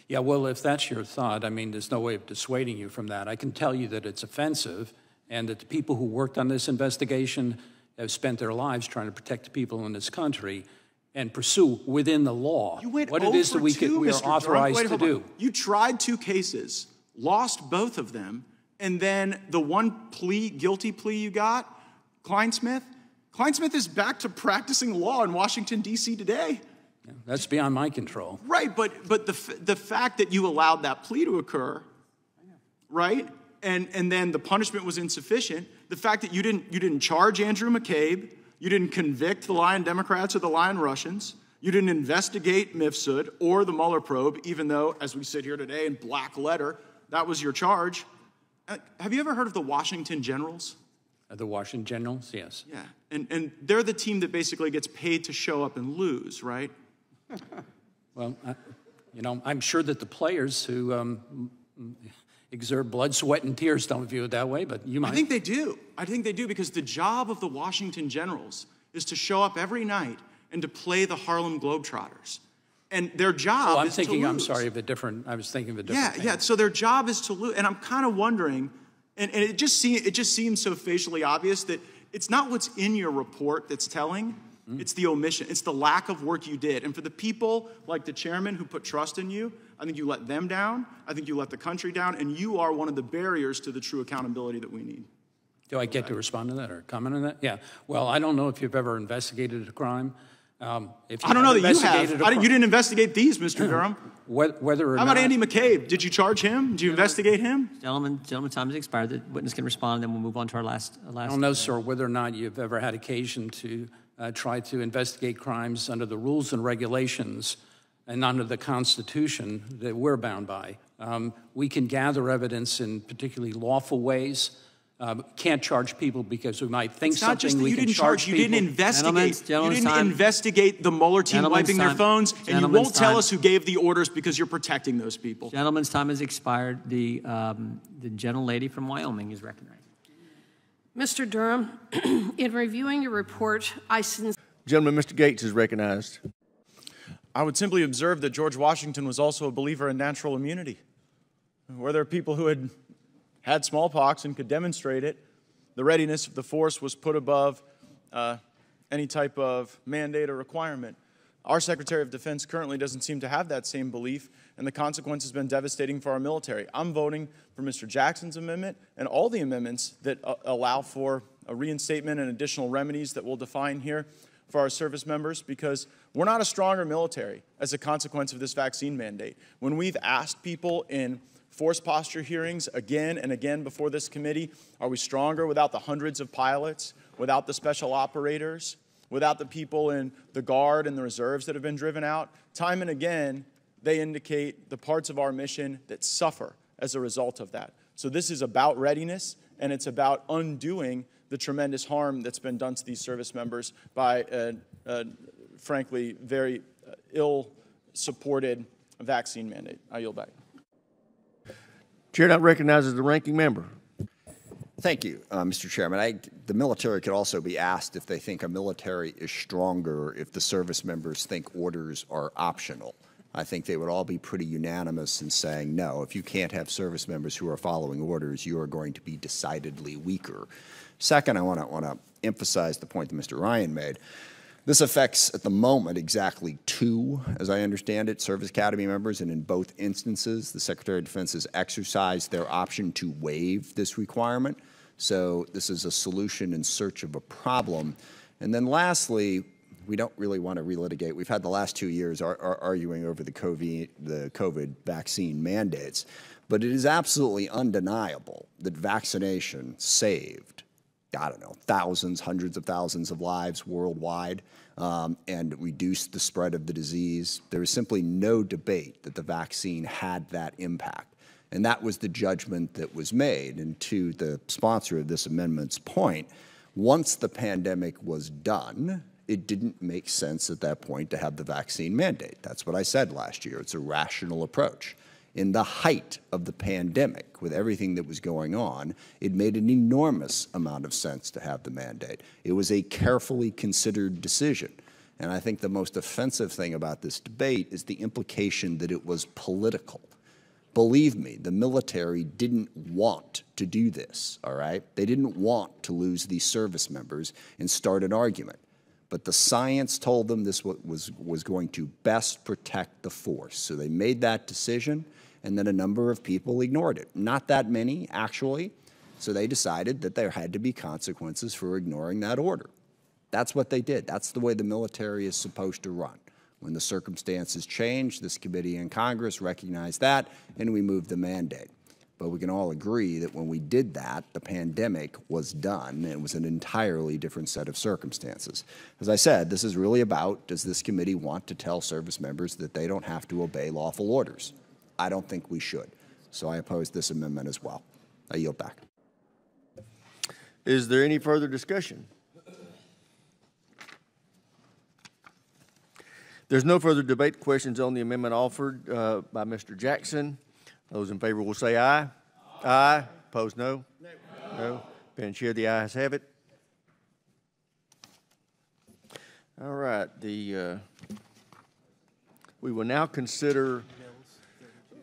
Yeah, well, if that's your thought, I mean, there's no way of dissuading you from that. I can tell you that it's offensive and that the people who worked on this investigation have spent their lives trying to protect the people in this country. and pursue within the law what it is that we, two, we are authorized Wait, to hold on. do. You tried two cases, lost both of them, and then the one plea, guilty plea you got, Clinesmith, is back to practicing law in Washington, D.C. today. That's beyond my control. Right, but, but the, f- the fact that you allowed that plea to occur, right, and, and then the punishment was insufficient, the fact that you didn't, you didn't charge Andrew McCabe, you didn't convict the Lion Democrats or the Lion Russians, you didn't investigate Mifsud or the Mueller probe, even though, as we sit here today in black letter, that was your charge. Uh, Have you ever heard of the Washington Generals? The Washington Generals, yes. Yeah, and, and they're the team that basically gets paid to show up and lose, right? (laughs) Well, I, you know, I'm sure that the players who um, exert blood, sweat, and tears don't view it that way, but you might. I think they do. I think they do because the job of the Washington Generals is to show up every night and to play the Harlem Globetrotters. And their job Oh, I'm is thinking, to I'm sorry, of a different, I was thinking of a different. Yeah, different yeah. So their job is to lose. And I'm kind of wondering, and, and it just seems it just seems so facially obvious that it's not what's in your report that's telling. Hmm? It's the omission. It's the lack of work you did. And for the people like the chairman who put trust in you, I think you let them down. I think you let the country down. And you are one of the barriers to the true accountability that we need. Do I get to respond to that or comment on that? Yeah. Well, I don't know if you've ever investigated a crime. Um, if I don't know that you have. a I didn't- you didn't investigate these, Mr. Durham. Whether or How about not- Andy McCabe? Did you charge him? Did you investigate him? Gentlemen, gentlemen, time has expired. The witness can respond, then we'll move on to our last, uh, I last. don't know, sir, whether or not you've ever had occasion to uh, try to investigate crimes under the rules and regulations and under the Constitution that we're bound by. Um, we can gather evidence in particularly lawful ways. Um, can't charge people because we might think It's not something. just that we you didn't charge, you didn't people. investigate. you didn't time. investigate the Mueller team Gentlemen's wiping their time. phones, and you won't tell us who gave the orders because you're protecting those people. Gentleman's time has expired. The, um, the gentlelady from Wyoming is recognized. Mr. Durham, (clears throat) in reviewing your report, I sincerely Gentleman, Mr. Gaetz is recognized. I would simply observe that George Washington was also a believer in natural immunity. Were there people who had had smallpox and could demonstrate it, the readiness of the force was put above uh, any type of mandate or requirement. Our Secretary of Defense currently doesn't seem to have that same belief, and the consequence has been devastating for our military. I'm voting for Mr. Jackson's amendment and all the amendments that uh, allow for a reinstatement and additional remedies that we'll define here for our service members because we're not a stronger military as a consequence of this vaccine mandate. When we've asked people in force posture hearings again and again before this committee, are we stronger without the hundreds of pilots, without the special operators, without the people in the Guard and the reserves that have been driven out? Time and again, they indicate the parts of our mission that suffer as a result of that. So this is about readiness and it's about undoing the tremendous harm that's been done to these service members by a, frankly very uh, ill supported vaccine mandate. I yield back. Chair now recognizes the ranking member. Thank you, uh, Mr. Chairman. I, the military could also be asked if they think a military is stronger if the service members think orders are optional. I think they would all be pretty unanimous in saying, no, if you can't have service members who are following orders, you are going to be decidedly weaker. Second, I want to want to emphasize the point that Mr. Ryan made. This affects, at the moment, exactly two, as I understand it, Service Academy members, and in both instances, the Secretary of Defense has exercised their option to waive this requirement. So this is a solution in search of a problem. And then lastly, we don't really want to relitigate. We've had the last two years ar- ar- arguing over the COVID, the COVID vaccine mandates, but it is absolutely undeniable that vaccination saved I don't know, thousands, hundreds of thousands of lives worldwide um, and reduced the spread of the disease. There is simply no debate that the vaccine had that impact. And that was the judgment that was made. And to the sponsor of this amendment's point, once the pandemic was done, it didn't make sense at that point to have the vaccine mandate. That's what I said last year. It's a rational approach in the height of the pandemic, with everything that was going on, it made an enormous amount of sense to have the mandate. It was a carefully considered decision. And I think the most offensive thing about this debate is the implication that it was political. Believe me, the military didn't want to do this, all right? They didn't want to lose these service members and start an argument. But the science told them this was, was going to best protect the force. So they made that decision, and then a number of people ignored it. Not that many, actually. So they decided that there had to be consequences for ignoring that order. That's what they did. That's the way the military is supposed to run. When the circumstances changed, this committee in Congress recognized that, and we moved the mandate. But we can all agree that when we did that, the pandemic was done. and It was an entirely different set of circumstances. As I said, this is really about does this committee want to tell service members that they don't have to obey lawful orders? I don't think we should. So I oppose this amendment as well. I yield back. Is there any further discussion? There's no further debate. Questions on the amendment offered uh, by Mr. Jackson. Those in favor will say aye. Aye. Opposed, no? No. Madam Chair, the ayes have it. All right, the, uh, we will now consider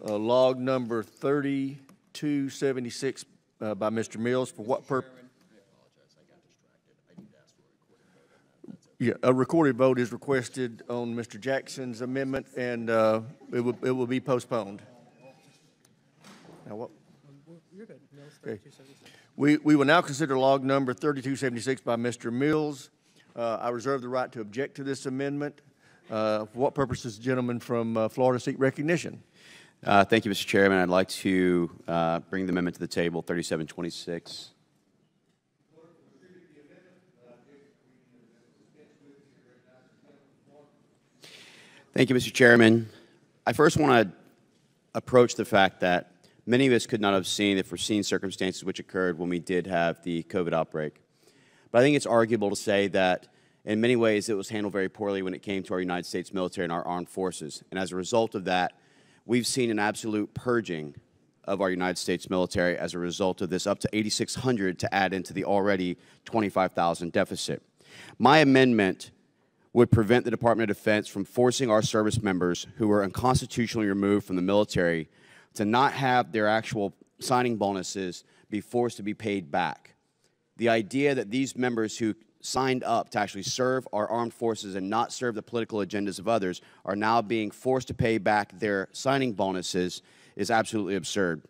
uh, log number 3276 uh, by Mr. Mills for what purpose? Yeah, a recorded vote is requested on Mr. Jackson's amendment, and uh, it will, it will be postponed. Now, what? Okay. We, we will now consider log number 3276 by Mr. Mills. Uh, I reserve the right to object to this amendment. Uh, For what purpose does the gentleman from uh, Florida seek recognition? Uh, Thank you, Mr. Chairman. I'd like to uh, bring the amendment to the table, 3726. Thank you, Mr. Chairman. I first want to approach the fact that many of us could not have seen the foreseen circumstances which occurred when we did have the COVID outbreak. But I think it's arguable to say that in many ways it was handled very poorly when it came to our United States military and our armed forces. And as a result of that, we've seen an absolute purging of our United States military as a result of this, up to 8,600 to add into the already 25,000 deficit. My amendment would prevent the Department of Defense from forcing our service members who were unconstitutionally removed from the military to not have their actual signing bonuses be forced to be paid back. The idea that these members who signed up to actually serve our armed forces and not serve the political agendas of others are now being forced to pay back their signing bonuses is absolutely absurd.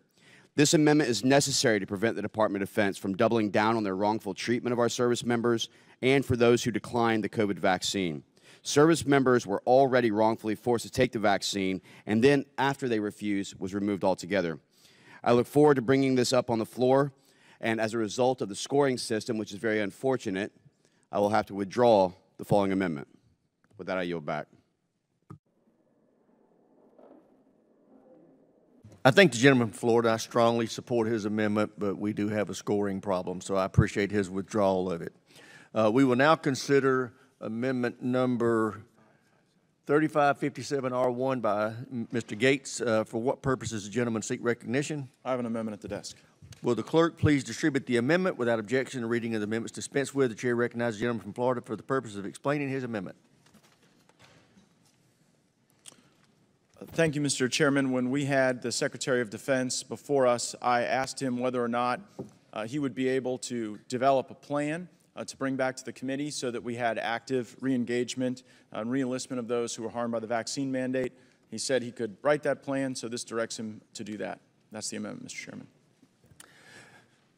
This amendment is necessary to prevent the Department of Defense from doubling down on their wrongful treatment of our service members and for those who declined the COVID vaccine. Service members were already wrongfully forced to take the vaccine, and then, after they refused, was removed altogether. I look forward to bringing this up on the floor, and as a result of the scoring system, which is very unfortunate, I will have to withdraw the following amendment. With that, I yield back. I think the gentleman from Florida, I strongly support his amendment, but we do have a scoring problem, so I appreciate his withdrawal of it. Uh, We will now consider amendment number 3557R1 by Mr. Gaetz. Uh, For what purposes does the gentleman seek recognition? I have an amendment at the desk. Will the clerk please distribute the amendment without objection? The reading of the amendments dispensed with. The chair recognizes the gentleman from Florida for the purpose of explaining his amendment. Thank you, Mr. Chairman. When we had the Secretary of Defense before us, I asked him whether or not uh, he would be able to develop a plan uh, to bring back to the committee so that we had active re-engagement and re-enlistment of those who were harmed by the vaccine mandate. He said he could write that plan, so this directs him to do that. That's the amendment, Mr. Chairman.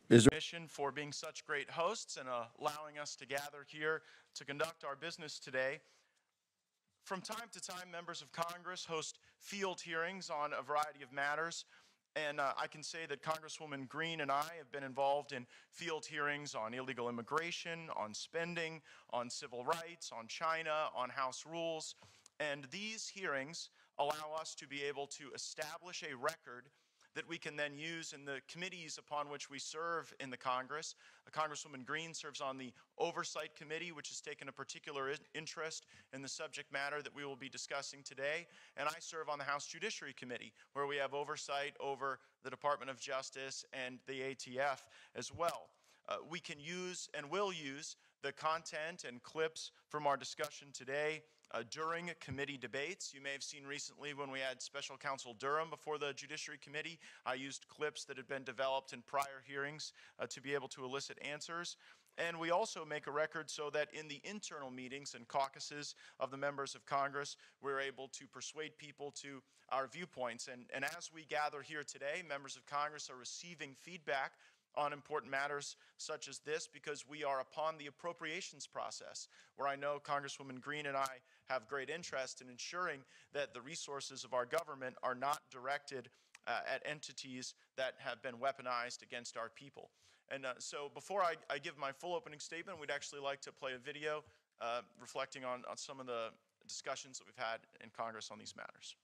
Is Mission for being such great hosts and allowing us to gather here to conduct our business today. From time to time, members of Congress host field hearings on a variety of matters. And uh, I can say that Congresswoman Greene and I have been involved in field hearings on illegal immigration, on spending, on civil rights, on China, on House rules. And these hearings allow us to be able to establish a record that we can then use in the committees upon which we serve in the Congress. Congresswoman Greene serves on the Oversight Committee, which has taken a particular interest in the subject matter that we will be discussing today. And I serve on the House Judiciary Committee, where we have oversight over the Department of Justice and the ATF as well. Uh, we can use and will use the content and clips from our discussion today uh, during committee debates. You may have seen recently when we had Special Counsel Durham before the Judiciary Committee, I used clips that had been developed in prior hearings uh, to be able to elicit answers. And we also make a record so that in the internal meetings and caucuses of the members of Congress, we're able to persuade people to our viewpoints. And, and as we gather here today, members of Congress are receiving feedback on important matters such as this because we are upon the appropriations process, where I know Congresswoman Greene and I have great interest in ensuring that the resources of our government are not directed uh, at entities that have been weaponized against our people. And uh, so before I, I, give my full opening statement, we'd actually like to play a video uh, reflecting on, on some of the discussions that we've had in Congress on these matters.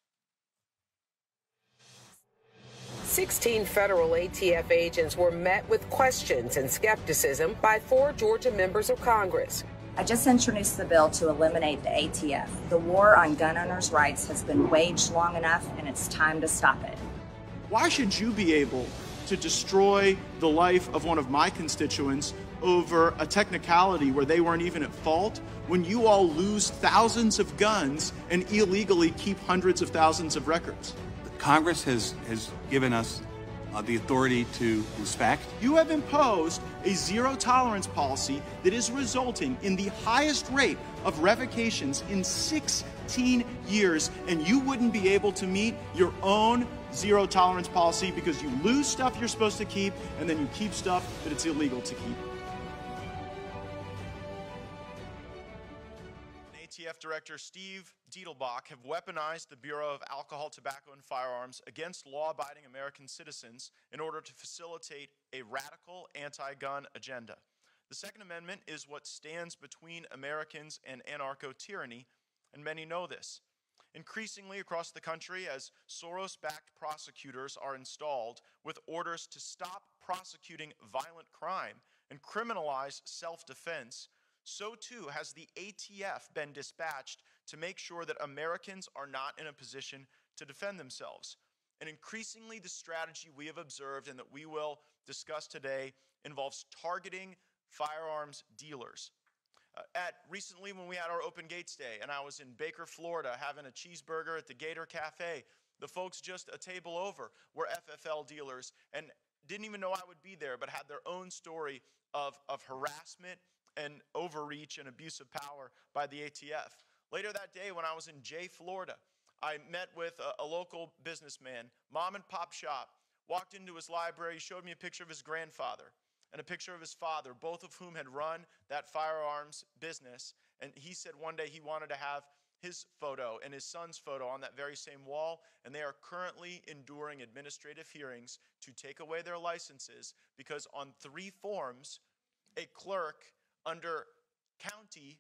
16 federal ATF agents were met with questions and skepticism by four Georgia members of Congress. I just introduced the bill to eliminate the ATF. The war on gun owners' rights has been waged long enough, and it's time to stop it. Why should you be able to destroy the life of one of my constituents over a technicality where they weren't even at fault when you all lose thousands of guns and illegally keep hundreds of thousands of records? Congress has, has given us uh, the authority to inspect. You have imposed a zero tolerance policy that is resulting in the highest rate of revocations in 16 years, and you wouldn't be able to meet your own zero tolerance policy because you lose stuff you're supposed to keep and then you keep stuff that it's illegal to keep. ATF Director Steve Dettelbach have weaponized the Bureau of Alcohol, Tobacco, and Firearms against law abiding American citizens in order to facilitate a radical anti gun agenda. The Second Amendment is what stands between Americans and anarcho tyranny, and many know this. Increasingly across the country, as Soros backed prosecutors are installed with orders to stop prosecuting violent crime and criminalize self defense, so too has the ATF been dispatched to make sure that Americans are not in a position to defend themselves. And increasingly, the strategy we have observed and that we will discuss today involves targeting firearms dealers. Uh, at recently, when we had our Open Gates Day, and I was in Baker, Florida, having a cheeseburger at the Gator Cafe, the folks just a table over were FFL dealers and didn't even know I would be there, but had their own story of, of harassment and overreach and abuse of power by the ATF. Later that day, when I was in Jay, Florida, I met with a, a, local businessman, mom and pop shop, walked into his library, showed me a picture of his grandfather and a picture of his father, both of whom had run that firearms business. And he said one day he wanted to have his photo and his son's photo on that very same wall, and they are currently enduring administrative hearings to take away their licenses because on three forms, a clerk under county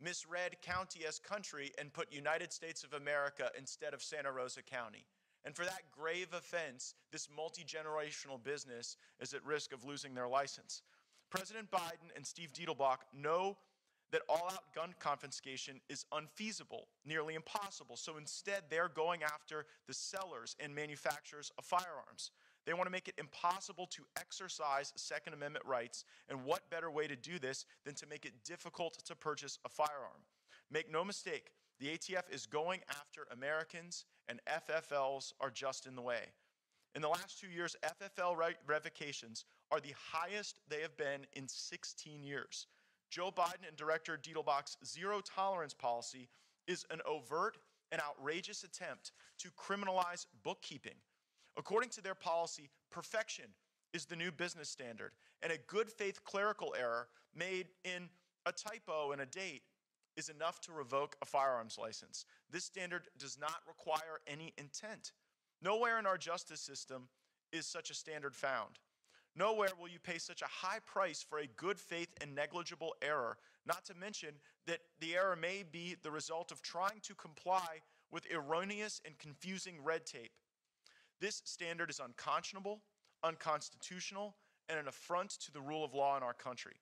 misread county as country and put United States of America instead of Santa Rosa County. And for that grave offense, this multi generational business is at risk of losing their license. President Biden and Steve Dettelbach know that all out gun confiscation is unfeasible, nearly impossible. So instead, they're going after the sellers and manufacturers of firearms. They want to make it impossible to exercise Second Amendment rights. And what better way to do this than to make it difficult to purchase a firearm? Make no mistake, the ATF is going after Americans, and FFLs are just in the way. In the last two years, FFL re- revocations are the highest they have been in 16 years. Joe Biden and Director Dettelbach's zero tolerance policy is an overt and outrageous attempt to criminalize bookkeeping, According to their policy, perfection is the new business standard, and a good faith clerical error made in a typo and a date is enough to revoke a firearms license. This standard does not require any intent. Nowhere in our justice system is such a standard found. Nowhere will you pay such a high price for a good faith and negligible error, not to mention that the error may be the result of trying to comply with erroneous and confusing red tape. This standard is unconscionable, unconstitutional, and an affront to the rule of law in our country.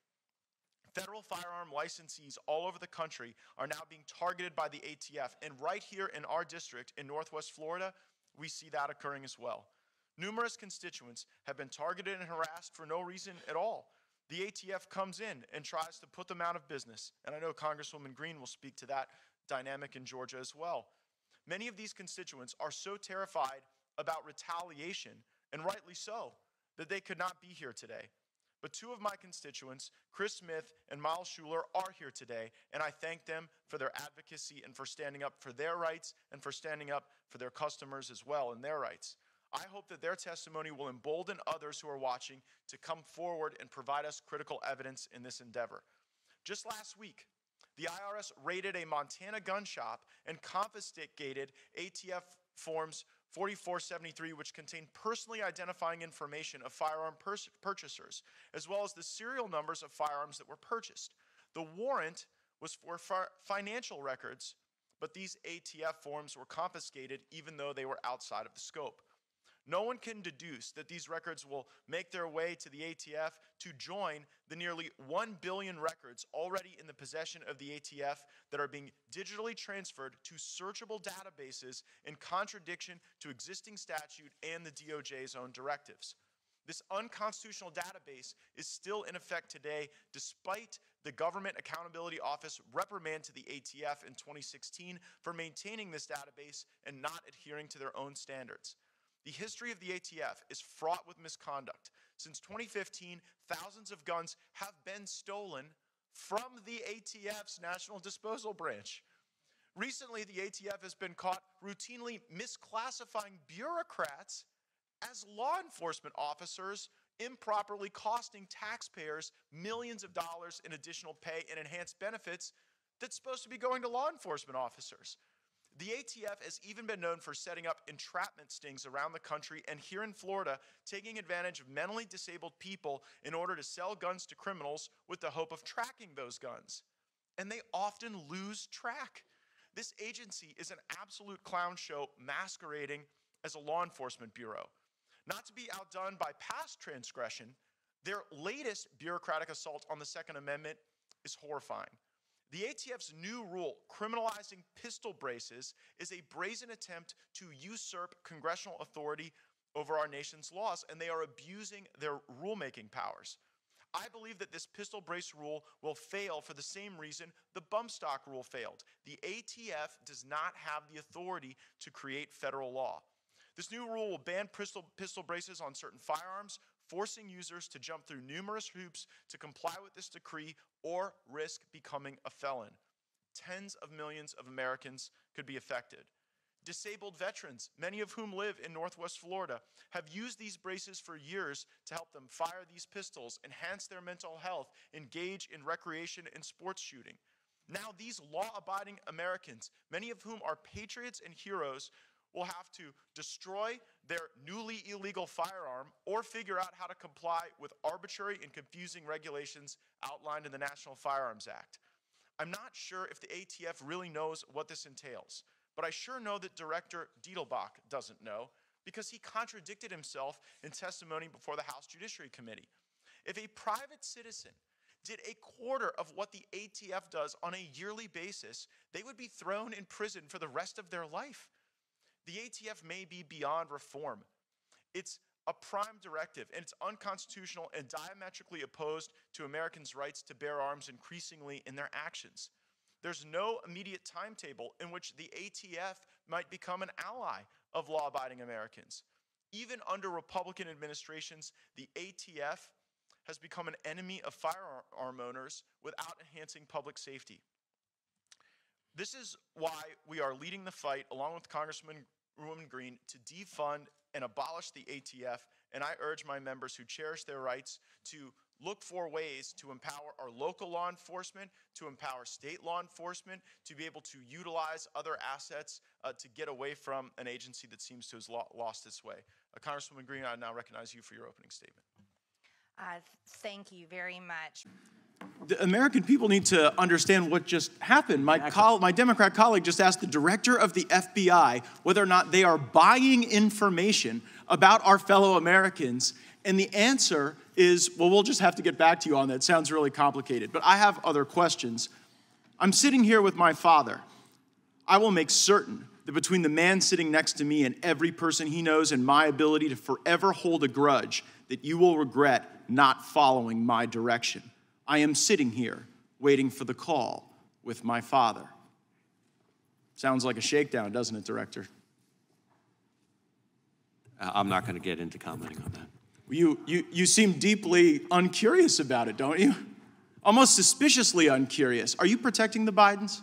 Federal firearm licensees all over the country are now being targeted by the ATF, and right here in our district in Northwest Florida, we see that occurring as well. Numerous constituents have been targeted and harassed for no reason at all. The ATF comes in and tries to put them out of business, and I know Congresswoman Greene will speak to that dynamic in Georgia as well. Many of these constituents are so terrified about retaliation, and rightly so, that they could not be here today. But two of my constituents, Chris Smith and Miles Schuler, are here today, and I thank them for their advocacy and for standing up for their rights and for standing up for their customers as well and their rights. I hope that their testimony will embolden others who are watching to come forward and provide us critical evidence in this endeavor. Just last week, the IRS raided a Montana gun shop and confiscated ATF forms 4473, which contain personally identifying information of firearm purchasers, as well as the serial numbers of firearms that were purchased. The warrant was for financial records, but these ATF forms were confiscated even though they were outside of the scope. No one can deduce that these records will make their way to the ATF to join the nearly 1 billion records already in the possession of the ATF that are being digitally transferred to searchable databases in contradiction to existing statute and the DOJ's own directives. This unconstitutional database is still in effect today, despite the Government Accountability Office reprimand to the ATF in 2016 for maintaining this database and not adhering to their own standards. The history of the ATF is fraught with misconduct. Since 2015, thousands of guns have been stolen from the ATF's National Disposal Branch. Recently, the ATF has been caught routinely misclassifying bureaucrats as law enforcement officers, improperly costing taxpayers millions of dollars in additional pay and enhanced benefits that's supposed to be going to law enforcement officers. The ATF has even been known for setting up entrapment stings around the country and here in Florida, taking advantage of mentally disabled people in order to sell guns to criminals with the hope of tracking those guns. And they often lose track. This agency is an absolute clown show masquerading as a law enforcement bureau. Not to be outdone by past transgression, their latest bureaucratic assault on the Second Amendment is horrifying. The ATF's new rule, criminalizing pistol braces, is a brazen attempt to usurp congressional authority over our nation's laws, and they are abusing their rulemaking powers. I believe that this pistol brace rule will fail for the same reason the bump stock rule failed. The ATF does not have the authority to create federal law. This new rule will ban pistol, pistol braces on certain firearms, forcing users to jump through numerous hoops to comply with this decree or risk becoming a felon. Tens of millions of Americans could be affected. Disabled veterans, many of whom live in Northwest Florida, have used these braces for years to help them fire these pistols, enhance their mental health, engage in recreation and sports shooting. Now, these law abiding Americans, many of whom are patriots and heroes, will have to destroy their newly illegal firearm or figure out how to comply with arbitrary and confusing regulations outlined in the National Firearms Act. I'm not sure if the ATF really knows what this entails, but I sure know that Director Dettelbach doesn't know because he contradicted himself in testimony before the House Judiciary Committee. If a private citizen did a quarter of what the ATF does on a yearly basis, they would be thrown in prison for the rest of their life. The ATF may be beyond reform. It's a prime directive, and it's unconstitutional and diametrically opposed to Americans' rights to bear arms increasingly in their actions. There's no immediate timetable in which the ATF might become an ally of law abiding Americans. Even under Republican administrations, the ATF has become an enemy of firearm owners without enhancing public safety. This is why we are leading the fight, along with Congressman Woman Greene to defund and abolish the ATF, and I urge my members who cherish their rights to look for ways to empower our local law enforcement, to empower state law enforcement, to be able to utilize other assets uh, to get away from an agency that seems to have lost its way. Uh, Congresswoman Greene, I now recognize you for your opening statement. Uh, thank you very much the American people need to understand what just happened. My, col- my Democrat colleague just asked the director of the FBI whether or not they are buying information about our fellow Americans. And the answer is, well, we'll just have to get back to you on that. It sounds really complicated. But I have other questions. I'm sitting here with my father. I will make certain that between the man sitting next to me and every person he knows and my ability to forever hold a grudge, that you will regret not following my direction. I am sitting here waiting for the call with my father. Sounds like a shakedown, doesn't it, Director? Uh, I'm not going to get into commenting on that. You, you, you seem deeply uncurious about it, don't you? Almost suspiciously uncurious. Are you protecting the Bidens?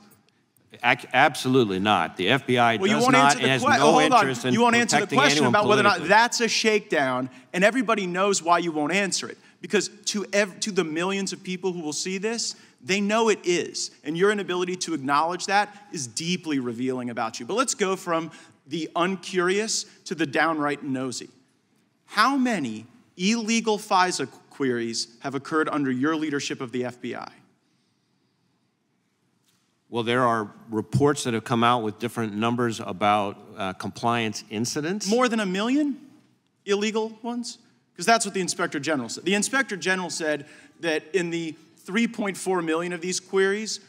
Ac- Absolutely not. The FBI Well, does not, and has no on. interest in You won't answer the question about whether or not that's a shakedown, and everybody knows why you won't answer it. Because to ev- to the millions of people who will see this, they know it is, and your inability to acknowledge that is deeply revealing about you. But let's go from the uncurious to the downright nosy. How many illegal FISA queries have occurred under your leadership of the FBI? Well, there are reports that have come out with different numbers about uh, compliance incidents. More than a million illegal ones? Because that's what the Inspector General said. The Inspector General said that in the 3.4 million of these queries,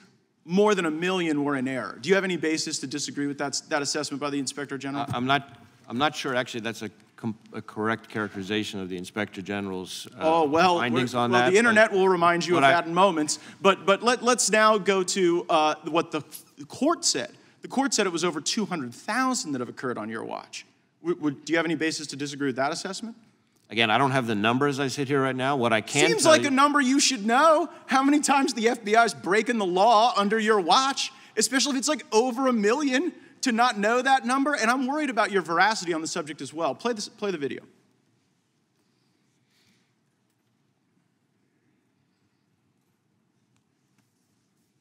more than a million were in error. Do you have any basis to disagree with that, that assessment by the Inspector General? I- I'm not, I'm not sure actually that's a, com- a correct characterization of the Inspector General's uh, Oh, well, findings on well, that. the but- internet will remind you of I- that in moments. But, but let, let's now go to uh, what the court said. The court said it was over 200,000 that have occurred on your watch. Would- do you have any basis to disagree with that assessment? Again, I don't have the numbers as I sit here right now. What I can Seems tell like you, a number you should know. How many times the FBI is breaking the law under your watch, especially if it's like over a million to not know that number. And I'm worried about your veracity on the subject as well. Play this. Play the video.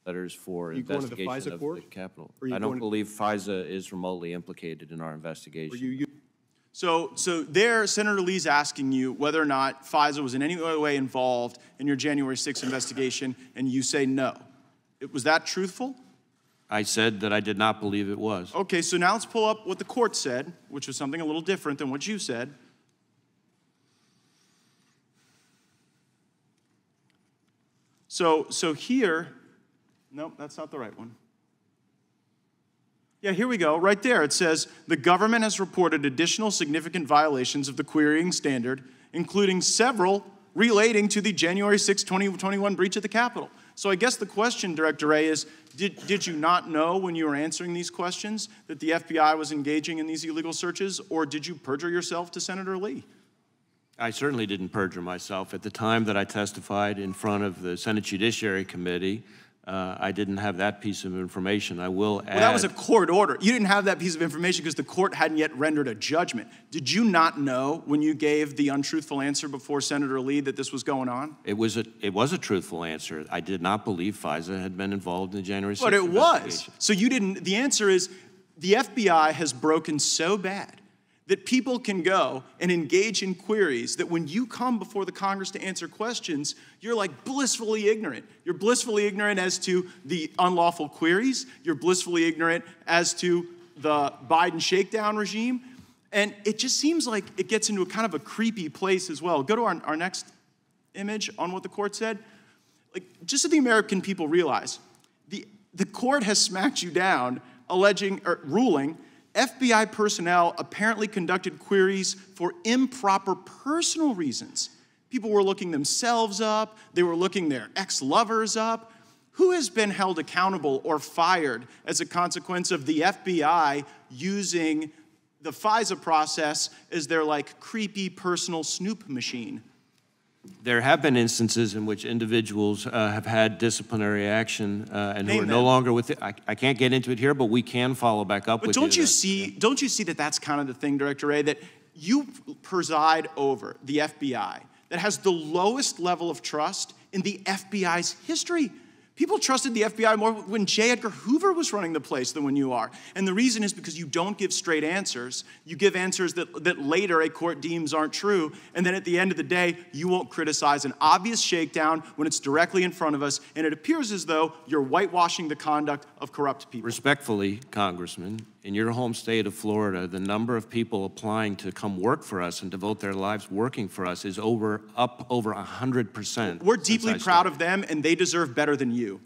letters for you going to the investigation FISA of court? the Capitol. I don't to- believe FISA is remotely implicated in our investigation. So, so there, Senator Lee's asking you whether or not FISA was in any way involved in your January 6th investigation, and you say no. It- Was that truthful? I said that I did not believe it was. Okay, so now let's pull up what the court said, which was something a little different than what you said. So, so here, nope, that's not the right one. Yeah, here we go. Right there, it says the government has reported additional significant violations of the querying standard, including several relating to the January 6, 2021 breach of the Capitol. So I guess the question, Director Wray, is did, did you not know when you were answering these questions that the FBI was engaging in these illegal searches, or did you perjure yourself to Senator Lee? I certainly didn't perjure myself. At the time that I testified in front of the Senate Judiciary Committee, uh, I didn't have that piece of information. I will add. Well, that was a court order. You didn't have that piece of information because the court hadn't yet rendered a judgment. Did you not know when you gave the untruthful answer before Senator Lee that this was going on? It was a it was a truthful answer. I did not believe FISA had been involved in the January 6th But it was. So you didn't. The answer is the FBI has broken so bad that people can go and engage in queries that when you come before the Congress to answer questions, you're like blissfully ignorant. You're blissfully ignorant as to the unlawful queries, you're blissfully ignorant as to the Biden shakedown regime. And it just seems like it gets into a kind of a creepy place as well. Go to our, our next image on what the court said. Like, just so the American people realize, the, the court has smacked you down, alleging or ruling FBI personnel apparently conducted queries for improper personal reasons. People were looking themselves up, they were looking their ex lovers up. Who has been held accountable or fired as a consequence of the FBI using the FISA process as their like creepy personal snoop machine? There have been instances in which individuals uh, have had disciplinary action uh, and who are no longer with it. I, I can't get into it here, but we can follow back up But with don't you that- see? Don't you see that that's kind of the thing, Director Wray, that you preside over the FBI that has the lowest level of trust in the FBI's history. People trusted the FBI more when J. Edgar Hoover was running the place than when you are. And the reason is because you don't give straight answers. You give answers that, that later a court deems aren't true. And then at the end of the day, you won't criticize an obvious shakedown when it's directly in front of us. And it appears as though you're whitewashing the conduct of corrupt people. Respectfully, Congressman, in your home state of Florida, the number of people applying to come work for us and devote their lives working for us is over up over 100%. We're deeply proud of them, and they deserve better than you.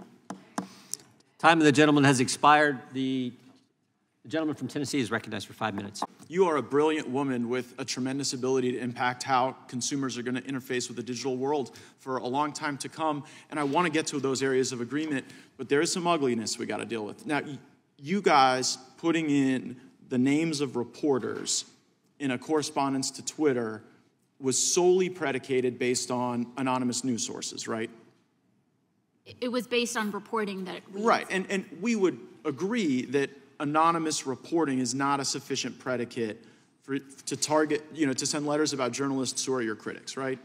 Time of the gentleman has expired. The the gentleman from Tennessee is recognized for five minutes. You are a brilliant woman with a tremendous ability to impact how consumers are going to interface with the digital world for a long time to come. And I want to get to those areas of agreement, but there is some ugliness we got to deal with. Now, you guys putting in the names of reporters in a correspondence to Twitter was solely predicated based on anonymous news sources, right? It was based on reporting that we Right, and, and we would agree that anonymous reporting is not a sufficient predicate for, to target, you know, to send letters about journalists who are your critics, right?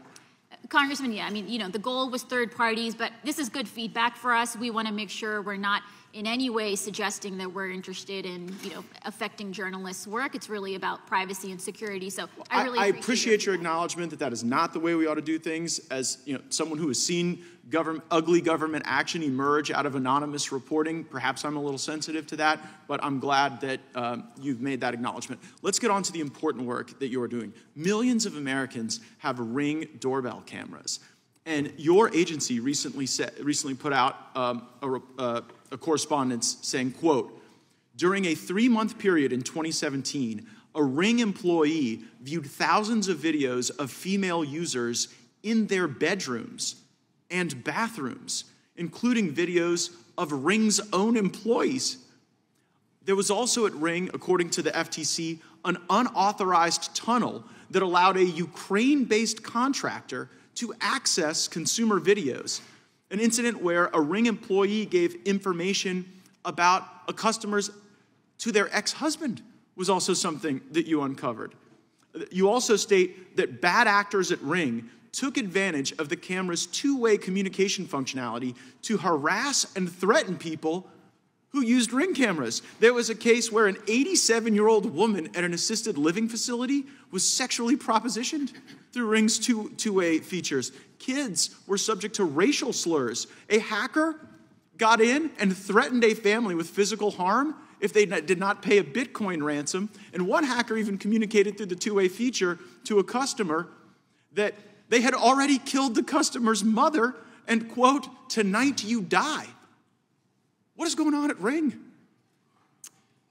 Congressman, yeah, I mean, you know, the goal was third parties, but this is good feedback for us. We want to make sure we're not in any way suggesting that we're interested in, you know, affecting journalists' work. It's really about privacy and security. So I really I appreciate, appreciate your acknowledgement that that is not the way we ought to do things. As you know, someone who has seen government, ugly government action emerge out of anonymous reporting, perhaps I'm a little sensitive to that, but I'm glad that um, you've made that acknowledgement. Let's get on to the important work that you are doing. Millions of Americans have Ring doorbell cameras, and your agency recently set, recently put out um, a, uh, a correspondence saying, "quote." During a three month period in 2017, a Ring employee viewed thousands of videos of female users in their bedrooms and bathrooms, including videos of Ring's own employees. There was also at Ring, according to the FTC, an unauthorized tunnel that allowed a Ukraine based contractor to access consumer videos. An incident where a Ring employee gave information about a customer's to their ex husband was also something that you uncovered. You also state that bad actors at Ring took advantage of the camera's two way communication functionality to harass and threaten people who used Ring cameras. There was a case where an 87 year old woman at an assisted living facility was sexually propositioned through Ring's two way features. Kids were subject to racial slurs. A hacker got in and threatened a family with physical harm if they did not pay a Bitcoin ransom. And one hacker even communicated through the two way feature to a customer that they had already killed the customer's mother and, quote, tonight you die. What is going on at Ring?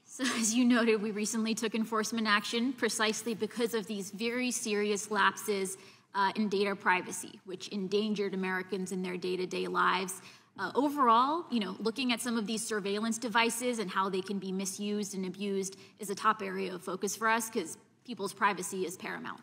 So, as you noted, we recently took enforcement action precisely because of these very serious lapses uh, in data privacy, which endangered Americans in their day to day lives. Uh, overall, you know, looking at some of these surveillance devices and how they can be misused and abused is a top area of focus for us because people's privacy is paramount.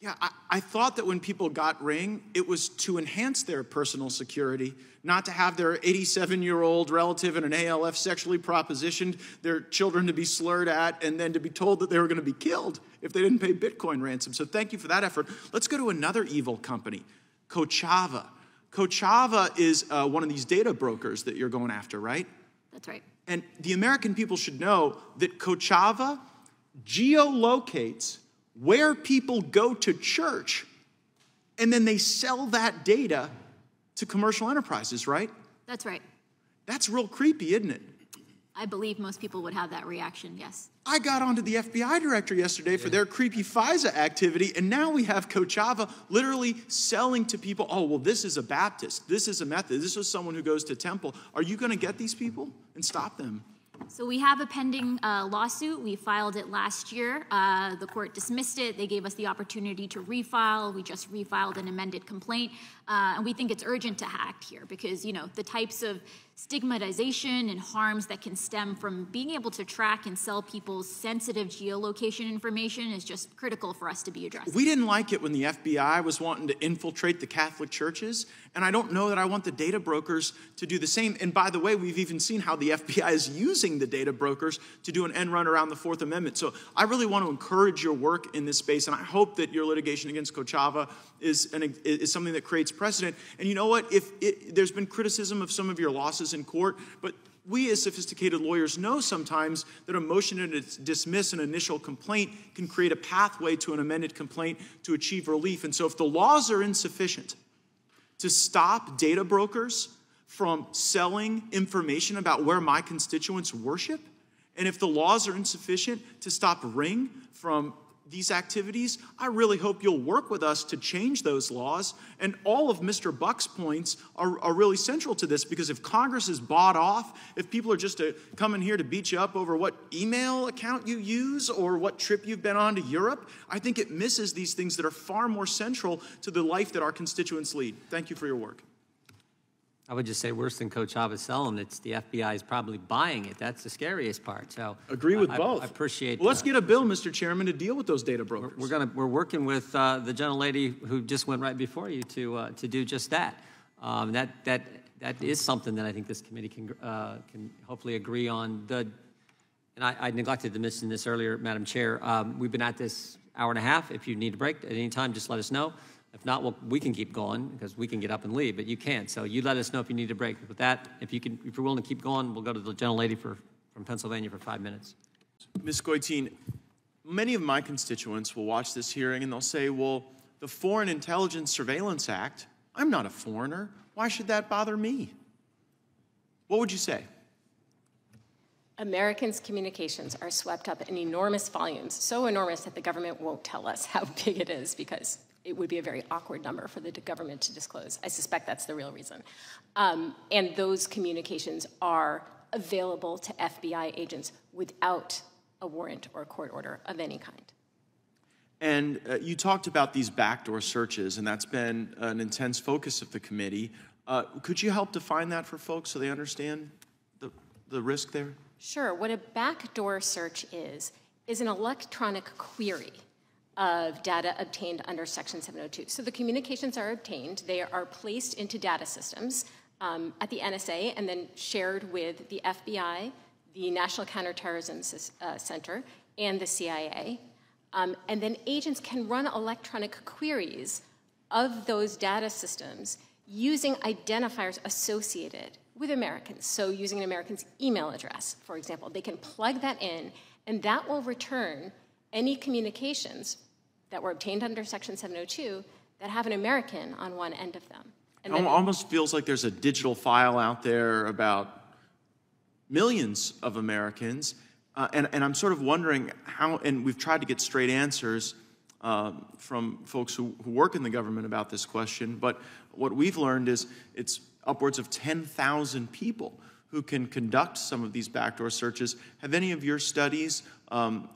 Yeah, I, I, thought that when people got Ring, it was to enhance their personal security, not to have their 87 year old relative in an ALF sexually propositioned, their children to be slurred at, and then to be told that they were going to be killed if they didn't pay Bitcoin ransom. So thank you for that effort. Let's go to another evil company, Kochava. Kochava is uh, one of these data brokers that you're going after, right? That's right. And the American people should know that Kochava geolocates where people go to church and then they sell that data to commercial enterprises, right? That's right. That's real creepy, isn't it? I believe most people would have that reaction, yes. I got onto the FBI director yesterday for their creepy FISA activity, and now we have Kochava literally selling to people, oh, well, this is a Baptist, this is a Methodist, this is someone who goes to temple. Are you going to get these people and stop them? So we have a pending uh, lawsuit. We filed it last year. Uh, the court dismissed it. They gave us the opportunity to refile. We just refiled an amended complaint, uh, and we think it's urgent to act here because you know the types of stigmatization and harms that can stem from being able to track and sell people's sensitive geolocation information is just critical for us to be addressed. We didn't like it when the FBI was wanting to infiltrate the Catholic churches, and I don't know that I want the data brokers to do the same. And by the way, we've even seen how the (laughs) FBI is using the data brokers to do an end run around the Fourth Amendment. So I really want to encourage your work in this space, and I hope that your litigation against Kochava is, an, is something that creates precedent. And you know what? If it, there's been criticism of some of your losses in court, but we as sophisticated lawyers know sometimes that a motion to dismiss an initial complaint can create a pathway to an amended complaint to achieve relief. And so if the laws are insufficient to stop data brokers from selling information about where my constituents worship, and if the laws are insufficient to stop Ring from these activities, I really hope you'll work with us to change those laws. And all of Mr. Buck's points are, are really central to this because if Congress is bought off, if people are just uh, to come in here to beat you up over what email account you use or what trip you've been on to Europe, I think it misses these things that are far more central to the life that our constituents lead. Thank you for your work. I would just say worse than Kochava's selling, it's the FBI is probably buying it. That's the scariest part. So Agree with I- I- both. I appreciate. Well, let's uh, get a bill, Mr. Chairman, to deal with those data brokers. We're gonna, we're working with uh, the gentlelady who just went right before you to, uh, to do just that. Um, That, that, that is something that I think this committee can, uh, can hopefully agree on. The, and I I neglected to mention this earlier, Madam Chair. Um, We've been at this hour and a half. If you need a break at any time, just let us know. If not, well, we can keep going because we can get up and leave, but you can't. So you let us know if you need a break. With that, if you can, if you're willing to keep going, we'll go to the gentlelady for, from Pennsylvania for five minutes. Ms. Goitein, many of my constituents will watch this hearing and they'll say, well, the Foreign Intelligence Surveillance Act, I'm not a foreigner. Why should that bother me? What would you say? Americans' communications are swept up in enormous volumes, so enormous that the government won't tell us (laughs) how big it is because it would be a very awkward number for the government to disclose. I suspect that's the real reason. Um, and those communications are available to FBI agents without a warrant or a court order of any kind. And uh, you talked about these backdoor searches, and that's been an intense focus of the committee. Uh, could you help define that for folks so they understand the, the risk there? Sure. What a backdoor search is, is an electronic query of data obtained under Section 702. So the communications are obtained, they are placed into data systems um, at the NSA and then shared with the FBI, the National Counterterrorism uh, Center, and the CIA. Um, and then agents can run electronic queries of those data systems using identifiers associated with Americans. So, using an American's email address, for example, they can plug that in, and that will return any communications that were obtained under Section 702 that have an American on one end of them. And It almost feels like there's a digital file out there about millions of Americans. Uh, and, and I'm sort of wondering how, and we've tried to get straight answers um, from folks who, who work in the government about this question, but what we've learned is it's upwards of 10,000 people who can conduct some of these backdoor searches. Have any of your studies um,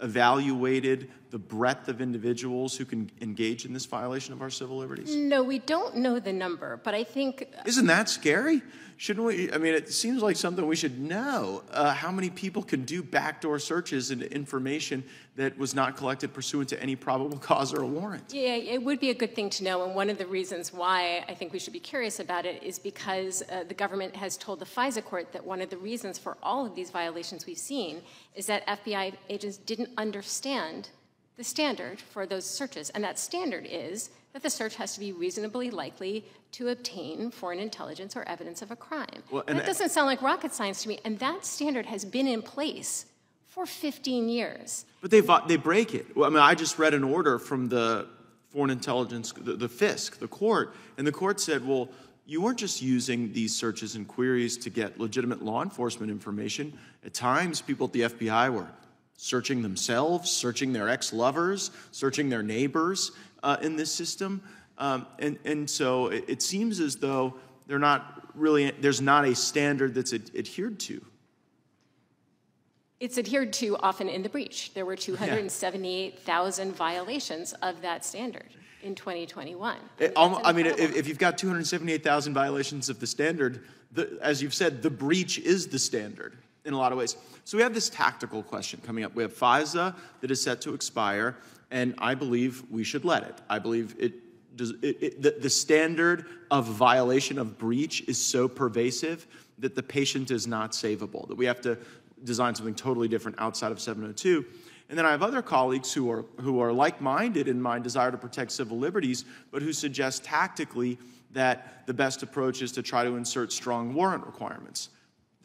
evaluated the breadth of individuals who can engage in this violation of our civil liberties? no, we don't know the number, but I think uh, Isn't that scary? Shouldn't we? I mean, it seems like something we should know. Uh, how many people can do backdoor searches into information that was not collected pursuant to any probable (laughs) cause or a warrant? Yeah, it would be a good thing to know. And one of the reasons why I think we should be curious about it is because uh, the government has told the FISA court that one of the reasons for all of these violations we've seen is that FBI agents didn't understand the standard for those searches. And that standard is that the search has to be reasonably likely to obtain foreign intelligence or evidence of a crime. Well, and- that doesn't sound like rocket science to me. And that standard has been in place for 15 years. But they they break it. Well, I mean, I just read an order from the Foreign Intelligence, the, the FISC, the court, and the court said, well, you weren't just using these searches and queries to get legitimate law enforcement information. At times, people at the FBI were searching themselves, searching their ex-lovers, searching their neighbors uh, in this system, um, and and so it, it seems as though they're not really there's not a standard that's ad- adhered to. It's adhered to often in the breach. There were 278,000 violations of that standard in 2021. It I mean, if, if you've got 278,000 violations of the standard, the, as you've said, the breach is the standard in a lot of ways. So we have this tactical question coming up. We have FISA that is set to expire, and I believe we should let it. I believe it does. It, it, the, the standard of violation of breach is so pervasive that the patient is not savable. That we have to design something totally different outside of 702. And then I have other colleagues who are, who are like minded in my desire to protect civil liberties, but who suggest tactically that the best approach is to try to insert strong warrant requirements.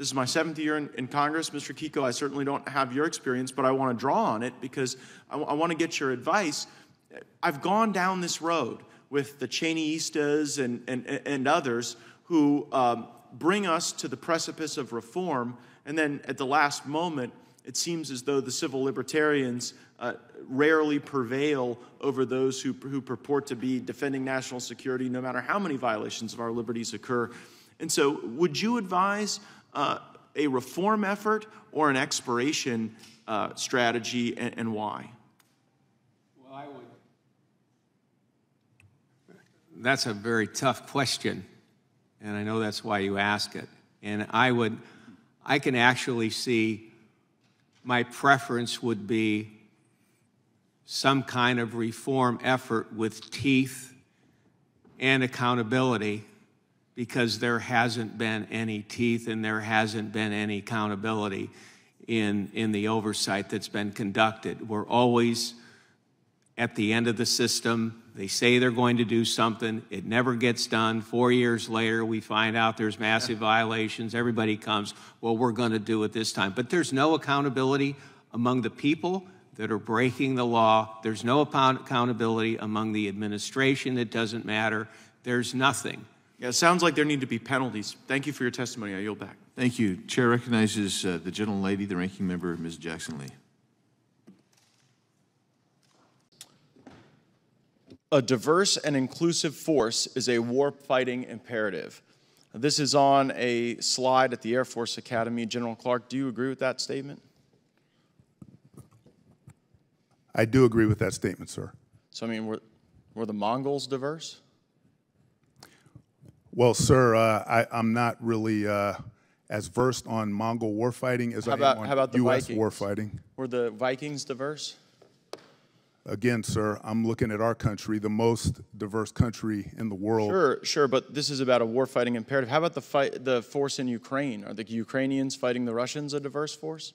This is my seventh year in, in Congress, Mr. Kiko. I certainly don't have your experience, but I want to draw on it because I, want to get your advice. I've gone down this road with the Cheneyistas and, and, and others who um, bring us to the precipice of reform, and then at the last moment, it seems as though the civil libertarians uh, rarely prevail over those who, who purport to be defending national security, no matter how many violations of our liberties occur. And so, would you advise uh, a reform effort or an expiration uh, strategy, and, and why? Well, I would. That's a very tough question. and I know that's why you ask it. And I would, I can actually see my preference would be some kind of reform effort with teeth and accountability because there hasn't been any teeth and there hasn't been any accountability in, in the oversight that's been conducted. We're always at the end of the system. They say they're going to do something, it never gets done. Four years later, we find out there's massive violations. Everybody comes, well, we're going to do it this time. But there's no accountability among the people that are breaking the law. There's no accountability among the administration. It doesn't matter. There's nothing. Yeah, it sounds like there need to be penalties. Thank you for your testimony. I yield back. Thank you. Chair recognizes uh, the gentlelady, the ranking member, Ms. Jackson Lee. A diverse and inclusive force is a war fighting imperative. This is on a slide at the Air Force Academy. General Clark, do you agree with that statement? I do agree with that statement, sir. So, I mean, were, were the Mongols diverse? Well, sir, uh, I, am not really uh, as versed on Mongol warfighting as how I about, am on how about the U.S. Vikings? warfighting. Were the Vikings diverse? Again, sir, I'm looking at our country, the most diverse country in the world. Sure, sure, but this is about a warfighting imperative. How about the fight, the force in Ukraine? Are the Ukrainians fighting the Russians a diverse force?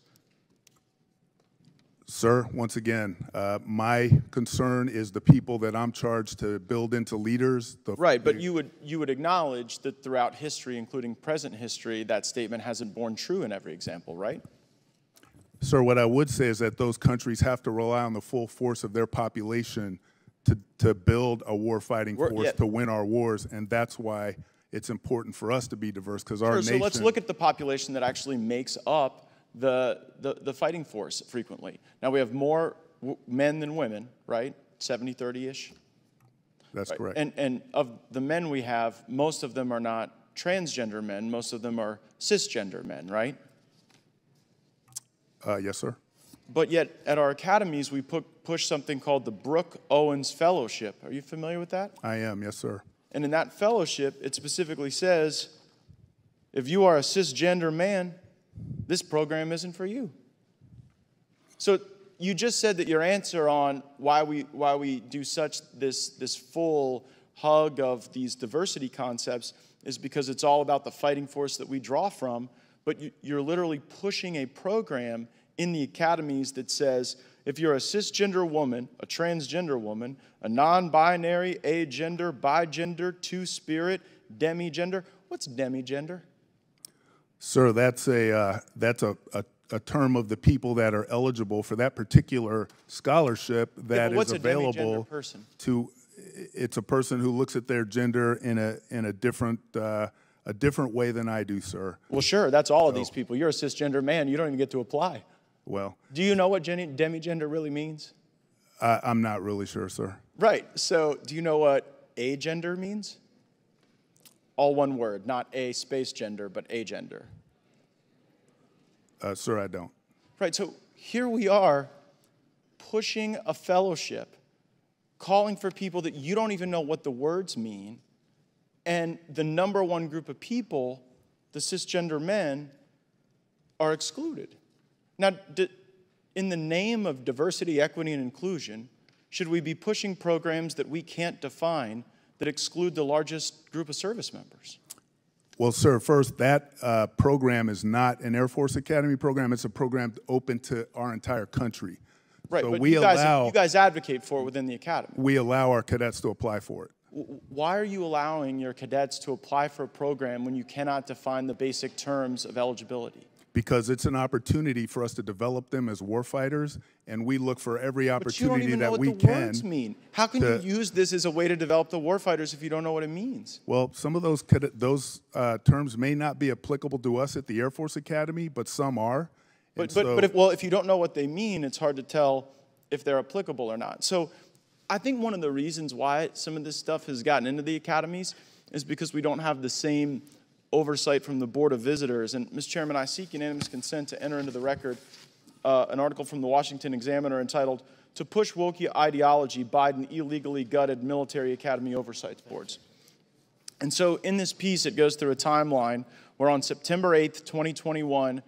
Sir, once again, uh, my concern is the people that I'm charged to build into leaders. The, right, but you would you would acknowledge that throughout history, including present history, that statement hasn't borne true in every example, right? Sir, what I would say is that those countries have to rely on the full force of their population to, to build a war fighting force yeah. to win our wars, and that's why it's important for us to be diverse because our sure, nation. So let's look at the population that actually makes up the, the, the fighting force frequently. Now we have more men than women, right? 70 30 ish. That's right? correct. And, and of the men we have, most of them are not transgender men, most of them are cisgender men, right? Uh, yes, sir. But yet, at our academies, we put, push something called the Brooke Owens Fellowship. Are you familiar with that? I am, yes, sir. And in that fellowship, it specifically says if you are a cisgender man, this program isn't for you. So you just said that your answer on why we, why we do such this, this full hug of these diversity concepts is because it's all about the fighting force that we draw from, but you, you're literally pushing a program in the academies that says if you're a cisgender woman, a transgender woman, a non binary, agender, bigender, two spirit, demigender, what's demigender? Sir, that's a uh, that's a, a, a, term of the people that are eligible for that particular scholarship that yeah, is available person? to. It's a person who looks at their gender in a in a different uh, a different way than I do, sir. Well, sure, that's all of these people. You're a cisgender man. You don't even get to apply. Well, do you know what demigender really means? I, I'm not really sure, sir. Right. So, do you know what agender means? All one word, not a space gender, but a gender. Uh, sir, I don't. Right, so here we are pushing a fellowship, calling for people that you don't even know what the words mean, and the number one group of people, the cisgender men, are excluded. Now, in the name of diversity, equity, and inclusion, should we be pushing programs that we can't define that exclude the largest group of service members? Well, sir, first, that uh, program is not an Air Force Academy program. It's a program open to our entire country. Right, so but we you, guys, allow, you guys advocate for it within the academy. We allow our cadets to apply for it. Why are you allowing your cadets to apply for a program when you cannot define the basic terms of eligibility? Because it's an opportunity for us to develop them as warfighters, and we look for every opportunity that we can. But you don't even know what the words mean. How can to, you use this as a way to develop the warfighters if you don't know what it means? Well, some of those those uh, terms may not be applicable to us at the Air Force Academy, but some are. But but, so, but if well, if you don't know what they mean, it's hard to tell if they're applicable or not. So, I think one of the reasons why some of this stuff has gotten into the academies is because we don't have the same oversight from the Board of Visitors. And, Mr. Chairman, I seek unanimous consent to enter into the record uh, an article from the Washington Examiner entitled, To Push Woke Ideology, Biden Illegally Gutted Military Academy Oversight Boards. And so in this piece, it goes through a timeline where on September 8th, 2021,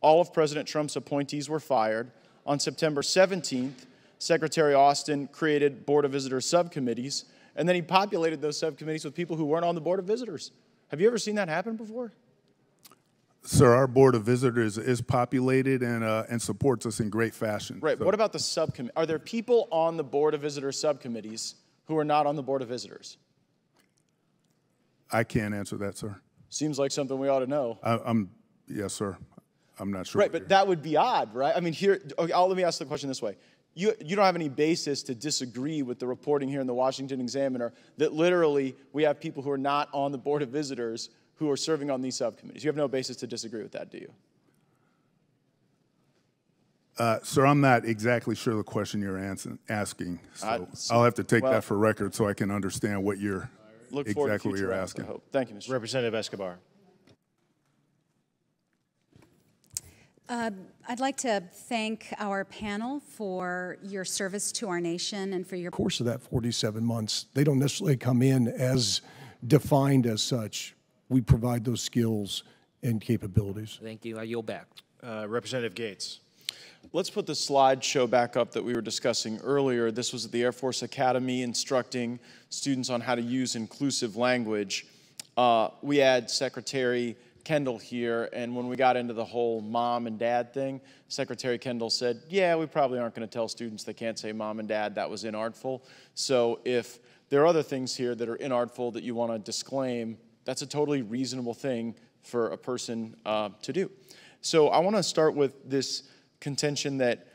all of President Trump's appointees were fired. On September 17th, Secretary Austin created Board of Visitors subcommittees, and then he populated those subcommittees with people who weren't on the Board of Visitors. Have you ever seen that happen before? Sir, our Board of Visitors is populated and, uh, and supports us in great fashion. Right. So What about the subcommittee? Are there people on the Board of Visitors subcommittees who are not on the Board of Visitors? I can't answer that, sir. Seems like something we ought to know. I, I'm, yes, sir. I'm not sure. Right, but that would be odd, right? I mean, here, okay, I'll, let me ask the question this way. You, you don't have any basis to disagree with the reporting here in the Washington Examiner that literally we have people who are not on the Board of Visitors who are serving on these subcommittees. You have no basis to disagree with that, do you? Uh, sir, I'm not exactly sure the question you're ans- asking, so I- I'll have to take well- that for record so I can understand what you're Look forward exactly what you're asking. Thank you, Mr. Representative Escobar. Uh, I'd like to thank our panel for your service to our nation and for your course of that 47 months, they don't necessarily come in as defined as such. We provide those skills and capabilities. Thank you. I yield back. Uh, Representative Gaetz. Let's put the slideshow back up that we were discussing earlier. This was at the Air Force Academy instructing students on how to use inclusive language. Uh, we had Secretary Kendall here, and when we got into the whole mom and dad thing, Secretary Kendall said, Yeah, we probably aren't going to tell students they can't say mom and dad. That was inartful. So if there are other things here that are inartful that you want to disclaim, that's a totally reasonable thing for a person uh, to do. So I want to start with this contention that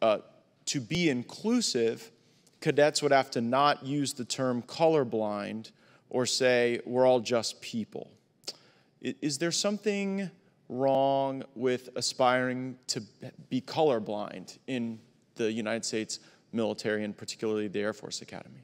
uh, to be inclusive, cadets would have to not use the term colorblind or say we're all just people. Is there something wrong with aspiring to be colorblind in the United States military and particularly the Air Force Academy?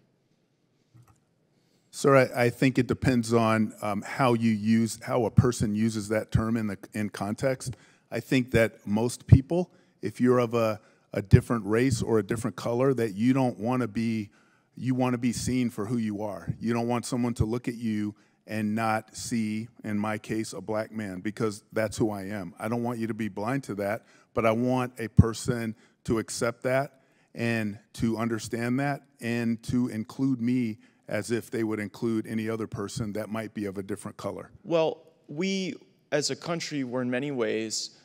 Sir, I, I think it depends on um, how you use, how a person uses that term in the in context. I think that most people, if you're of a, a different race or a different color, that you don't want to be, you want to be seen for who you are. You don't want someone to look at you and not see, in my case, a black man, because that's who I am. I don't want you to be blind to that, but I want a person to accept that and to understand that and to include me as if they would include any other person that might be of a different color. Well, we as a country were in many ways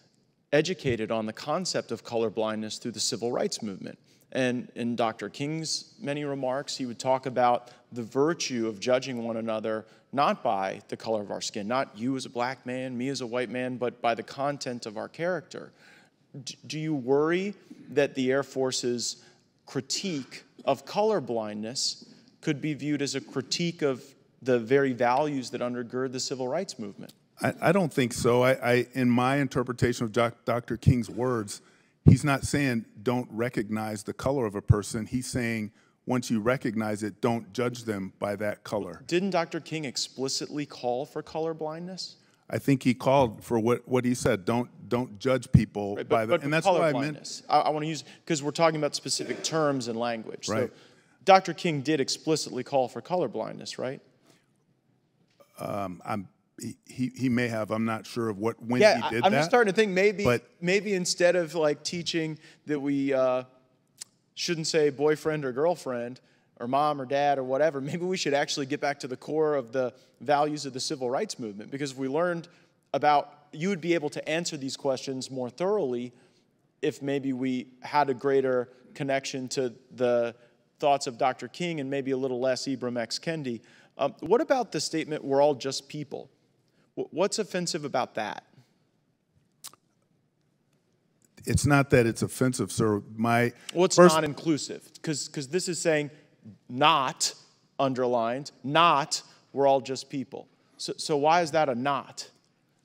educated on the concept of colorblindness through the civil rights movement. And in Dr. King's many remarks, he would talk about the virtue of judging one another not by the color of our skin, not you as a black man, me as a white man, but by the content of our character. Do you worry that the Air Force's critique of color blindness could be viewed as a critique of the very values that undergird the civil rights movement? I, I don't think so. I, I, in my interpretation of Dr. King's words, he's not saying don't recognize the color of a person. He's saying once you recognize it, don't judge them by that color. Didn't Dr. King explicitly call for color blindness? I think he called for what, what he said. Don't don't judge people Right, by the, but and that's color what I meant. I, I want to use because we're talking about specific terms and language. Right. So Dr. King did explicitly call for color blindness, right? Um, I'm, he, he may have. I'm not sure of what when yeah, he I- did I'm that. just starting to think maybe but maybe instead of like teaching that we uh, shouldn't say boyfriend or girlfriend or mom or dad or whatever, (laughs) maybe we should actually get back to the core of the values of the civil rights movement because if we learned about you would be able to answer these questions more thoroughly if maybe we had a greater connection to the thoughts of Dr. King and maybe a little less Ibram X. Kendi. Um, what about the statement, we're all just people? Wh- What's offensive about that? it's not that it's offensive, sir. My Well, it's not inclusive because this is saying not underlined, not we're all just people. So, so why is that a not?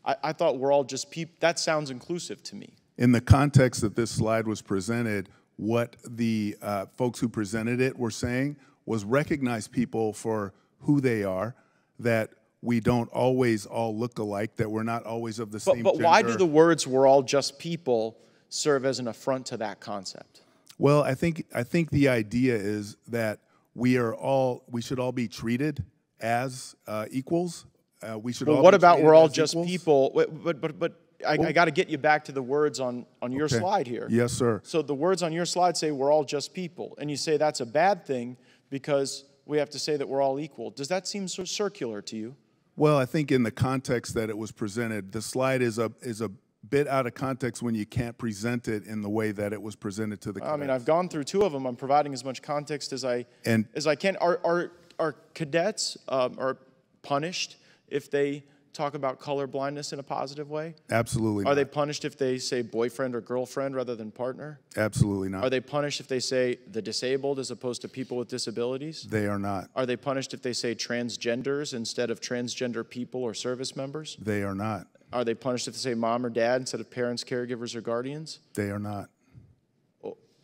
I, I thought we're all just people. That sounds inclusive to me. in the context that this slide was presented, what the uh, folks who presented it were saying was recognize people for who they are, that we don't always all look alike, that we're not always of the But, same but why do the words we're all just people serve as an affront to that concept? Well, I think I think the idea is that we are all we should all be treated as uh, equals. Uh, we should Well, all what about we're all just equals? people? Wait, But, but, but I, I got to get you back to the words on, on your Okay. slide here. Yes, sir. So the words on your slide say we're all just people. And you say that's a bad thing because we have to say that we're all equal. Does that seem so circular to you? Well, I think in the context that it was presented, the slide is a is a bit out of context when you can't present it in the way that it was presented to the. I mean, I've gone through two of them. I'm providing as much context as I And- as I can. Are are are cadets um, are punished if they talk about color blindness in a positive way? Absolutely Are they punished if they say boyfriend or girlfriend rather than partner? Absolutely not. Are they punished if they say the disabled as opposed to people with disabilities? They are not. Are they punished if they say transgenders instead of transgender people or service members? They are not. Are they punished if they say mom or dad instead of parents, caregivers, or guardians? They are not.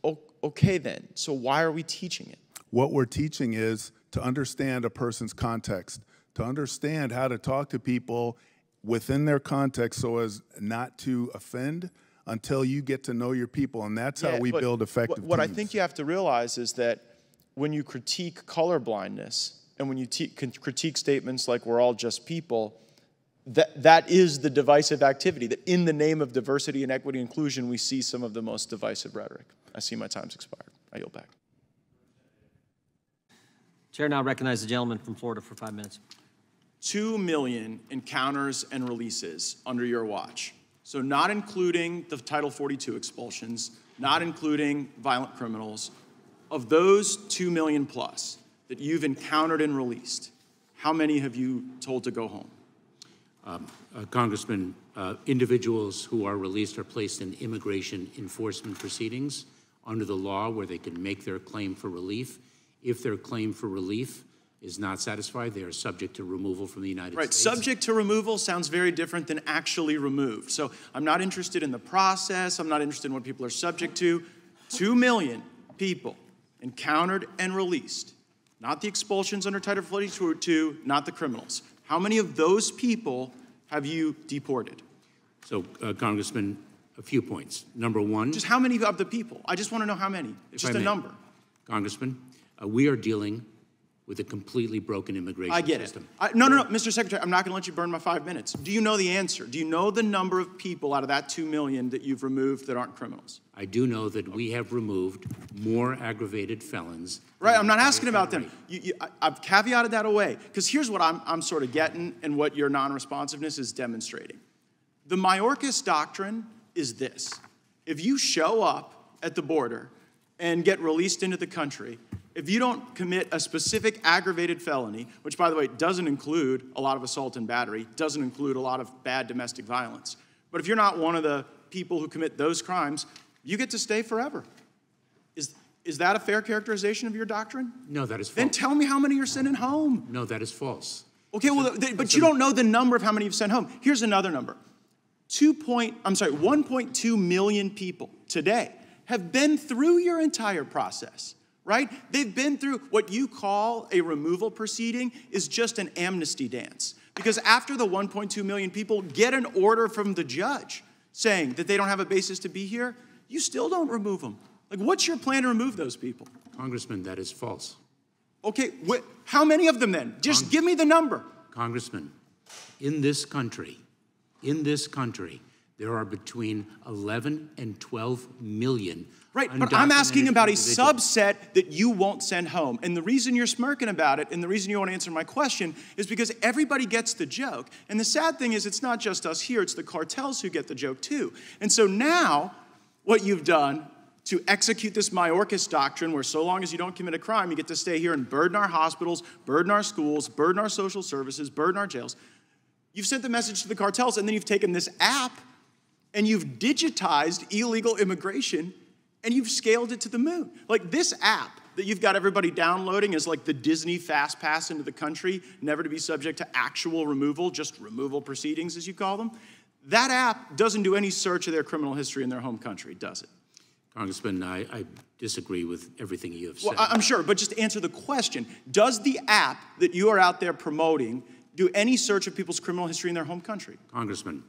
O- okay, then. So why are we teaching it? What we're teaching is to understand a person's context, to understand how to talk to people within their context so as not to offend until you get to know your people. And that's how we build effective What, what I think you have to realize is that when you critique colorblindness and when you te- critique statements like we're all just people, that, that is the divisive activity. That in the name of diversity and equity and inclusion, we see some of the most divisive rhetoric. I see my time's expired. I yield back. Chair now recognizes the gentleman from Florida for five minutes. 2 million encounters and releases under your watch. So, not including the Title 42 expulsions, not including violent criminals. Of those 2 million plus that you've encountered and released, how many have you told to go home? Um, uh, Congressman, uh, individuals who are released are placed in immigration enforcement proceedings under the law where they can make their claim for relief. If their claim for relief is not satisfied, they are subject to removal from the United Right, States. Right, subject to removal sounds very different than actually removed. So I'm not interested in the process, I'm not interested in what people are subject to. Two million people encountered and released, not the expulsions under Title 42, not the criminals. How many of those people have you deported? So, uh, Congressman, a few points. Number one, Just how many of the people? I just want to know how many. Just a number. Congressman, uh, we are dealing with a completely broken immigration I get it. I, no, no, no, Mr. Secretary, I'm not going to let you burn my five minutes. Do you know the answer? Do you know the number of people out of that two million that you've removed that aren't criminals? I do know that we have removed more aggravated felons. Right, I'm not asking about them. You, you, I, I've caveated that away because here's what I'm, I'm sort of getting and what your non responsiveness is demonstrating. The Mayorkas doctrine is this if you show up at the border and get released into the country, if you don't commit a specific aggravated felony, which by the way doesn't include a lot of assault and battery, doesn't include a lot of bad domestic violence, but if you're not one of the people who commit those crimes, you get to stay forever. Is, is that a fair characterization of your doctrine? No, that is false. Then tell me how many you're sending home. No, that is false. Okay, well, but you don't know the number of how many you've sent home. Here's another number. Two point, I'm sorry, 1.2 million people today have been through your entire process, right? They've been through what you call a removal proceeding is just an amnesty dance. Because after the 1.2 million people get an order from the judge saying that they don't have a basis to be here, you still don't remove them. Like, what's your plan to remove those people? Congressman, that is false. Okay, wh- how many of them then? Just give me the number. Congressman, in this country, in this country, there are between 11 and 12 million. Right, but I'm asking about a subset that you won't send home. And the reason you're smirking about it and the reason you won't answer my question is because everybody gets the joke. And the sad thing is, it's not just us here, it's the cartels who get the joke too. And so now, what you've done to execute this Mayorkas doctrine, where so long as you don't commit a crime, you get to stay here and burden our hospitals, burden our schools, burden our social services, burden our jails. You've sent the message to the cartels, and then you've taken this app and you've digitized illegal immigration and you've scaled it to the moon. Like this app that you've got everybody downloading is like the Disney Fast Pass into the country, never to be subject to actual removal, just removal proceedings, as you call them. That app doesn't do any search of their criminal history in their home country, does it? Congressman, I, I disagree with everything you have said. Well, I'm sure, but just answer the question Does the app that you are out there promoting do any search of people's criminal history in their home country? Congressman,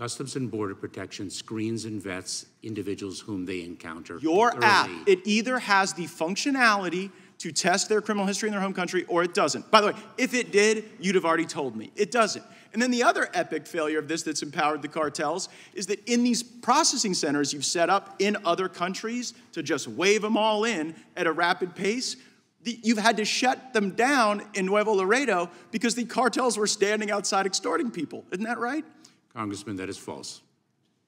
Customs and Border Protection screens and vets individuals whom they encounter. Your app, it either has the functionality to test their criminal history in their home country or it doesn't. By the way, if it did, you'd have already told me. It doesn't. And then the other epic failure of this that's empowered the cartels is that in these processing centers you've set up in other countries to just wave them all in at a rapid pace, you've had to shut them down in Nuevo Laredo because the cartels were standing outside extorting people. Isn't that right? Congressman, that is false.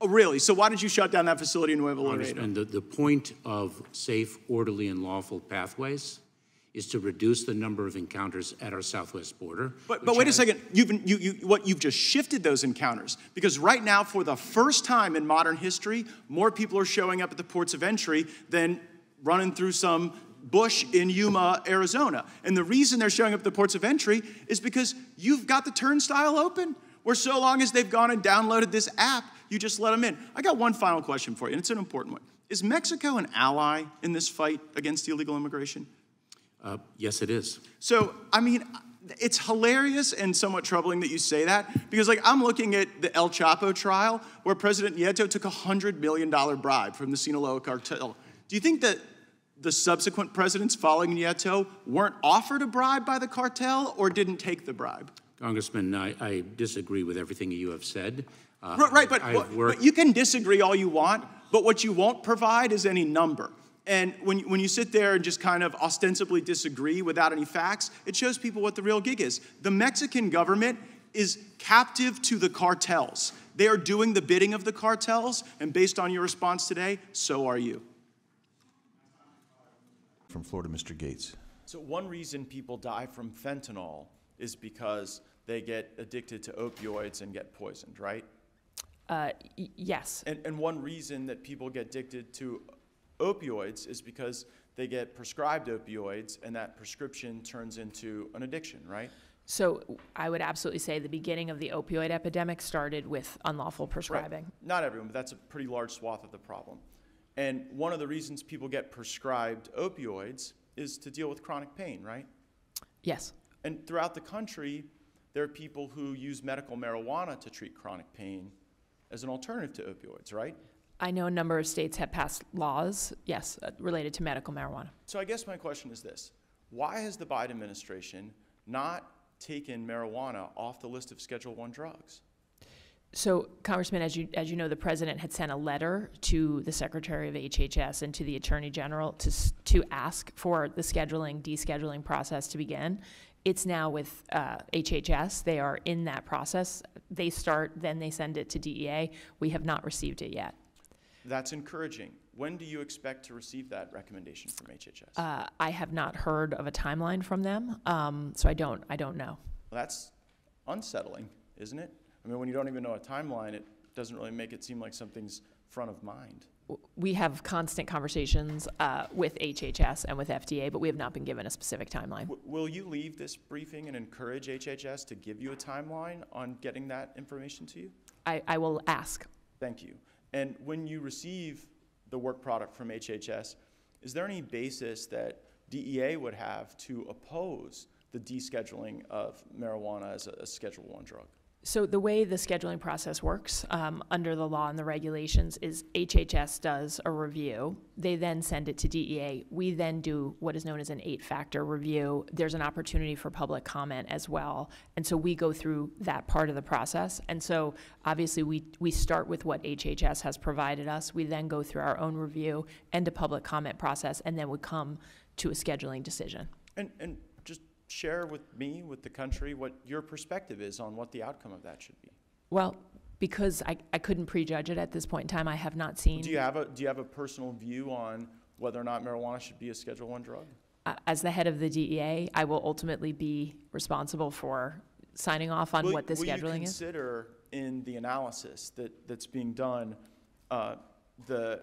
Oh, really? So why did you shut down that facility in Nuevo Laredo? Congressman, the, the point of safe, orderly, and lawful pathways is to reduce the number of encounters at our southwest border. But, but wait a second. You've, you, you, what, you've just shifted those encounters because right now, for the first time in modern history, more people are showing up at the ports of entry than running through some bush in Yuma, Arizona. And the reason they're showing up at the ports of entry is because you've got the turnstile open. Where so long as they've gone and downloaded this app, you just let them in. I got one final question for you, and it's an important one. Is Mexico an ally in this fight against illegal immigration? Uh, yes, it is. So, I mean, it's hilarious and somewhat troubling that you say that because, like, I'm looking at the El Chapo trial where President Nieto took a $100 million bribe from the Sinaloa cartel. Do you think that the subsequent presidents following Nieto weren't offered a bribe by the cartel or didn't take the bribe? Congressman, I, I disagree with everything you have said. Uh, right, right, but, but you can disagree all you want, but what you won't provide is any number. And when, when you sit there and just kind of ostensibly disagree without any facts, it shows people what the real gig is. The Mexican government is captive to the cartels. They are doing the bidding of the cartels, and based on your response today, so are you. From Florida, Mr. Gaetz. So, one reason people die from fentanyl is because they get addicted to opioids and get poisoned, right? Uh, y- yes. And, and one reason that people get addicted to opioids is because they get prescribed opioids and that prescription turns into an addiction, right? So I would absolutely say the beginning of the opioid epidemic started with unlawful prescribing. Right. Not everyone, but that's a pretty large swath of the problem. And one of the reasons people get prescribed opioids is to deal with chronic pain, right? Yes. And throughout the country, there are people who use medical marijuana to treat chronic pain as an alternative to opioids, right? I know a number of states have passed laws, yes, uh, related to medical marijuana. So I guess my question is this Why has the Biden administration not taken marijuana off the list of Schedule One drugs? So, Congressman, as you as you know, the president had sent a letter to the Secretary of HHS and to the Attorney General to to ask for the scheduling descheduling process to begin. It's now with uh, HHS. They are in that process. They start, then they send it to DEA. We have not received it yet. That's encouraging. When do you expect to receive that recommendation from HHS? Uh, I have not heard of a timeline from them, um, so I don't. I don't know. Well, that's unsettling, isn't it? I mean, when you don't even know a timeline, it doesn't really make it seem like something's front of mind. We have constant conversations uh, with HHS and with FDA, but we have not been given a specific timeline. W- will you leave this briefing and encourage HHS to give you a timeline on getting that information to you? I, I will ask. Thank you. And when you receive the work product from HHS, is there any basis that DEA would have to oppose the descheduling of marijuana as a, a Schedule One drug? So the way the scheduling process works um, under the law and the regulations is HHS does a review. They then send it to DEA. We then do what is known as an eight-factor review. There's an opportunity for public comment as well, and so we go through that part of the process. And so obviously we we start with what HHS has provided us. We then go through our own review and a public comment process, and then we come to a scheduling decision. And and share with me, with the country, what your perspective is on what the outcome of that should be. Well, because I, I couldn't prejudge it at this point in time, I have not seen. Do you have a Do you have a personal view on whether or not marijuana should be a Schedule One drug? Uh, as the head of the DEA, I will ultimately be responsible for signing off on will, what the will scheduling you consider in the analysis that, that's being done uh, the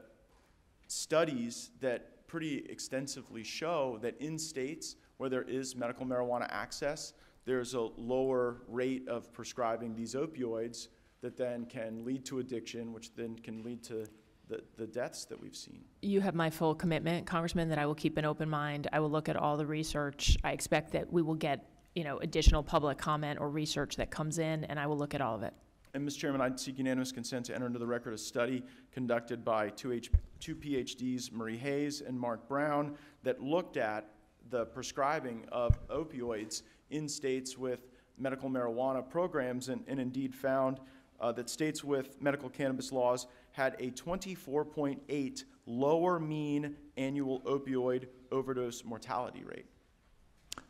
studies that pretty extensively show that in states where there is medical marijuana access, there's a lower rate of prescribing these opioids that then can lead to addiction, which then can lead to the, the deaths that we've seen. You have my full commitment, Congressman, that I will keep an open mind. I will look at all the research. I expect that we will get, you know, additional public comment or research that comes in, and I will look at all of it. And Mr. Chairman, I seek unanimous consent to enter into the record a study conducted by two, H, two PhDs, Marie Hayes and Mark Brown, that looked at the prescribing of opioids in states with medical marijuana programs and, and indeed found uh, that states with medical cannabis laws had a 24.8 lower mean annual opioid overdose mortality rate.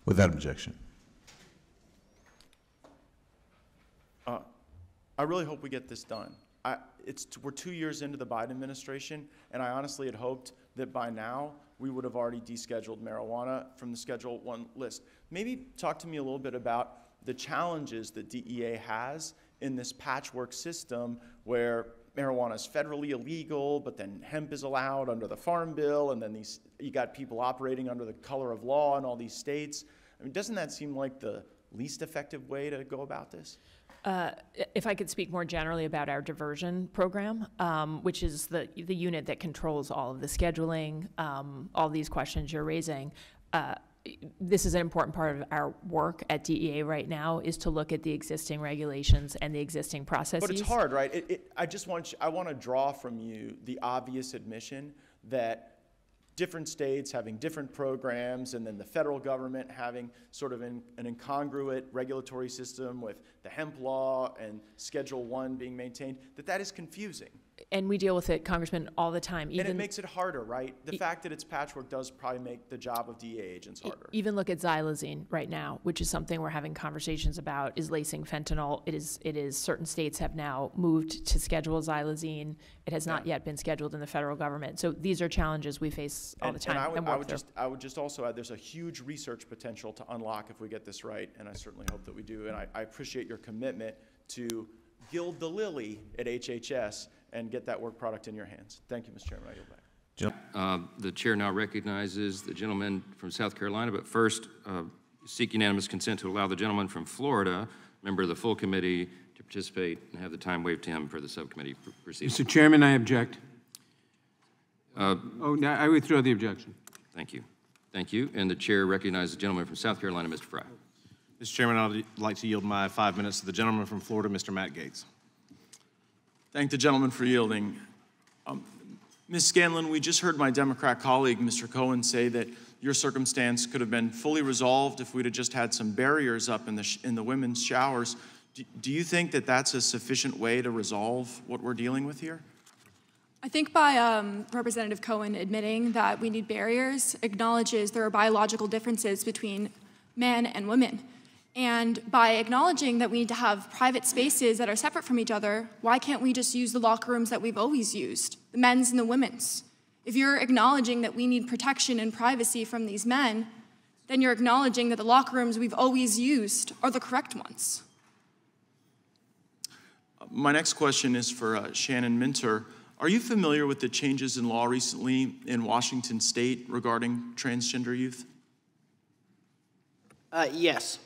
Without objection. Uh, I really hope we get this done. I, it's, we're two years into the Biden administration, and I honestly had hoped that by now we would have already descheduled marijuana from the Schedule 1 list. Maybe talk to me a little bit about the challenges that DEA has in this patchwork system where marijuana is federally illegal, but then hemp is allowed under the Farm Bill, and then these, you got people operating under the color of law in all these states. I mean, doesn't that seem like the least effective way to go about this? Uh, if I could speak more generally about our diversion program, um, which is the the unit that controls all of the scheduling, um, all these questions you're raising. Uh, this is an important part of our work at DEA right now is to look at the existing regulations and the existing processes. But it's hard, right? It, it, I just want you, I want to draw from you the obvious admission that different states having different programs and then the federal government having sort of an, an incongruent regulatory system with the hemp law and schedule one being maintained that that is confusing and we deal with it, Congressman, all the time. Even, and it makes it harder, right? The e fact that it's patchwork does probably make the job of DEA agents harder. Even look at xylazine right now, which is something we're having conversations about. Is lacing fentanyl? It is. It is. Certain states have now moved to schedule xylazine. It has not yeah. yet been scheduled in the federal government. So these are challenges we face all and, the time. And I would, and I would just, I would just also add, there's a huge research potential to unlock if we get this right, and I certainly hope that we do. And I, I appreciate your commitment to gild the lily at HHS and get that work product in your hands. Thank you, Mr. Chairman. I yield back. Uh, the chair now recognizes the gentleman from South Carolina, but first, uh, seek unanimous consent to allow the gentleman from Florida, member of the full committee, to participate and have the time waived to him for the subcommittee proceedings. Mr. Chairman, I object. Uh, oh, no, I withdraw the objection. Thank you. Thank you. And the chair recognizes the gentleman from South Carolina, Mr. Fry. Mr. Chairman, I'd like to yield my five minutes to the gentleman from Florida, Mr. Matt Gaetz. Thank the gentleman for yielding. Um, Ms. Scanlan, we just heard my Democrat colleague, Mr. Cohen, say that your circumstance could have been fully resolved if we'd have just had some barriers up in the, in the women's showers. Do, do you think that that's a sufficient way to resolve what we're dealing with here? I think by um, Representative Cohen admitting that we need barriers acknowledges there are biological differences between men and women. And by acknowledging that we need to have private spaces that are separate from each other, why can't we just use the locker rooms that we've always used, the men's and the women's? If you're acknowledging that we need protection and privacy from these men, then you're acknowledging that the locker rooms we've always used are the correct ones. My next question is for uh, Shannon Minter. Are you familiar with the changes in law recently in Washington state regarding transgender youth? Uh, yes.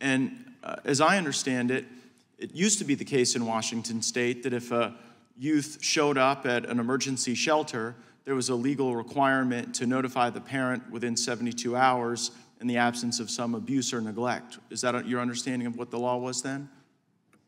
And uh, as I understand it, it used to be the case in Washington state that if a youth showed up at an emergency shelter, there was a legal requirement to notify the parent within 72 hours in the absence of some abuse or neglect. Is that your understanding of what the law was then?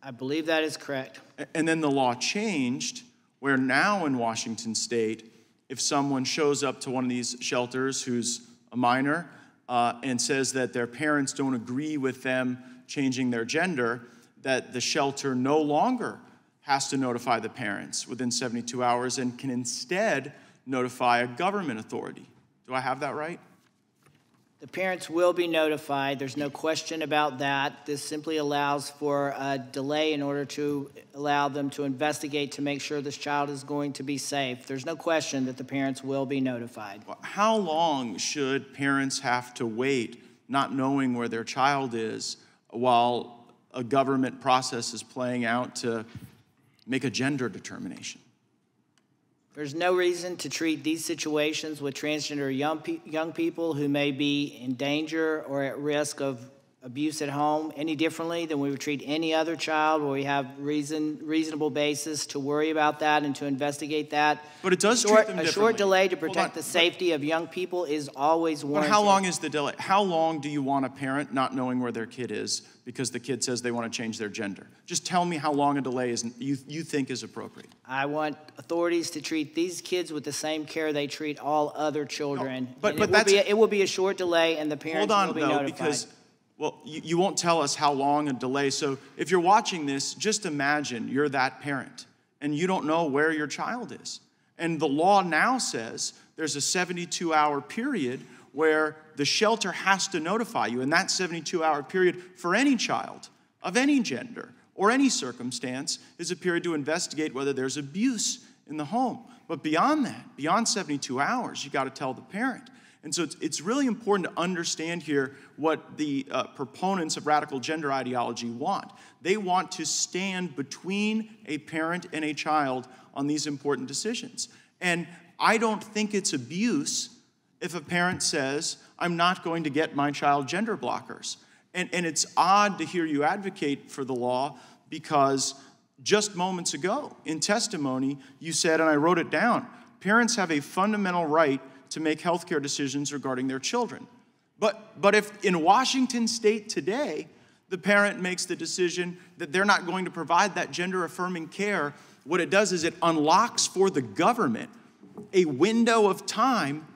I believe that is correct. And then the law changed, where now in Washington state, if someone shows up to one of these shelters who's a minor uh, and says that their parents don't agree with them changing their gender, that the shelter no longer has to notify the parents within 72 hours and can instead notify a government authority. Do I have that right? The parents will be notified. There's no question about that. This simply allows for a delay in order to allow them to investigate to make sure this child is going to be safe. There's no question that the parents will be notified. How long should parents have to wait, not knowing where their child is, while a government process is playing out to make a gender determination? There's no reason to treat these situations with transgender young, pe young people who may be in danger or at risk of abuse at home any differently than we would treat any other child where we have reason, reasonable basis to worry about that and to investigate that. But it does short, treat them A short delay to protect the safety of young people is always warranted. But how long is the delay? How long do you want a parent not knowing where their kid is because the kid says they want to change their gender? Just tell me how long a delay is you, you think is appropriate. I want authorities to treat these kids with the same care they treat all other children. but- And but it will that's- be a- it will be a short delay, and the parents Hold on, will be though, notified. because, well, you, you won't tell us how long a delay. So if you're watching this, just imagine you're that parent and you don't know where your child is. And the law now says there's a 72 hour period where the shelter has to notify you. And that 72 hour period for any child of any gender or any circumstance is a period to investigate whether there's abuse in the home. But beyond that, beyond 72 hours, you got to tell the parent. And so it's, it's really important to understand here what the uh, proponents of radical gender ideology want. They want to stand between a parent and a child on these important decisions. And I don't think it's abuse if a parent says, I'm not going to get my child gender blockers. And, and it's odd to hear you advocate for the law because just moments ago in testimony, you said, and I wrote it down parents have a fundamental right to make healthcare decisions regarding their children. But, but if in Washington state today, the parent makes the decision that they're not going to provide that gender affirming care, what it does is it unlocks for the government a window of time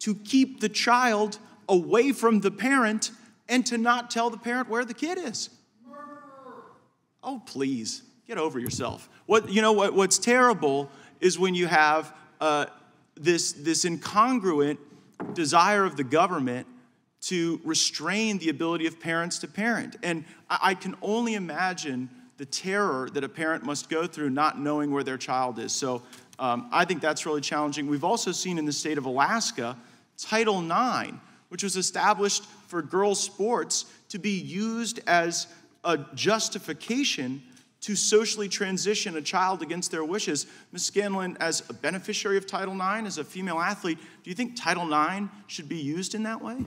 to keep the child away from the parent and to not tell the parent where the kid is. Oh, please, get over yourself. What, you know what, what's terrible is when you have uh, this, this incongruent desire of the government to restrain the ability of parents to parent. And I, can only imagine the terror that a parent must go through not knowing where their child is. So um, I think that's really challenging. We've also seen in the state of Alaska Title IX, which was established for girls' sports to be used as a justification to socially transition a child against their wishes. Ms. Scanlan, as a beneficiary of Title IX, as a female athlete, do you think Title IX should be used in that way?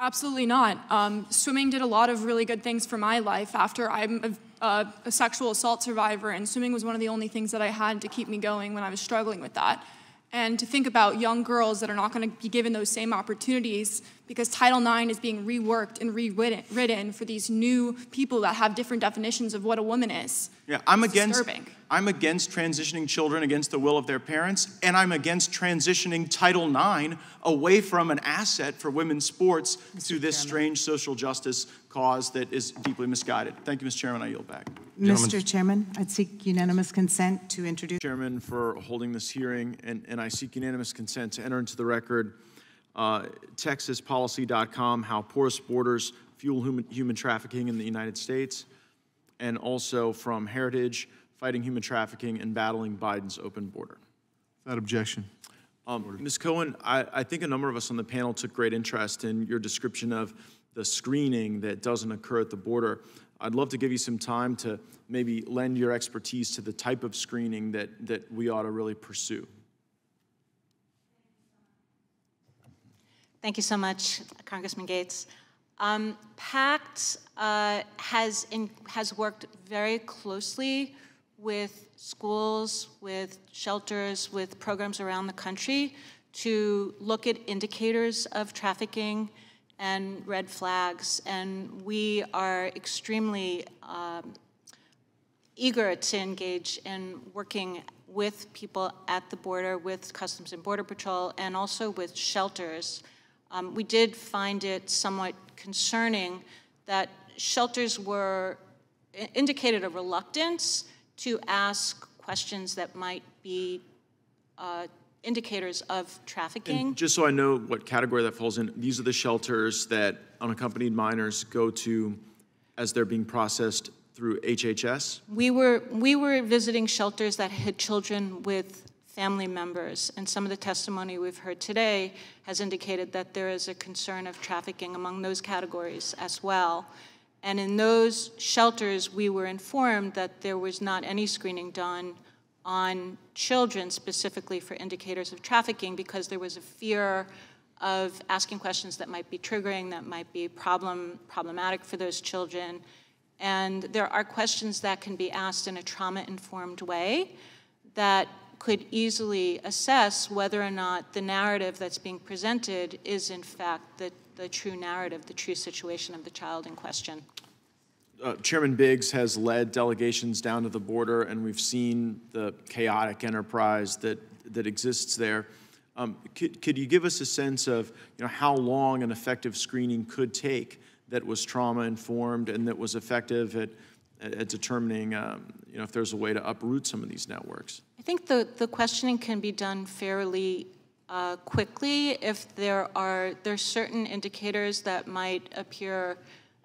Absolutely not. Um, swimming did a lot of really good things for my life after I'm a, a, a sexual assault survivor, and swimming was one of the only things that I had to keep me going when I was struggling with that. And to think about young girls that are not going to be given those same opportunities because Title IX is being reworked and rewritten for these new people that have different definitions of what a woman is. Yeah, I'm It's against disturbing. I'm against transitioning children against the will of their parents, and I'm against transitioning Title IX away from an asset for women's sports to this strange social justice cause that is deeply misguided. Thank you, Mr. Chairman. I yield back. Mr. Chairman, I'd seek unanimous consent to introduce. Chairman, for holding this hearing, and, and I seek unanimous consent to enter into the record uh, TexasPolicy.com, how porous borders fuel human, human trafficking in the United States, and also from Heritage, Fighting Human Trafficking and Battling Biden's Open Border. Without objection. Um, Ms. Cohen, I, I think a number of us on the panel took great interest in your description of the screening that doesn't occur at the border. I'd love to give you some time to maybe lend your expertise to the type of screening that, that we ought to really pursue. Thank you so much, Congressman Gaetz. Um, PACT uh, has, in, has worked very closely with schools, with shelters, with programs around the country to look at indicators of trafficking and red flags. And we are extremely um, eager to engage in working with people at the border, with Customs and Border Patrol, and also with shelters. Um, we did find it somewhat concerning that shelters were indicated a reluctance to ask questions that might be uh, indicators of trafficking. And just so I know what category that falls in, these are the shelters that unaccompanied minors go to as they're being processed through HHS? We were we were visiting shelters that had children with family members, and some of the testimony we've heard today has indicated that there is a concern of trafficking among those categories as well. And in those shelters, we were informed that there was not any screening done on children specifically for indicators of trafficking because there was a fear of asking questions that might be triggering, that might be problem, problematic for those children. And there are questions that can be asked in a trauma-informed way that could easily assess whether or not the narrative that's being presented is in fact the, the true narrative, the true situation of the child in question. Uh, Chairman Biggs has led delegations down to the border, and we've seen the chaotic enterprise that, that exists there. Um, could, could you give us a sense of you know, how long an effective screening could take that was trauma informed and that was effective at, at determining um, you know, if there's a way to uproot some of these networks? I think the, the questioning can be done fairly uh, quickly if there are there's certain indicators that might appear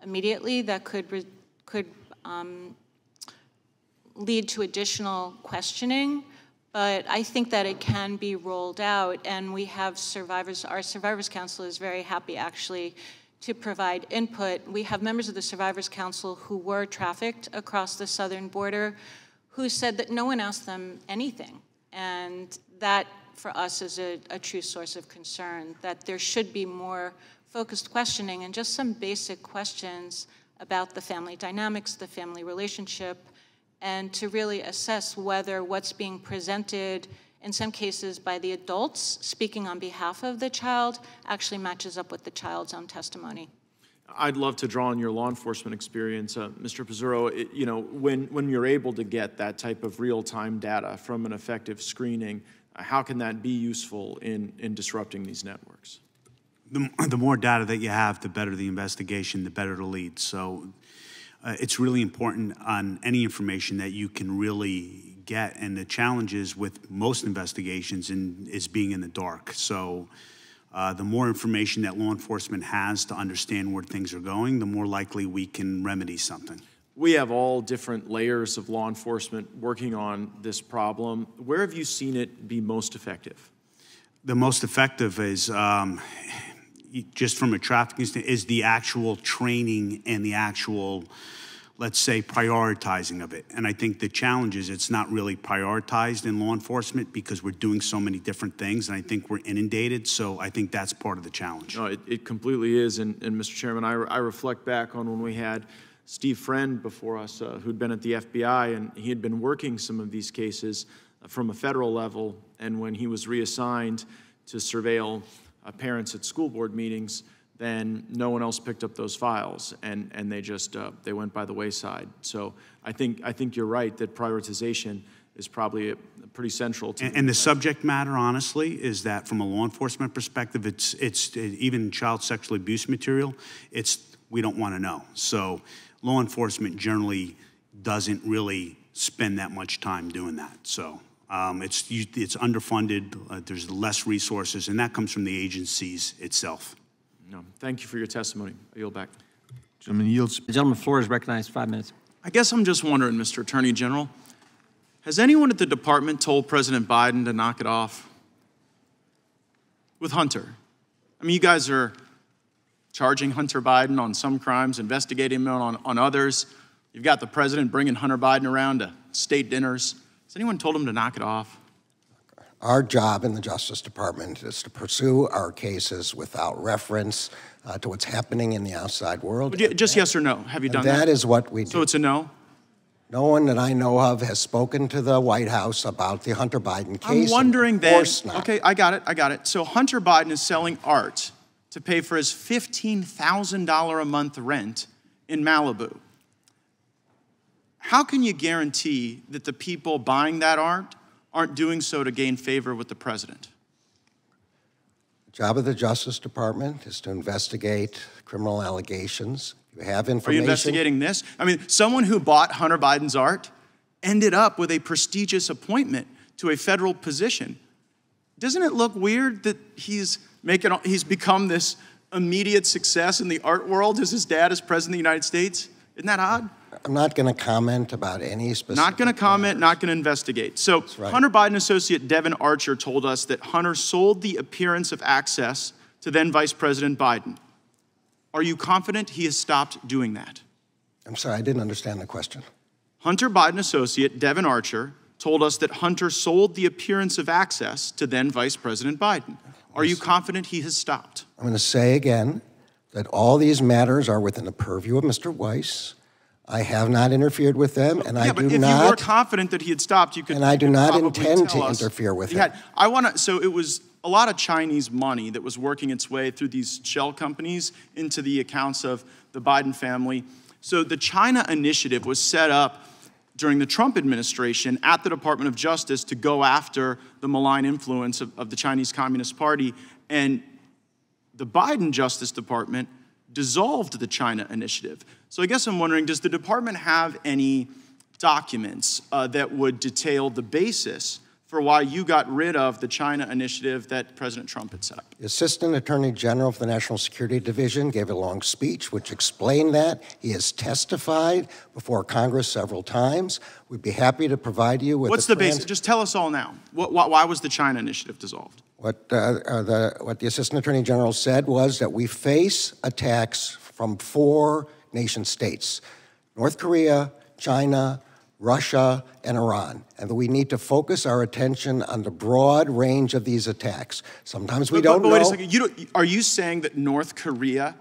immediately that could could um, lead to additional questioning. But I think that it can be rolled out, and we have survivors. Our Survivors Council is very happy, actually, to provide input. We have members of the Survivors Council who were trafficked across the southern border who said that no one asked them anything. And that, for us, is a, a true source of concern, that there should be more focused questioning and just some basic questions about the family dynamics, the family relationship, and to really assess whether what's being presented in some cases by the adults speaking on behalf of the child actually matches up with the child's own testimony. I'd love to draw on your law enforcement experience, uh, Mr. Pizzurro. You know, when, when you're able to get that type of real-time data from an effective screening, how can that be useful in, in disrupting these networks? The, the more data that you have, the better the investigation, the better the lead. So uh, it's really important on any information that you can really get. And the challenges with most investigations in, is being in the dark. So uh, the more information that law enforcement has to understand where things are going, the more likely we can remedy something. We have all different layers of law enforcement working on this problem. Where have you seen it be most effective? The most effective is um, just from a trafficking standpoint, is the actual training and the actual let's say, prioritizing of it. And I think the challenge is it's not really prioritized in law enforcement because we're doing so many different things, and I think we're inundated. So I think that's part of the challenge. No, it, it completely is. And, and Mr. Chairman, I, I, reflect back on when we had Steve Friend before us, uh, who'd been at the FBI, and he had been working some of these cases from a federal level. And when he was reassigned to surveil uh, parents at school board meetings, then no one else picked up those files, and, and they just uh, they went by the wayside. So I think I think you're right that prioritization is probably pretty central to. And, and the subject matter, honestly, is that from a law enforcement perspective, it's it's even child sexual abuse material. It's we don't want to know. So law enforcement generally doesn't really spend that much time doing that. So. Um, it's, it's underfunded, uh, there's less resources, and that comes from the agencies itself. No, thank you for your testimony. I yield back. Gentleman yields. The gentleman floor is recognized five minutes. I guess I'm just wondering, Mr. Attorney General, has anyone at the department told President Biden to knock it off with Hunter? I mean, you guys are charging Hunter Biden on some crimes, investigating him on, on others. You've got the president bringing Hunter Biden around to state dinners. Has anyone told him to knock it off? Our job in the Justice Department is to pursue our cases without reference uh, to what's happening in the outside world. You, just yes or no. Have you done that? That is what we do. So it's a no? No one that I know of has spoken to the White House about the Hunter Biden case. I'm wondering of then. Not. Okay, I got it. I got it. So Hunter Biden is selling art to pay for his $15,000 a month rent in Malibu. How can you guarantee that the people buying that art aren't doing so to gain favor with the president? The job of the Justice Department is to investigate criminal allegations. You have information. Are you investigating this? I mean, someone who bought Hunter Biden's art ended up with a prestigious appointment to a federal position. Doesn't it look weird that he's he's become this immediate success in the art world as his dad is president of the United States? Isn't that odd? I'm not going to comment about any specific. Not going to comment, not going to investigate. So, right. Hunter Biden associate Devon Archer told us that Hunter sold the appearance of access to then Vice President Biden. Are you confident he has stopped doing that? I'm sorry, I didn't understand the question. Hunter Biden associate Devon Archer told us that Hunter sold the appearance of access to then Vice President Biden. Are you confident he has stopped? I'm going to say again that all these matters are within the purview of Mr. Weiss. I have not interfered with them, and I yeah, but do if you were not. confident that he had stopped, you could. And I do not intend to us interfere with he him. I want to. So it was a lot of Chinese money that was working its way through these shell companies into the accounts of the Biden family. So the China initiative was set up during the Trump administration at the Department of Justice to go after the malign influence of, of the Chinese Communist Party. And the Biden Justice Department dissolved the China initiative. So I guess I'm wondering does the department have any documents uh, that would detail the basis for why you got rid of the China initiative that President Trump had set up? The Assistant Attorney General of the National Security Division gave a long speech which explained that. He has testified before Congress several times. We'd be happy to provide you with What's the the basis? Just tell us all now. What, why, why was the China initiative dissolved? What, uh, uh, the, what the Assistant Attorney General said was that we face attacks from four nation states North Korea, China, Russia, and Iran, and that we need to focus our attention on the broad range of these attacks. Sometimes we But- don't but, but wait know. a second. You don't, are you saying that North Korea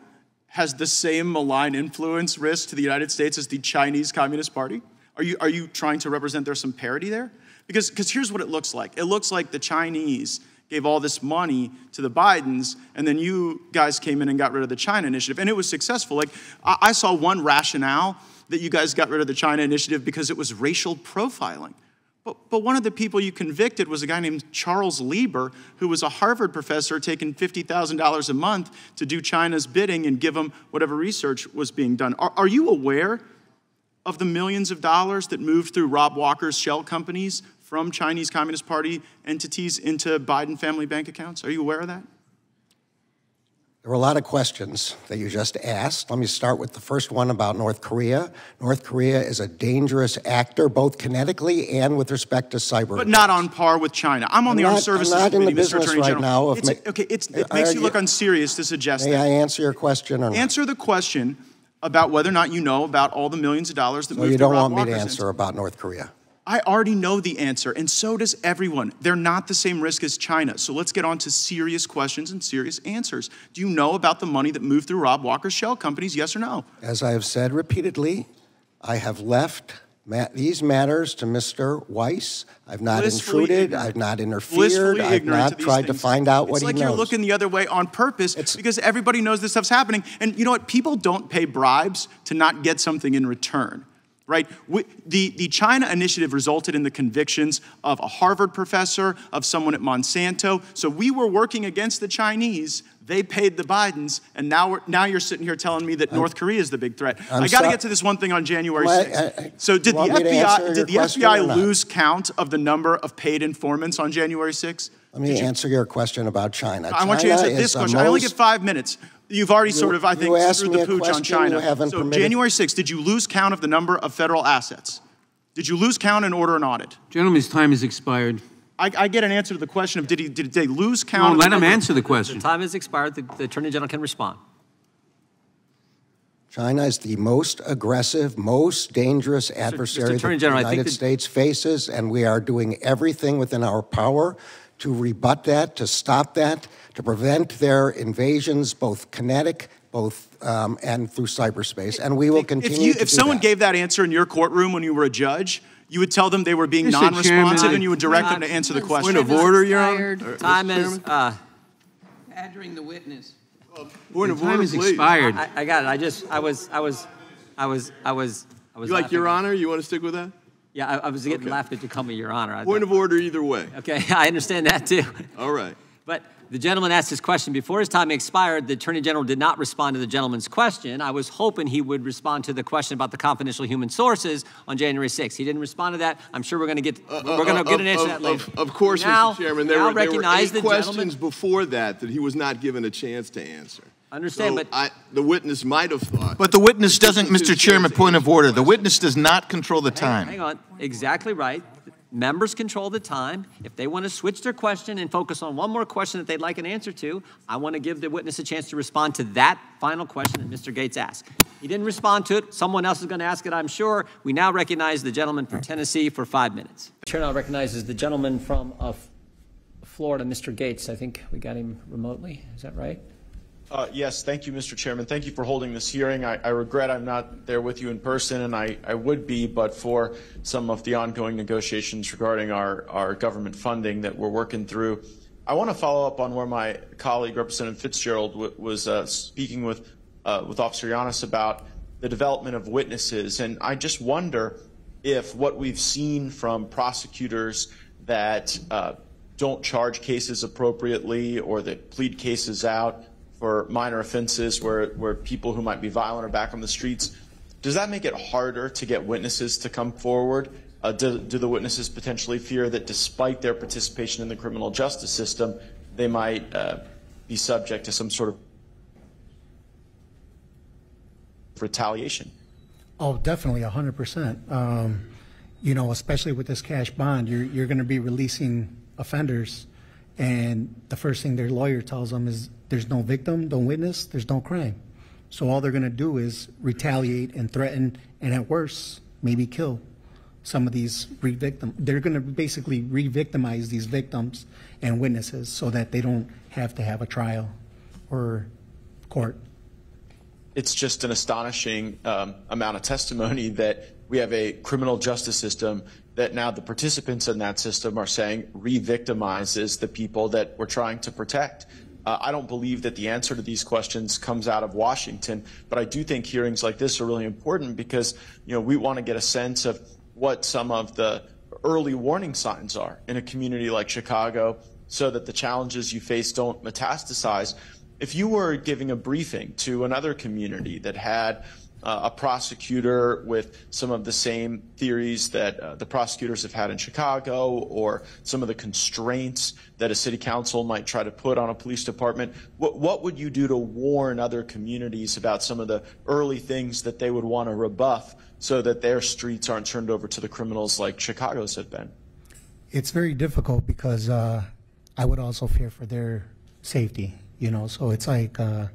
has the same malign influence risk to the United States as the Chinese Communist Party? Are you, are you trying to represent there's some parity there? Because because here's what it looks like. It looks like the Chinese gave all this money to the Bidens, and then you guys came in and got rid of the China initiative, and it was successful. Like I, I saw one rationale that you guys got rid of the China initiative because it was racial profiling. But, but one of the people you convicted was a guy named Charles Lieber, who was a Harvard professor taking $50,000 a month to do China's bidding and give them whatever research was being done. Are, are you aware of the millions of dollars that moved through Rob Walker's shell companies from Chinese Communist Party entities into Biden family bank accounts? Are you aware of that? There were a lot of questions that you just asked. Let me start with the first one about North Korea. North Korea is a dangerous actor, both kinetically and with respect to cyber. But not on par with China. I'm on I'm the not- Armed I'm Services not in the Committee, Mr. business Attorney right General. now It's, okay, it's, it makes you you- look unserious to suggest May that. I answer your question or not? Answer the question about whether or not you know about all the millions of dollars that So moved you don't want me to answer about North Korea? I already know the answer, and so does everyone. They're not the same risk as China. So let's get on to serious questions and serious answers. Do you know about the money that moved through Rob Walker's shell companies, yes or no? As I have said repeatedly, I have left ma- these matters to Mr. Weiss. I've not Blissfully intruded. ignorant. I've not interfered. I've not to tried to find out what it's he like you're looking the other way on purpose because everybody knows this stuff's happening. And you know what? People don't pay bribes to not get something in return. Right? We, the, the China initiative resulted in the convictions of a Harvard professor, of someone at Monsanto. So we were working against the Chinese. They paid the Bidens, and now, we're, now you're sitting here telling me that North Korea is the big threat. I'm I got to get to this one thing on January Well, I- 6th. I- so did the want me to answer FBI did the FBI lose count of the number of paid informants on January 6th? Let me answer your question about China. I want you to answer this is the question. I only get five minutes. You've already You- sort of, I think, asked screwed the a pooch on question China. you haven't so permitted- January 6th, did you lose count of the number of federal assets? Did you lose count and order an audit? Gentleman's time has expired. I, I get an answer to the question of did, he, did they lose count? No, let him answer the question. The time has expired. The, the Attorney General can respond. China is the most aggressive, most dangerous adversary that Attorney the General, I think United that- States faces, and we are doing everything within our power to rebut that, to stop that, to prevent their invasions, both kinetic, both um, and through cyberspace. And we will continue If, you, to if do someone that. gave that answer in your courtroom when you were a judge, you would tell them they were being Mr. Non-responsive I- and you would direct them to answer the question. Point of order, Your Honor. Time Mr. is, Chairman? uh, Badgering the witness. Point of time has expired. I, I got it. I just, I was, I was, I was, I was, I was. You like laughing. Your Honor? You want to stick with that? Yeah, I, I was getting Okay. laughed at to come, me Your Honor. I- Point of order either way. Okay, (laughs) I understand that too. All right. But the gentleman asked his question before his time expired. The attorney general did not respond to the gentleman's question. I was hoping he would respond to the question about the confidential human sources on January 6th. He didn't respond to that. I'm sure we're going to get we're going to Uh, get an answer to that later. Of, of course, now, Mr. Chairman. There now were, there were recognize eight the questions gentleman. before that that he was not given a chance to answer. Understand, So but- I, the witness might have thought. But the witness doesn't, This is his Mr. Chairman, point of order. the The witness does not control the Hang- time. Hang on, exactly right. Members control the time. If they want to switch their question and focus on one more question that they'd like an answer to, I want to give the witness a chance to respond to that final question that Mr. Gaetz asked. He didn't respond to it. Someone else is going to ask it, I'm sure. We now recognize the gentleman from Tennessee for five minutes. The Chair now recognizes the gentleman from uh, Florida, Mr. Gaetz. I think we got him remotely. Is that right? Uh, yes, thank you, Mr. Chairman. Thank you for holding this hearing. I, I, regret I'm not there with you in person, and I, I would be, but for some of the ongoing negotiations regarding our, our government funding that we're working through. I want to follow up on where my colleague, Representative Fitzgerald, was uh, speaking with, uh, with Officer Yanez about the development of witnesses. And I just wonder if what we've seen from prosecutors that uh, don't charge cases appropriately or that plead cases out for minor offenses where, where people who might be violent are back on the streets. Does that make it harder to get witnesses to come forward? Uh, do, do, the witnesses potentially fear that despite their participation in the criminal justice system, they might uh, be subject to some sort of retaliation? Oh, definitely, 100%. Um, you know, especially with this cash bond, you're, you're going to be releasing offenders, and the first thing their lawyer tells them is there's no victim, no witness, there's no crime. So all they're going to do is retaliate and threaten, and at worst, maybe kill some of these re-victim. They're going to basically re-victimize these victims and witnesses so that they don't have to have a trial or court. It's just an astonishing um, amount of testimony that we have a criminal justice system that now the participants in that system are saying re-victimizes the people that we're trying to protect. Uh, I don't believe that the answer to these questions comes out of Washington, but I do think hearings like this are really important because you know we want to get a sense of what some of the early warning signs are in a community like Chicago, so that the challenges you face don't metastasize. If you were giving a briefing to another community that had uh, a prosecutor with some of the same theories that uh, the prosecutors have had in Chicago or some of the constraints that a city council might try to put on a police department. What, what would you do to warn other communities about some of the early things that they would want to rebuff so that their streets aren't turned over to the criminals like Chicago's have been? It's very difficult because uh, I would also fear for their safety, you know, so it's like uh,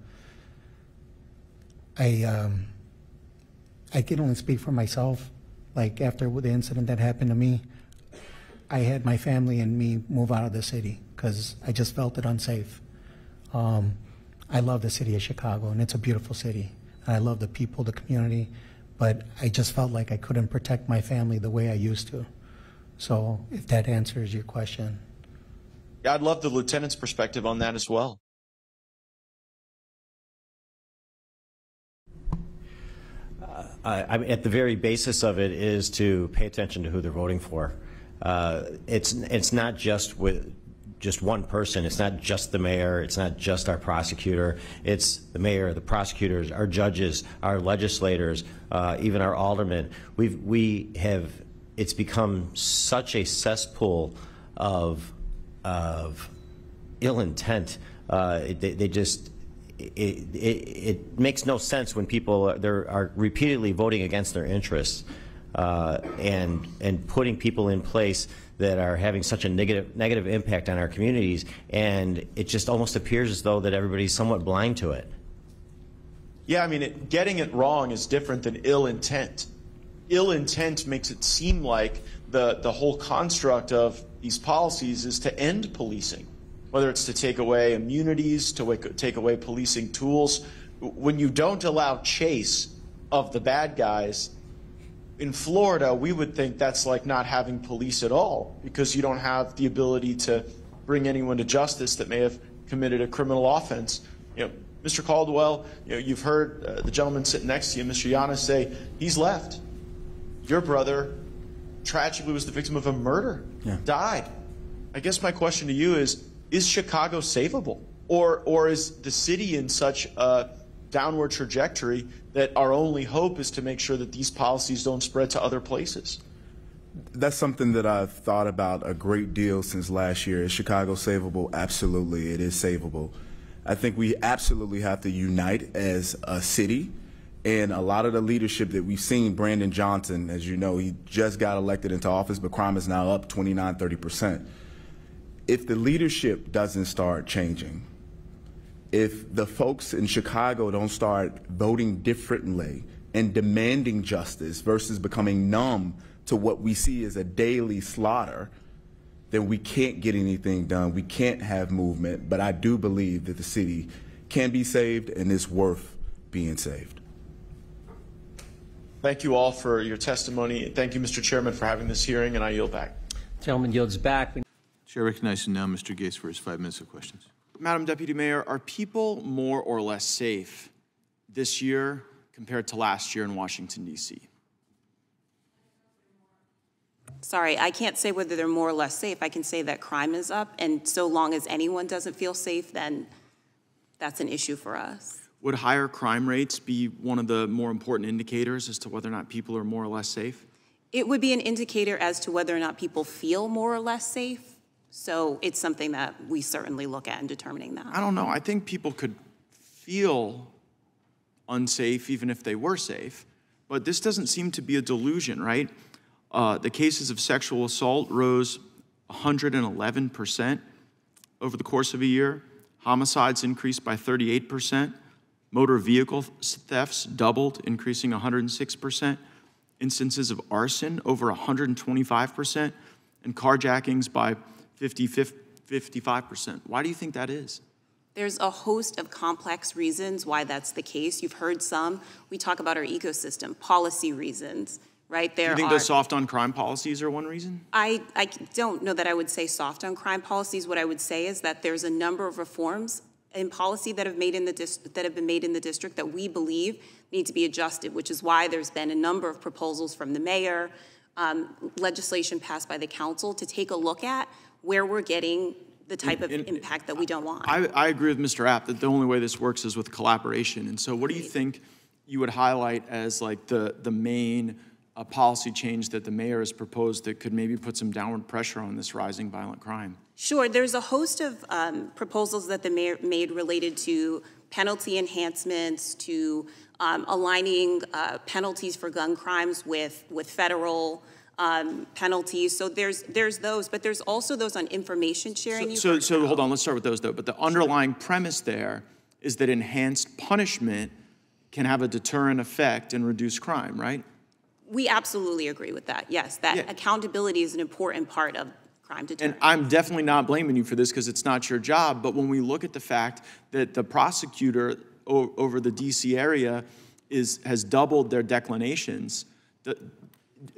I. Um, I can only speak for myself. Like after the incident that happened to me, I had my family and me move out of the city because I just felt it unsafe. Um, I love the city of Chicago, and it's a beautiful city. I love the people, the community, but I just felt like I couldn't protect my family the way I used to. So, if that answers your question. Yeah, I'd love the lieutenant's perspective on that as well. I mean, at the very basis of it is to pay attention to who they're voting for. Uh, it's it's not just with just one person. It's not just the mayor. It's not just our prosecutor. It's the mayor, the prosecutors, our judges, our legislators, uh, even our aldermen. We've we have. It's become such a cesspool of of ill intent. Uh, they, they just it, it, it, makes no sense when people are, are repeatedly voting against their interests uh, and and putting people in place that are having such a negative negative impact on our communities, and it just almost appears as though that everybody's somewhat blind to it. Yeah, I mean, it, getting it wrong is different than ill intent. Ill intent makes it seem like the the whole construct of these policies is to end policing whether it's to take away immunities, to take away policing tools. When you don't allow chase of the bad guys, in Florida, we would think that's like not having police at all because you don't have the ability to bring anyone to justice that may have committed a criminal offense. You know, Mr. Caldwell, you know, you've heard uh, the gentleman sitting next to you, Mr. Yanez, say he's left. Your brother tragically was the victim of a murder, yeah. died. I guess my question to you is is Chicago savable? Or, or is the city in such a downward trajectory that our only hope is to make sure that these policies don't spread to other places? That's something that I've thought about a great deal since last year. Is Chicago savable? Absolutely, it is savable. I think we absolutely have to unite as a city. And a lot of the leadership that we've seen, Brandon Johnson, as you know, he just got elected into office, but crime is now up 29, 30 percent if the leadership doesn't start changing, if the folks in Chicago don't start voting differently and demanding justice versus becoming numb to what we see as a daily slaughter, then we can't get anything done. We can't have movement. But I do believe that the city can be saved and is worth being saved. Thank you all for your testimony. Thank you, Mr. Chairman, for having this hearing, and I yield back. Gentleman yields back. Chair recognizes now Mr. Gaetz for his five minutes of questions. Madam Deputy Mayor, are people more or less safe this year compared to last year in Washington, D.C.? Sorry, I can't say whether they're more or less safe. I can say that crime is up, and so long as anyone doesn't feel safe, then that's an issue for us. Would higher crime rates be one of the more important indicators as to whether or not people are more or less safe? It would be an indicator as to whether or not people feel more or less safe. So it's something that we certainly look at in determining that. I don't know. I think people could feel unsafe even if they were safe, but this doesn't seem to be a delusion, right? Uh, the cases of sexual assault rose 111% over the course of a year. Homicides increased by 38%. Motor vehicle thefts doubled, increasing 106%. Instances of arson over 125%, and carjackings by 50, 55%. Why do you think that is? There's a host of complex reasons why that's the case. You've heard some. We talk about our ecosystem, policy reasons, right? There do you think are, the soft on crime policies are one reason? I, I don't know that I would say soft on crime policies. What I would say is that there's a number of reforms in policy that have made in the that have been made in the district that we believe need to be adjusted, which is why there's been a number of proposals from the mayor, um, legislation passed by the council to take a look at where we're getting the type of And- and impact that we don't want. I, I agree with Mr. App that the only way this works is with collaboration. And so, what do you think you would highlight as like the the main uh, policy change that the mayor has proposed that could maybe put some downward pressure on this rising violent crime? Sure, there's a host of um, proposals that the mayor made related to penalty enhancements, to um, aligning uh, penalties for gun crimes with with federal um, penalties. So there's there's those, but there's also those on information sharing. So, so, so hold on, let's start with those though. But the underlying premise there is that enhanced punishment can have a deterrent effect and reduce crime, right? we absolutely agree with that. Yes, that Yeah. accountability is an important part of crime And. I'm definitely not blaming you for this because it's not your job. But when we look at the fact that the prosecutor o- over the DC area is has doubled their declinations, the,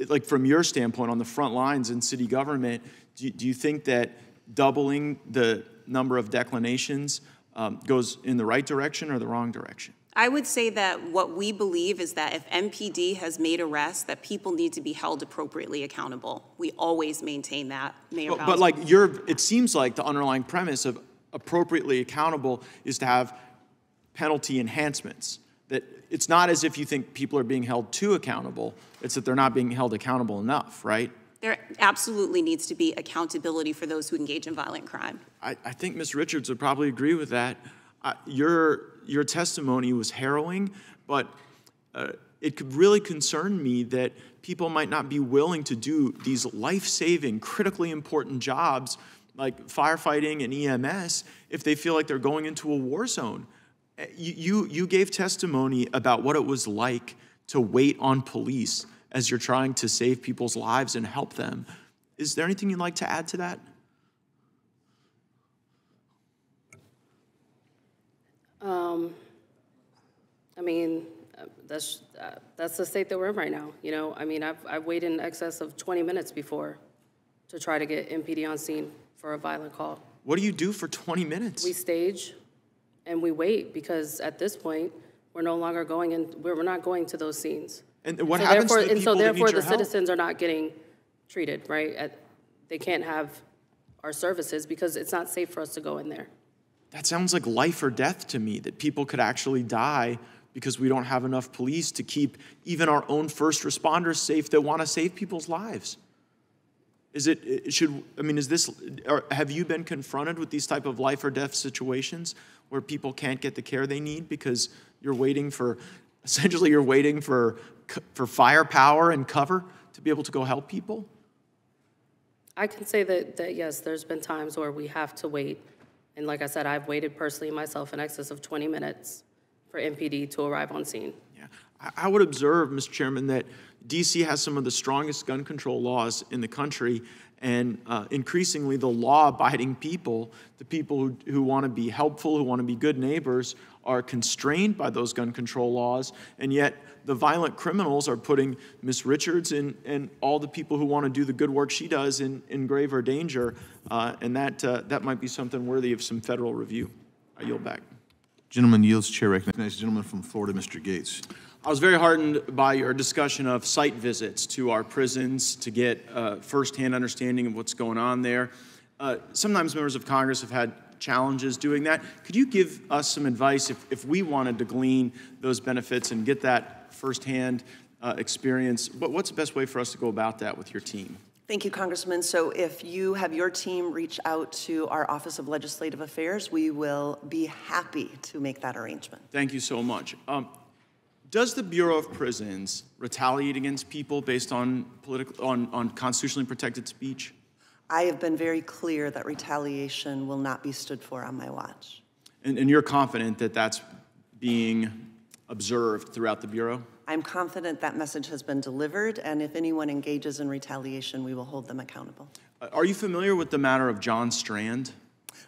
like from your standpoint on the front lines in city government, do, you- do you think that doubling the number of declinations um, goes in the right direction or the wrong direction? I would say that what we believe is that if MPD has made arrests, that people need to be held appropriately accountable. We always maintain that, Mayor But, but like your, it seems like the underlying premise of appropriately accountable is to have penalty enhancements. It's not as if you think people are being held too accountable, it's that they're not being held accountable enough, right? There absolutely needs to be accountability for those who engage in violent crime. I, I think Ms. Richards would probably agree with that. Uh, your, your testimony was harrowing, but uh, it could really concern me that people might not be willing to do these life-saving, critically important jobs like firefighting and EMS if they feel like they're going into a war zone. You, you, gave testimony about what it was like to wait on police as you're trying to save people's lives and help them. Is there anything you'd like to add to that? Um, I mean, that's, uh, that's the state that we're in right now, you know? I mean, I've, I've waited in excess of 20 minutes before to try to get MPD on scene for a violent call. What do you do for 20 minutes? We stage and we wait because at this point, we're no longer going in, we're, we're not going to those scenes. And what So happens to therefore- the And so therefore, the help? citizens are not getting treated, right? At- They can't have our services because it's not safe for us to go in there. That sounds like life or death to me, that people could actually die because we don't have enough police to keep even our own first responders safe that want to save people's lives. Is it, should, I mean, is this, or have you been confronted with these type of life or death situations where people can't get the care they need because you're waiting for, essentially you're waiting for, for firepower and cover to be able to go help people? I can say that, that yes, there's been times where we have to wait. And like I said, I've waited personally myself in excess of 20 minutes for MPD to arrive on scene. I- I would observe, Mr. Chairman, that DC has some of the strongest gun control laws in the country, and uh, increasingly the law-abiding people, the people who, who want to be helpful, who want to be good neighbors, are constrained by those gun control laws, and yet the violent criminals are putting Miss Richards and, and all the people who want to do the good work she does in, in graver danger, uh, and that, uh, that might be something worthy of some federal review. I yield back. Gentleman yields chair recognizes gentleman from Florida, Mr. Gaetz. I was very heartened by your discussion of site visits to our prisons to get uh, firsthand understanding of what's going on there. Uh, sometimes members of Congress have had challenges doing that. Could you give us some advice if, if we wanted to glean those benefits and get that firsthand uh, experience? What, what's the best way for us to go about that with your team? Thank you, Congressman. So if you have your team reach out to our Office of Legislative Affairs, we will be happy to make that arrangement. Thank you so much. Um, does the Bureau of Prisons retaliate against people based on political on, on constitutionally protected speech? I have been very clear that retaliation will not be stood for on my watch. And, and you're confident that that's being observed throughout the Bureau? I'm confident that message has been delivered, and if anyone engages in retaliation, we will hold them accountable. Uh, Are you familiar with the matter of John Strand?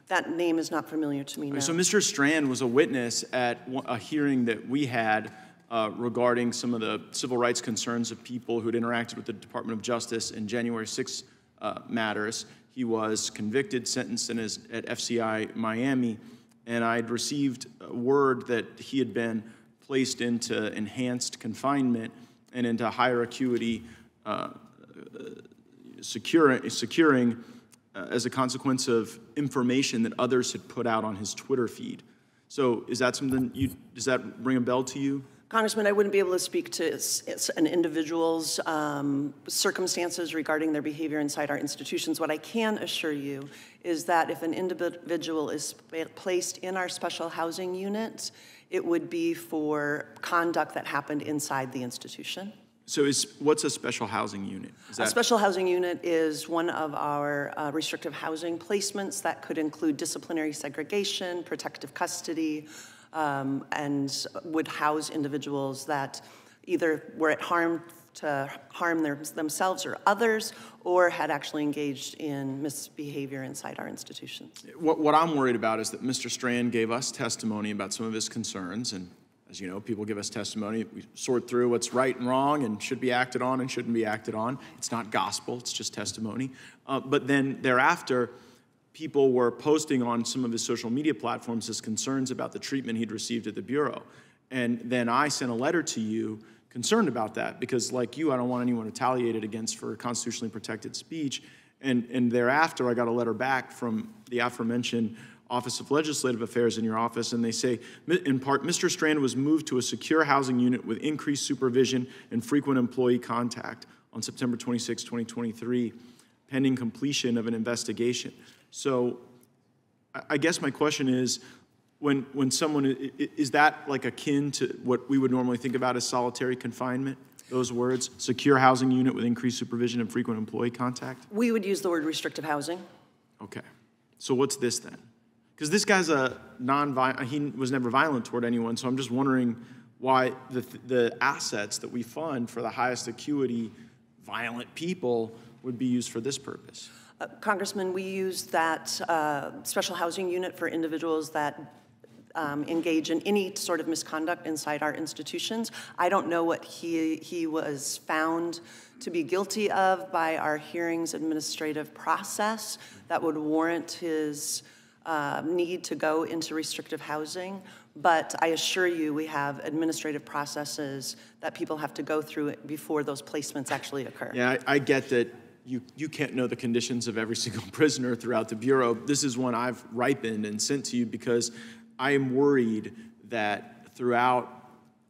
That name is not familiar to me now. So, Mr. Strand was a witness at a hearing that we had uh, regarding some of the civil rights concerns of people who had interacted with the Department of Justice in January 6 uh, matters. He was convicted, sentenced in his, at FCI Miami, and I'd received word that he had been placed into enhanced confinement and into higher acuity uh, secure, securing uh, as a consequence of information that others had put out on his Twitter feed. So is that something you, does that ring a bell to you? Congressman, I wouldn't be able to speak to an individual's um, circumstances regarding their behavior inside our institutions. What I can assure you is that if an individual is placed in our special housing unit, it would be for conduct that happened inside the institution. So is, what's a special housing unit? Is a special housing unit is one of our uh, restrictive housing placements that could include disciplinary segregation, protective custody, um, and would house individuals that either were at harm to harm their, themselves or others, or had actually engaged in misbehavior inside our institutions. What, what I'm worried about is that Mr. Strand gave us testimony about some of his concerns, and as you know, people give us testimony. We sort through what's right and wrong and should be acted on and shouldn't be acted on. It's not gospel, it's just testimony. Uh, but then thereafter, people were posting on some of his social media platforms his concerns about the treatment he'd received at the Bureau. And then I sent a letter to you concerned about that because, like you, I don't want anyone retaliated against for constitutionally protected speech. And, and thereafter, I got a letter back from the aforementioned Office of Legislative Affairs in your office, and they say, in part, Mr. Strand was moved to a secure housing unit with increased supervision and frequent employee contact on September 26, 2023, pending completion of an investigation. So I guess my question is, when, when someone, is that like akin to what we would normally think about as solitary confinement? Those words, secure housing unit with increased supervision and frequent employee contact? We would use the word restrictive housing. Okay. So what's this then? Because this guy's a non-violent, he was never violent toward anyone, so I'm just wondering why the, the assets that we fund for the highest acuity violent people would be used for this purpose. Uh, Congressman, we use that uh, special housing unit for individuals that um, engage in any sort of misconduct inside our institutions. I don't know what he, he was found to be guilty of by our hearings administrative process that would warrant his uh, need to go into restrictive housing. But I assure you, we have administrative processes that people have to go through before those placements actually occur. Yeah, I, I get that you, you can't know the conditions of every (laughs) single prisoner throughout the Bureau. This is one I've ripened and sent to you because I am worried that throughout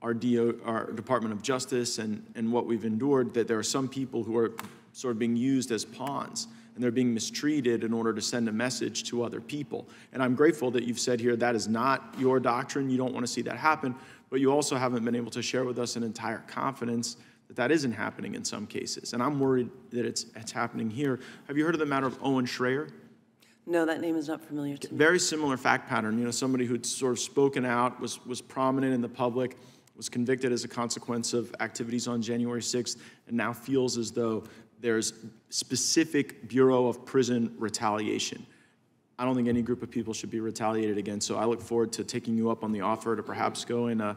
our, DO, our Department of Justice and, and what we've endured, that there are some people who are sort of being used as pawns and they're being mistreated in order to send a message to other people. And I'm grateful that you've said here that is not your doctrine. You don't want to see that happen, but you also haven't been able to share with us an entire confidence that isn't happening in some cases. And I'm worried that it's, it's happening here. Have you heard of the matter of Owen Shroyer? No, that name is not familiar to me. Very similar fact pattern. You know, somebody who'd sort of spoken out, was, was prominent in the public, was convicted as a consequence of activities on January 6th, and now feels as though there's specific Bureau of Prison retaliation. I don't think any group of people should be retaliated against, so I look forward to taking you up on the offer to perhaps go and, uh,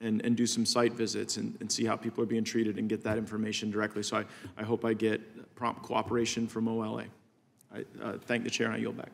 and, and do some site visits and, and see how people are being treated and get that information directly. So I, I hope I get prompt cooperation from OLA. I uh, thank the chair and I yield back.